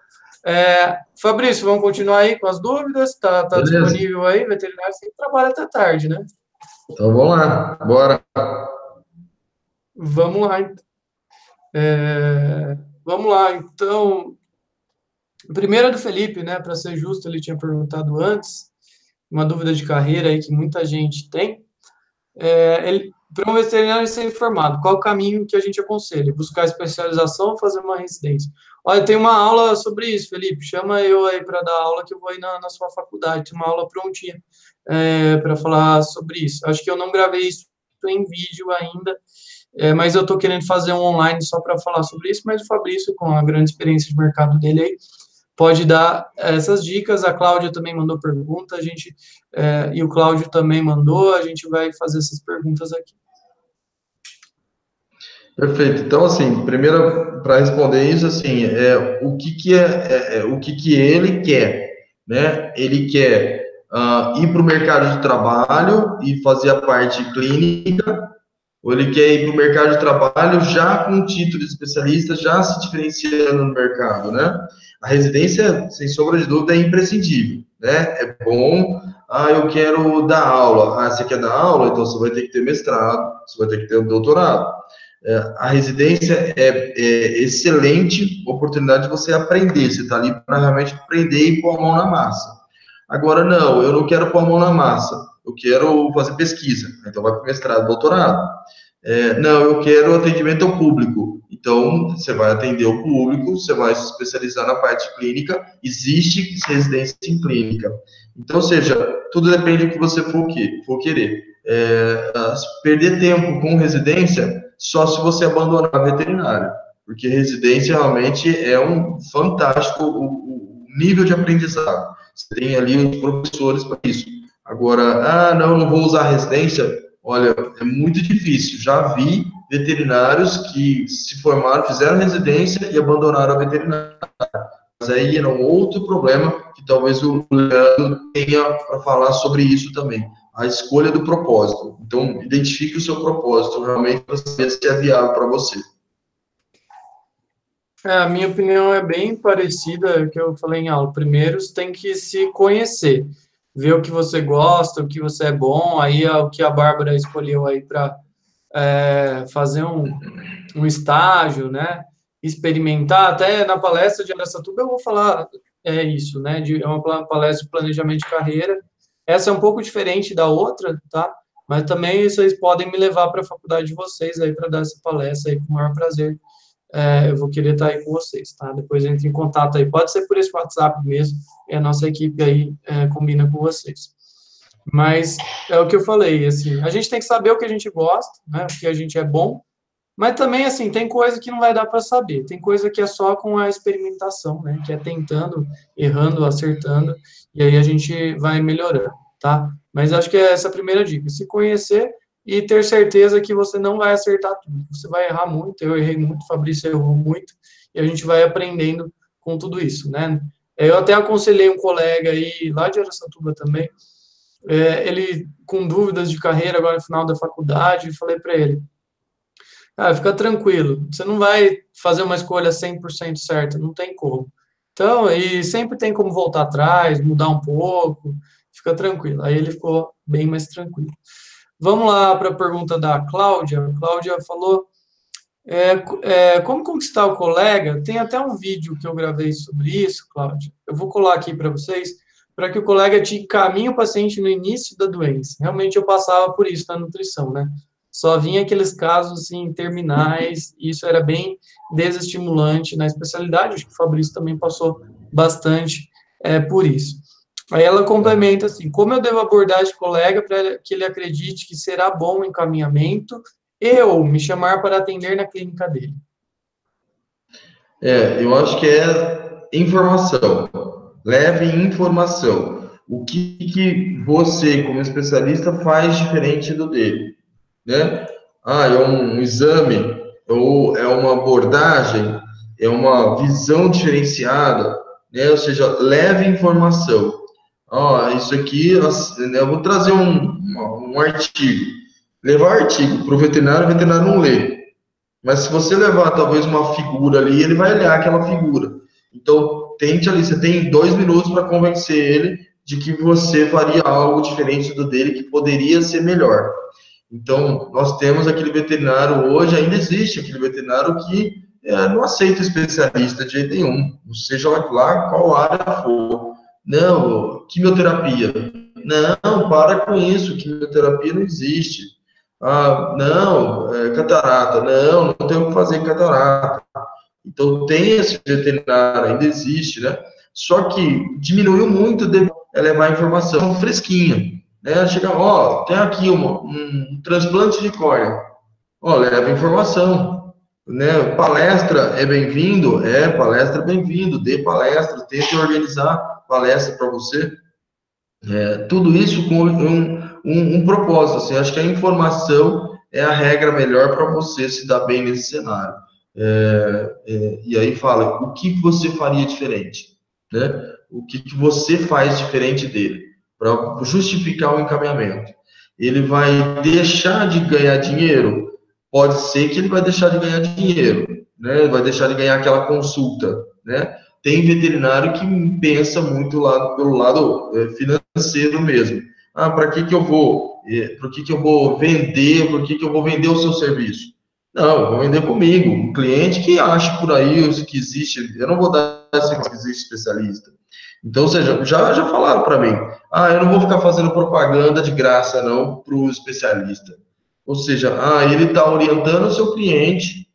É, Fabrício, vamos continuar aí com as dúvidas? Tá, tá disponível aí? Veterinário sempre trabalha até tarde, né? Então vamos lá, bora. Vamos lá. É, vamos lá, então. Primeira do Felipe, né? Para ser justo, ele tinha perguntado antes uma dúvida de carreira aí que muita gente tem, é, para um veterinário ser informado, qual o caminho que a gente aconselha? Buscar especialização ou fazer uma residência? Olha, tem uma aula sobre isso, Felipe, chama eu aí para dar aula que eu vou ir na, na sua faculdade, tem uma aula prontinha é, para falar sobre isso. Acho que eu não gravei isso em vídeo ainda, é, mas eu estou querendo fazer um online só para falar sobre isso, mas o Fabrício, com a grande experiência de mercado dele aí, pode dar essas dicas. A Cláudia também mandou pergunta, a gente é, e o Cláudio também mandou, a gente vai fazer essas perguntas aqui. Perfeito. Então, assim, primeiro para responder isso, assim, é o que que é, é, é, o que que ele quer, né? Ele quer uh, ir para o mercado de trabalho e fazer a parte clínica, ou ele quer ir para o mercado de trabalho já com título de especialista, já se diferenciando no mercado, né? a residência, sem sombra de dúvida, é imprescindível, né? É bom, ah, eu quero dar aula. Ah, você quer dar aula? Então você vai ter que ter mestrado, você vai ter que ter um doutorado. É, a residência é, é, excelente oportunidade de você aprender. Você está ali para realmente aprender e pôr a mão na massa. Agora, não, eu não quero pôr a mão na massa. Eu quero fazer pesquisa. Então, vai para mestrado, doutorado. É, não, eu quero atendimento ao público. Então, você vai atender o público, você vai se especializar na parte clínica, existe residência em clínica. Então, seja, tudo depende do que você for, que, for querer. É, perder tempo com residência só se você abandonar a veterinária, porque residência realmente é um fantástico o, o nível de aprendizado. Você tem ali os professores para isso. Agora, ah, não, não vou usar residência. Olha, é muito difícil. Já vi veterinários que se formaram, fizeram residência e abandonaram a veterinária. Mas aí era um outro problema que talvez o Leandro tenha para falar sobre isso também. A escolha do propósito. Então, identifique o seu propósito realmente para saber se é viável para você. É, a minha opinião é bem parecida que eu falei em aula. Primeiro, você tem que se conhecer, ver o que você gosta, o que você é bom. Aí, é o que a Bárbara escolheu aí para é, fazer um, um estágio, né? experimentar, até na palestra de Aracatuba eu vou falar é isso, né, de, é uma palestra de planejamento de carreira, essa é um pouco diferente da outra, tá, mas também vocês podem me levar para a faculdade de vocês aí para dar essa palestra aí com o maior prazer, é, eu vou querer estar aí com vocês, tá, depois entre em contato aí, pode ser por esse WhatsApp mesmo, e a nossa equipe aí é, combina com vocês. Mas é o que eu falei, assim, a gente tem que saber o que a gente gosta, né, o que a gente é bom, mas também, assim, tem coisa que não vai dar para saber. Tem coisa que é só com a experimentação, né? Que é tentando, errando, acertando, e aí a gente vai melhorando, tá? Mas acho que é essa a primeira dica. Se conhecer e ter certeza que você não vai acertar tudo. Você vai errar muito, eu errei muito, o Fabrício errou muito, e a gente vai aprendendo com tudo isso, né? Eu até aconselhei um colega aí, lá de Aracatuba também, é, ele com dúvidas de carreira agora no final da faculdade, falei para ele, ah, fica tranquilo, você não vai fazer uma escolha 100% certa, não tem como. Então, e sempre tem como voltar atrás, mudar um pouco, fica tranquilo. Aí ele ficou bem mais tranquilo. Vamos lá para a pergunta da Cláudia. A Cláudia falou, é, é, como conquistar o colega? Tem até um vídeo que eu gravei sobre isso, Cláudia. Eu vou colar aqui para vocês, para que o colega te encaminhe o paciente no início da doença. Realmente eu passava por isso na nutrição, né? só vinha aqueles casos assim, terminais, e isso era bem desestimulante na especialidade, acho que o Fabrício também passou bastante é, por isso. Aí ela complementa assim, como eu devo abordar esse colega para que ele acredite que será bom o encaminhamento e ou me chamar para atender na clínica dele? É, eu acho que é informação. Leve informação. O que, que você, como especialista, faz diferente do dele? né? Ah, é um, exame, ou é uma abordagem, é uma visão diferenciada, né? Ou seja, leve informação. Ó, isso aqui, né, eu vou trazer um, um artigo. Levar artigo para o veterinário, o veterinário não lê. Mas se você levar talvez uma figura ali, ele vai olhar aquela figura. Então, tente ali, você tem dois minutos para convencer ele de que você faria algo diferente do dele, que poderia ser melhor. Então, nós temos aquele veterinário hoje, ainda existe aquele veterinário que é, não aceita especialista de jeito nenhum, seja lá qual área for. Não, quimioterapia. Não, para com isso, quimioterapia não existe. Ah, não, é, catarata. Não, não tem o que fazer catarata. Então, tem esse veterinário, ainda existe, né? Só que diminuiu muito de levar a informação fresquinha. Né? Chega, ó, tem aqui uma, um transplante de córnea. Ó, leva informação. Né? Palestra é bem-vindo? É, palestra é bem-vindo. Dê palestra, tente organizar palestra para você. É, tudo isso com um, um, um, propósito. Assim, acho que a informação é a regra melhor para você se dar bem nesse cenário. É, é, e aí fala, o que você faria diferente? Né? O que, que você faz diferente dele? para justificar o encaminhamento. Ele vai deixar de ganhar dinheiro? Pode ser que ele vai deixar de ganhar dinheiro, né? Vai deixar de ganhar aquela consulta, né? Tem veterinário que pensa muito lá pelo lado é, financeiro mesmo. Ah, para que que eu vou? Para que que eu vou vender? Por que que eu vou vender o seu serviço? Não, vou vender comigo. Um cliente que acha por aí que existe, eu não vou dar esse que existe especialista. Então, ou seja, já, já falaram para mim, ah, eu não vou ficar fazendo propaganda de graça, não, para o especialista. Ou seja, ah, ele está orientando o seu cliente,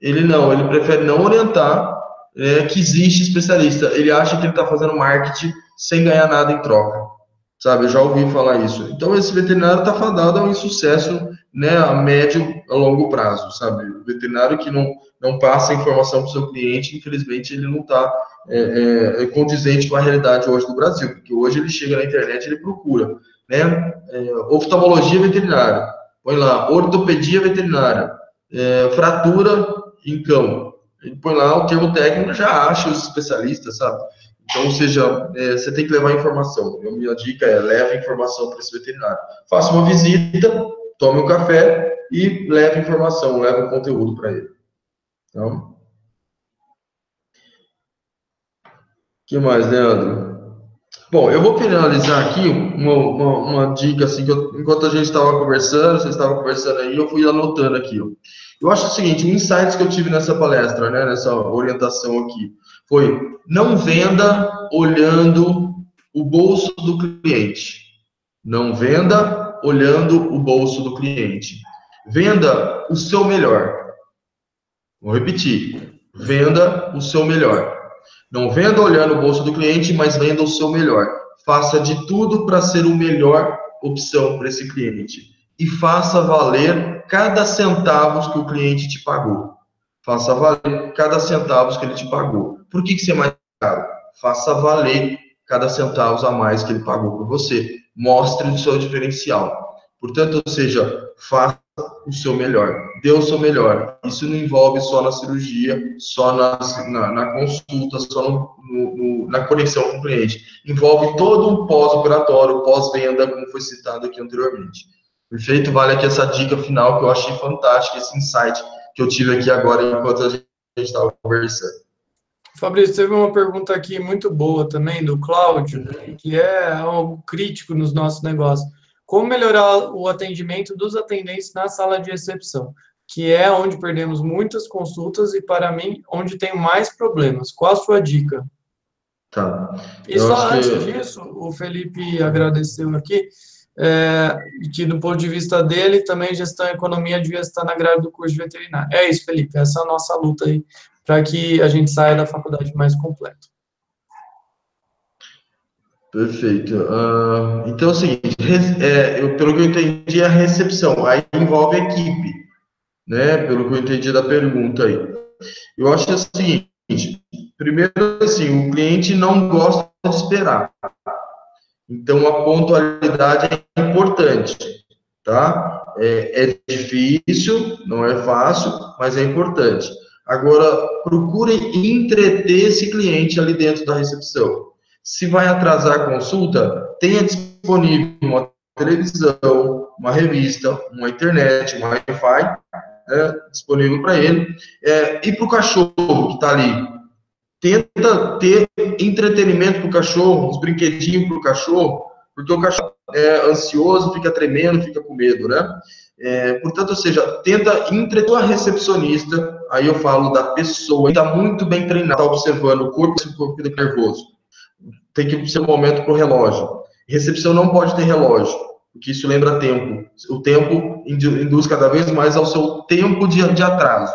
ele não, ele prefere não orientar é, que existe especialista. Ele acha que ele está fazendo marketing sem ganhar nada em troca. Sabe, eu já ouvi falar isso. Então, esse veterinário está fadado a um insucesso né, a médio, a longo prazo, sabe? O veterinário que não, não passa informação para o seu cliente, infelizmente, ele não está é, é, é, condizente com a realidade hoje do Brasil, porque hoje ele chega na internet ele procura, né? É, oftalmologia veterinária, põe lá, ortopedia veterinária, é, fratura em cão, ele põe lá o termo técnico, já acha os especialistas, sabe? Então, ou seja, é, você tem que levar informação. Minha dica é leve informação para esse veterinário. Faça uma visita, tome um café e leve informação, leve o conteúdo para ele. Então, que mais, Leandro? Bom, eu vou finalizar aqui uma, uma, uma dica, assim, que eu, enquanto a gente estava conversando, vocês estavam conversando aí, eu fui anotando aqui. Ó. Eu acho o seguinte, o insight que eu tive nessa palestra, né, nessa orientação aqui, foi não venda olhando o bolso do cliente. Não venda olhando o bolso do cliente. Venda o seu melhor. Vou repetir. Venda o seu melhor. Não venda olhando o bolso do cliente, mas venda o seu melhor. Faça de tudo para ser o melhor opção para esse cliente. E faça valer cada centavo que o cliente te pagou. Faça valer cada centavo que ele te pagou. Por que, que você é mais caro? Faça valer cada centavo a mais que ele pagou por você. Mostre o seu diferencial. Portanto, ou seja, faça o seu melhor, dê o seu melhor. Isso não envolve só na cirurgia, só na, na, na consulta, só no, no, na conexão com o cliente. Envolve todo um pós-operatório, pós-venda, como foi citado aqui anteriormente. Perfeito? Vale aqui essa dica final que eu achei fantástica, esse insight que eu tive aqui agora enquanto a gente estava conversando. Fabrício, teve uma pergunta aqui muito boa também do Cláudio, que é algo crítico nos nossos negócios. Como melhorar o atendimento dos atendentes na sala de recepção, que é onde perdemos muitas consultas e, para mim, onde tem mais problemas. Qual a sua dica? Tá. E só antes que... disso, o Felipe agradeceu aqui, é, que do ponto de vista dele, também gestão e economia devia estar na grade do curso de veterinário. É isso, Felipe, essa é a nossa luta aí, para que a gente saia da faculdade mais completo. Perfeito. Uh, então é o seguinte, é, eu, pelo que eu entendi, a recepção, aí envolve a equipe, né? Pelo que eu entendi da pergunta aí. Eu acho é o seguinte, primeiro assim, o cliente não gosta de esperar. Então a pontualidade é importante, tá? É, é difícil, não é fácil, mas é importante. Agora, procure entreter esse cliente ali dentro da recepção. Se vai atrasar a consulta, tenha disponível uma televisão, uma revista, uma internet, um Wi-Fi né, disponível para ele. É, e para o cachorro que está ali, tenta ter entretenimento para o cachorro, uns brinquedinhos para o cachorro, porque o cachorro é ansioso, fica tremendo, fica com medo, né? É, portanto, ou seja, tenta entreter a recepcionista, aí eu falo da pessoa, está muito bem treinada, está observando o corpo, o corpo nervoso tem que ser um momento para o relógio. Recepção não pode ter relógio, porque isso lembra tempo. O tempo induz cada vez mais ao seu tempo de, de atraso.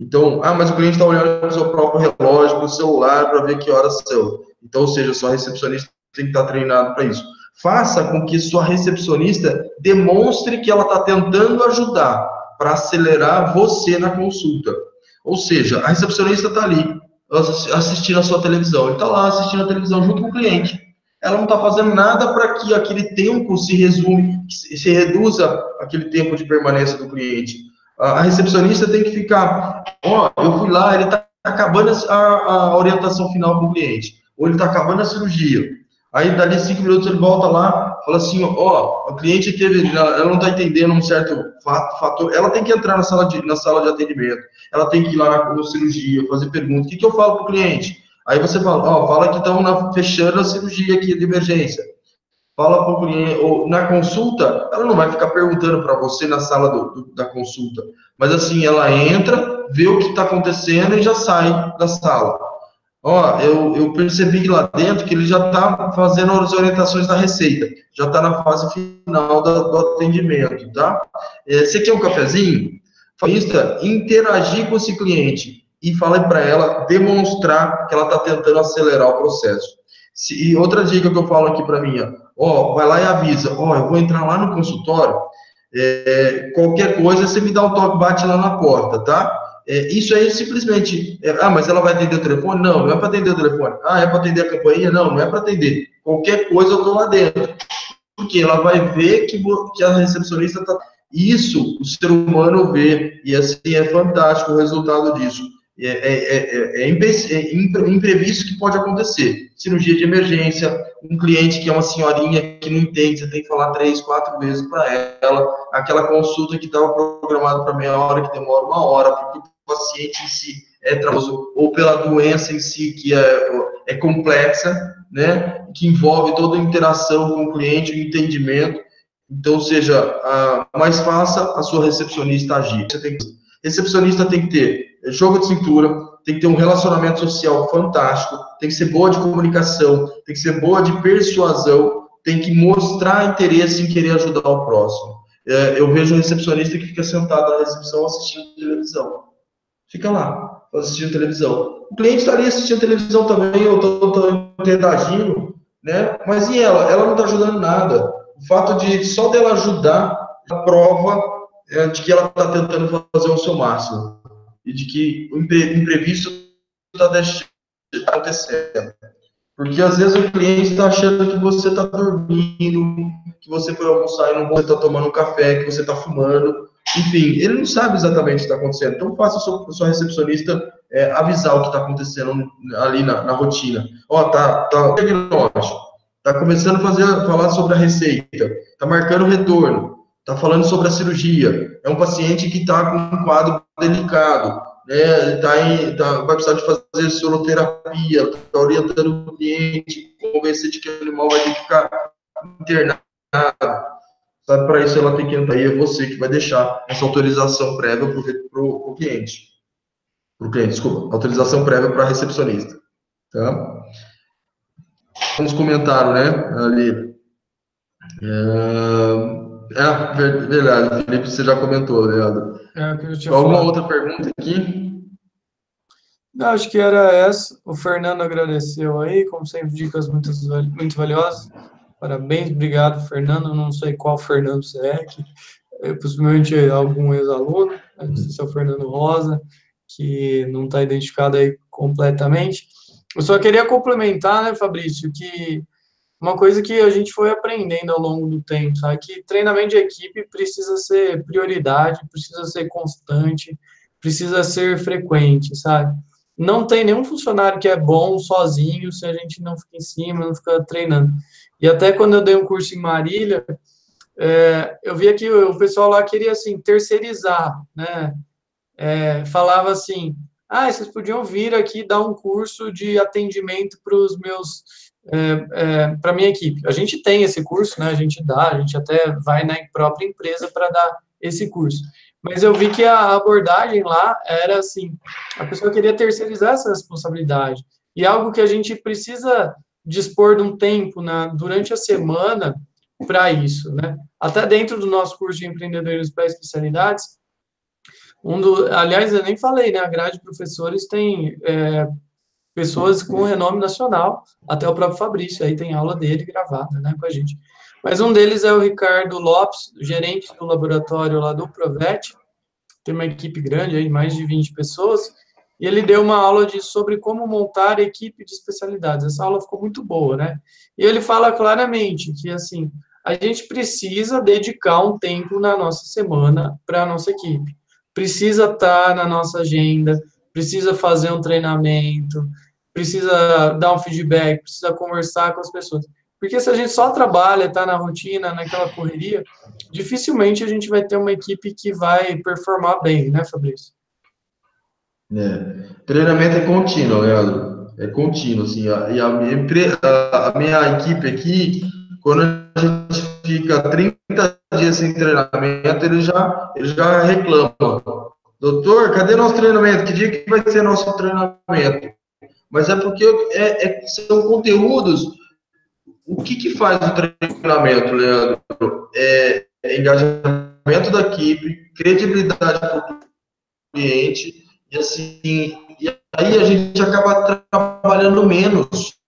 Então, ah, mas o cliente está olhando o seu próprio relógio, o celular, para ver que horas são. Então, ou seja, sua recepcionista tem que estar tá para isso. Faça com que sua recepcionista demonstre que ela está tentando ajudar para acelerar você na consulta. Ou seja, a recepcionista está ali, assistindo a sua televisão. Ele está lá assistindo a televisão junto com o cliente. Ela não está fazendo nada para que aquele tempo se resume, se reduza aquele tempo de permanência do cliente. A recepcionista tem que ficar, ó, oh, eu fui lá, ele está acabando a, a, orientação final com o cliente, ou ele está acabando a cirurgia. Aí, dali cinco minutos, ele volta lá, fala assim, ó, oh, o cliente teve, ela não está entendendo um certo fato, fator, ela tem que entrar na sala de, na sala de atendimento, ela tem que ir lá na, cirurgia, fazer perguntas. O que, que eu falo para o cliente? Aí você fala, ó, fala que estão fechando a cirurgia aqui de emergência. Fala para o cliente, na consulta, ela não vai ficar perguntando para você na sala do, do, da consulta, mas assim, ela entra, vê o que está acontecendo e já sai da sala. Ó, eu, eu percebi lá dentro que ele já está fazendo as orientações da receita, já está na fase final do, atendimento, tá? É, você quer um cafezinho? Faça interagir com esse cliente e fale para ela demonstrar que ela está tentando acelerar o processo. Se, e outra dica que eu falo aqui para mim, ó, vai lá e avisa, ó, eu vou entrar lá no consultório, é, qualquer coisa você me dá um toque, bate lá na porta, tá? É, isso aí simplesmente, é, ah, mas ela vai atender o telefone? Não, não é para atender o telefone. Ah, é para atender a campainha? Não, não é para atender. Qualquer coisa eu estou lá dentro. Porque ela vai ver que, que a recepcionista está. Isso o ser humano vê, e assim é fantástico o resultado disso. É, é, é, é, imprevisto que pode acontecer. Cirurgia de emergência, um cliente que é uma senhorinha que não entende, você tem que falar três, quatro vezes para ela, aquela consulta que estava programada para meia hora, que demora uma hora, porque o paciente em si é travado, ou pela doença em si, que é, é complexa, né, que envolve toda a interação com o cliente, o entendimento. Então, seja, a, mais faça a sua recepcionista agir. Você tem recepcionista tem que ter jogo de cintura, tem que ter um relacionamento social fantástico, tem que ser boa de comunicação, tem que ser boa de persuasão, tem que mostrar interesse em querer ajudar o próximo. É, eu vejo um recepcionista que fica sentado na recepção assistindo televisão. Fica lá, assistindo televisão. O cliente está ali assistindo televisão também, eu estou interagindo, né? Mas e ela? Ela não está ajudando nada. O fato de só dela ajudar, prova é, de que ela está tentando fazer o seu máximo e de que o imprevisto está deixando acontecendo. Porque às vezes o cliente está achando que você está dormindo, que você foi almoçar e não você está tomando um café, que você está fumando. Enfim, ele não sabe exatamente o que está acontecendo. Então faça a sua, sua recepcionista é, avisar o que está acontecendo ali na, na rotina. Ó, tá, tá diagnóstico, tá começando a fazer, falar sobre a receita, tá marcando o retorno, tá falando sobre a cirurgia. É um paciente que está com um quadro delicado, né, tá em, tá, vai precisar de fazer soroterapia, está orientando o cliente, convencer de que o animal vai ter que ficar internado. Sabe, para isso ela tem que entrar, e é você que vai deixar essa autorização prévia para o cliente. Para o cliente, desculpa, autorização prévia para recepcionista. Tá? Vamos comentário, né, ali. É, é verdade, Felipe, você já comentou, Leandro. É, Alguma falado. outra pergunta aqui? Não, acho que era essa. O Fernando agradeceu aí, como sempre, dicas muito, muito valiosas. Parabéns, obrigado, Fernando. Não sei qual Fernando você é, que, é, possivelmente algum ex-aluno, não sei se é o Fernando Rosa, que não está identificado aí completamente. Eu só queria complementar, né, Fabrício, que uma coisa que a gente foi aprendendo ao longo do tempo, sabe? Que treinamento de equipe precisa ser prioridade, precisa ser constante, precisa ser frequente, sabe? Não tem nenhum funcionário que é bom sozinho se a gente não fica em cima, não fica treinando. E até quando eu dei um curso em Marília, é, eu via que o pessoal lá queria, assim, terceirizar, né? É, falava assim, ah, vocês podiam vir aqui dar um curso de atendimento para os meus é, é, para minha equipe. A gente tem esse curso, né? A gente dá, a gente até vai na própria empresa para dar esse curso. Mas eu vi que a abordagem lá era assim, a pessoa queria terceirizar essa responsabilidade. E algo que a gente precisa dispor de um tempo na, durante a semana para isso, né? Até dentro do nosso curso de empreendedorismo para especialidades, um do, aliás, eu nem falei, né? A grade de professores tem é, pessoas com renome nacional, até o próprio Fabrício, aí tem aula dele gravada, né, com a gente. Mas um deles é o Ricardo Lopes, gerente do laboratório lá do Provet, tem uma equipe grande aí, mais de 20 pessoas, e ele deu uma aula de, sobre como montar equipe de especialidades. Essa aula ficou muito boa, né? E ele fala claramente que, assim, a gente precisa dedicar um tempo na nossa semana para a nossa equipe. Precisa estar tá na nossa agenda, precisa fazer um treinamento, precisa dar um feedback, precisa conversar com as pessoas. Porque se a gente só trabalha, está na rotina, naquela correria, dificilmente a gente vai ter uma equipe que vai performar bem, né, Fabrício? É. Treinamento é contínuo, Leandro. É contínuo, assim. E a, minha, a minha equipe aqui, quando a gente fica 30 dias sem treinamento, ele já, ele já reclama. Doutor, cadê nosso treinamento? Que dia que vai ser nosso treinamento? Mas é porque é, é, são conteúdos. O que, que faz o treinamento, Leandro? É, é engajamento da equipe, credibilidade para o cliente, e assim, e aí a gente acaba trabalhando menos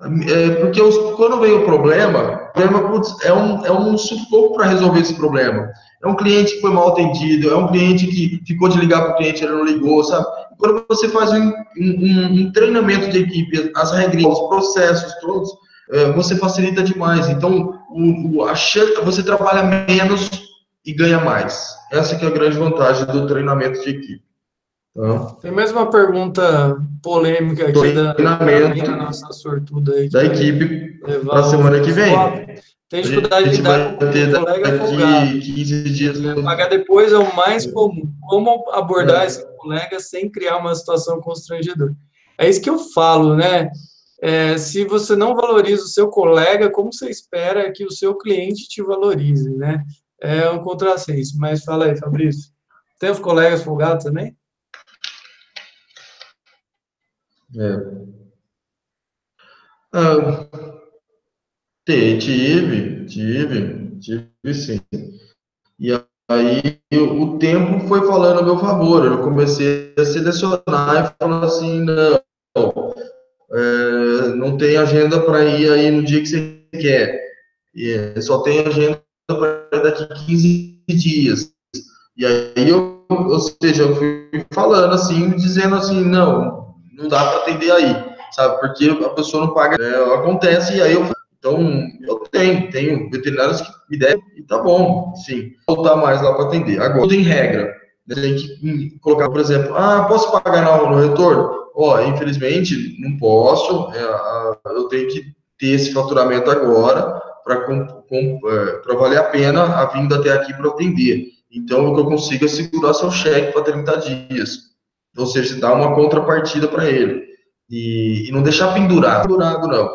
é, porque os, quando vem o problema, o problema putz, é, um, é um sufoco para resolver esse problema. É um cliente que foi mal atendido, é um cliente que ficou de ligar para o cliente, ele não ligou, sabe? Quando você faz um, um, um treinamento de equipe, as regras, os processos todos, é, você facilita demais. Então, o, o, a chance, você trabalha menos e ganha mais. Essa que é a grande vantagem do treinamento de equipe. Tem mais uma pergunta polêmica aqui da, da nossa sortuda aí. Da equipe para a semana que vem. Tem dificuldade de lidar com o colega folgado. 15 dias. Pagar depois é o mais comum. Como abordar é. esse colega sem criar uma situação constrangedora? É isso que eu falo, né? É, se você não valoriza o seu colega, como você espera que o seu cliente te valorize, né? É um contrassenso. Mas fala aí, Fabrício. Tem os colegas folgados também? É. Ah, tive, tive, tive sim. E aí o tempo foi falando a meu favor. Eu comecei a selecionar e falar assim, não, é, não tem agenda para ir aí no dia que você quer. E só tem agenda para daqui 15 dias. E aí eu, ou seja, eu fui falando assim, dizendo assim, não, não dá para atender aí, sabe? Porque a pessoa não paga, é, acontece e aí eu então eu tenho, tenho veterinários que me devem e tá bom, sim, voltar mais lá para atender. Agora tem regra, né? tem que colocar, por exemplo, ah, posso pagar no, no retorno? Ó, oh, infelizmente não posso, é, eu tenho que ter esse faturamento agora para é, valer a pena a vinda até aqui para atender. Então, o que eu consigo é segurar seu cheque para 30 dias. Ou seja, dá uma contrapartida para ele. E, e, não deixar pendurado, pendurado não.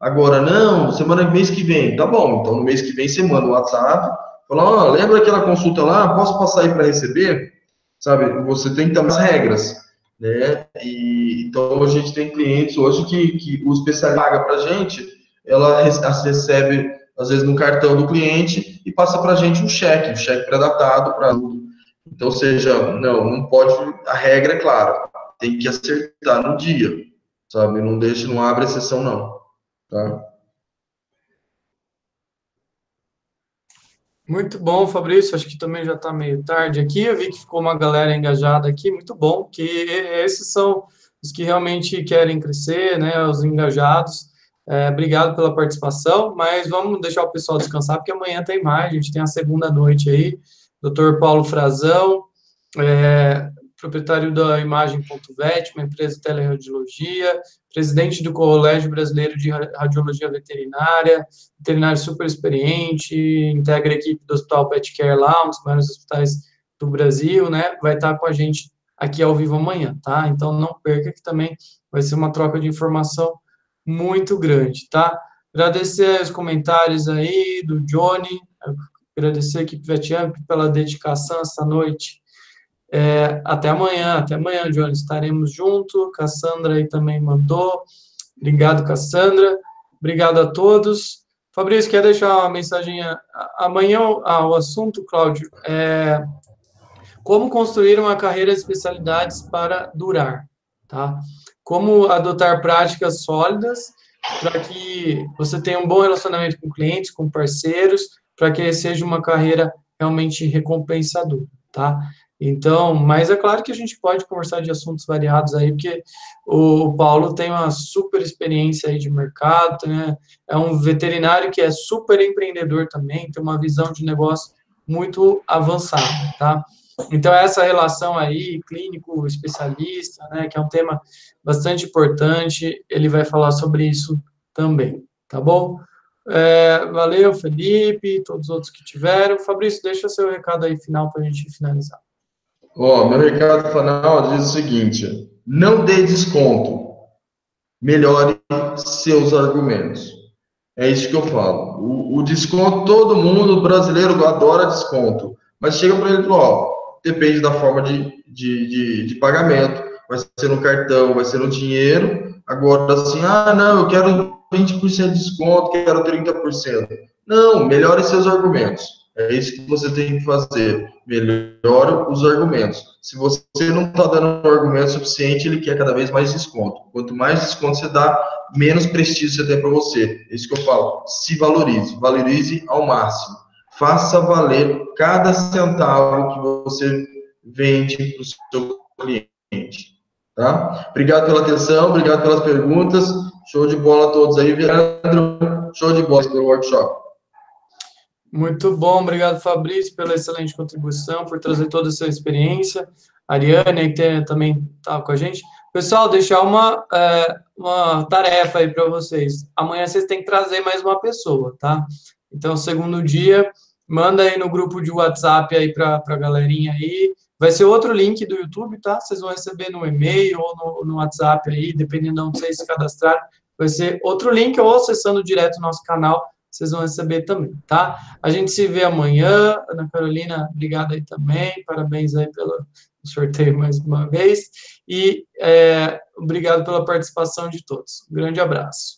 Agora, não, semana mês que vem, tá bom. Então, no mês que vem, você manda o WhatsApp, fala, ó, oh, lembra aquela consulta lá? Posso passar aí para receber? Sabe, você tem que ter umas regras, né? E, então, a gente tem clientes hoje que, que o especialista paga para gente, ela recebe, às vezes, no cartão do cliente e passa para gente um cheque, um cheque pré-datado para então, seja, não, não pode, a regra é clara, tem que acertar no dia, sabe? Não deixe, não abre exceção, não, tá? Muito bom, Fabrício. Acho que também já está meio tarde aqui. Eu vi que ficou uma galera engajada aqui. Muito bom, que esses são os que realmente querem crescer, né? Os engajados. É, obrigado pela participação, mas vamos deixar o pessoal descansar, porque amanhã tem mais. A gente tem a segunda noite aí. Dr. Paulo Frazão, é, proprietário da Imagem.vet, uma empresa de teleradiologia, presidente do Colégio Brasileiro de Radiologia Veterinária, veterinário super experiente, integra a equipe do Hospital Pet Care lá, um dos maiores hospitais do Brasil, né? Vai estar com a gente aqui ao vivo amanhã, tá? Então não perca que também vai ser uma troca de informação muito grande, tá? Agradecer os comentários aí do Johnny, Agradecer a equipe VetAmp pela dedicação essa noite. É, até amanhã, até amanhã, Johnny, estaremos juntos. Cassandra aí também mandou. Obrigado, Cassandra. Obrigado a todos. Fabrício, quer deixar uma mensagem? Amanhã, ah, o assunto, Cláudio, é como construir uma carreira de especialidades para durar, tá? Como adotar práticas sólidas para que você tenha um bom relacionamento com clientes, com parceiros, para que seja uma carreira realmente recompensadora, tá? Então, mas é claro que a gente pode conversar de assuntos variados aí, porque o Paulo tem uma super experiência aí de mercado, né? É um veterinário que é super empreendedor também, tem uma visão de negócio muito avançada, tá? Então, essa relação aí, clínico, especialista, né, que é um tema bastante importante, ele vai falar sobre isso também, tá bom? É, valeu, Felipe, todos os outros que tiveram. Fabrício, deixa seu recado aí final para a gente finalizar. Ó, meu recado final diz o seguinte: não dê desconto, melhore seus argumentos. É isso que eu falo. O, o desconto, todo mundo brasileiro adora desconto. Mas chega para ele e fala, ó, depende da forma de, de, de, de, pagamento. Vai ser no cartão, vai ser no dinheiro. Agora, assim, ah, não, eu quero 20% de desconto, quero 30%. Não, melhore seus argumentos. É isso que você tem que fazer. Melhora os argumentos. Se você não está dando um argumento suficiente, ele quer cada vez mais desconto. Quanto mais desconto você dá, menos prestígio você tem para você. É isso que eu falo. Se valorize. Valorize ao máximo. Faça valer cada centavo que você vende para o seu cliente. Tá? Obrigado pela atenção, obrigado pelas perguntas. Show de bola a todos aí, Leandro. Show de bola pelo workshop. Muito bom, obrigado Fabrício pela excelente contribuição, por trazer toda a sua experiência. Ariane, que também estava com a gente. Pessoal, deixar uma, é, uma tarefa aí para vocês. Amanhã vocês têm que trazer mais uma pessoa, tá? Então, segundo dia, manda aí no grupo de WhatsApp aí para a galerinha aí. Vai ser outro link do YouTube, tá? Vocês vão receber no e-mail ou no, no WhatsApp aí, dependendo de onde vocês se cadastrarem. Vai ser outro link ou acessando direto o nosso canal vocês vão receber também, tá? A gente se vê amanhã. Ana Carolina, obrigada aí também. Parabéns aí pelo sorteio mais uma vez. E é, obrigado pela participação de todos. Um grande abraço.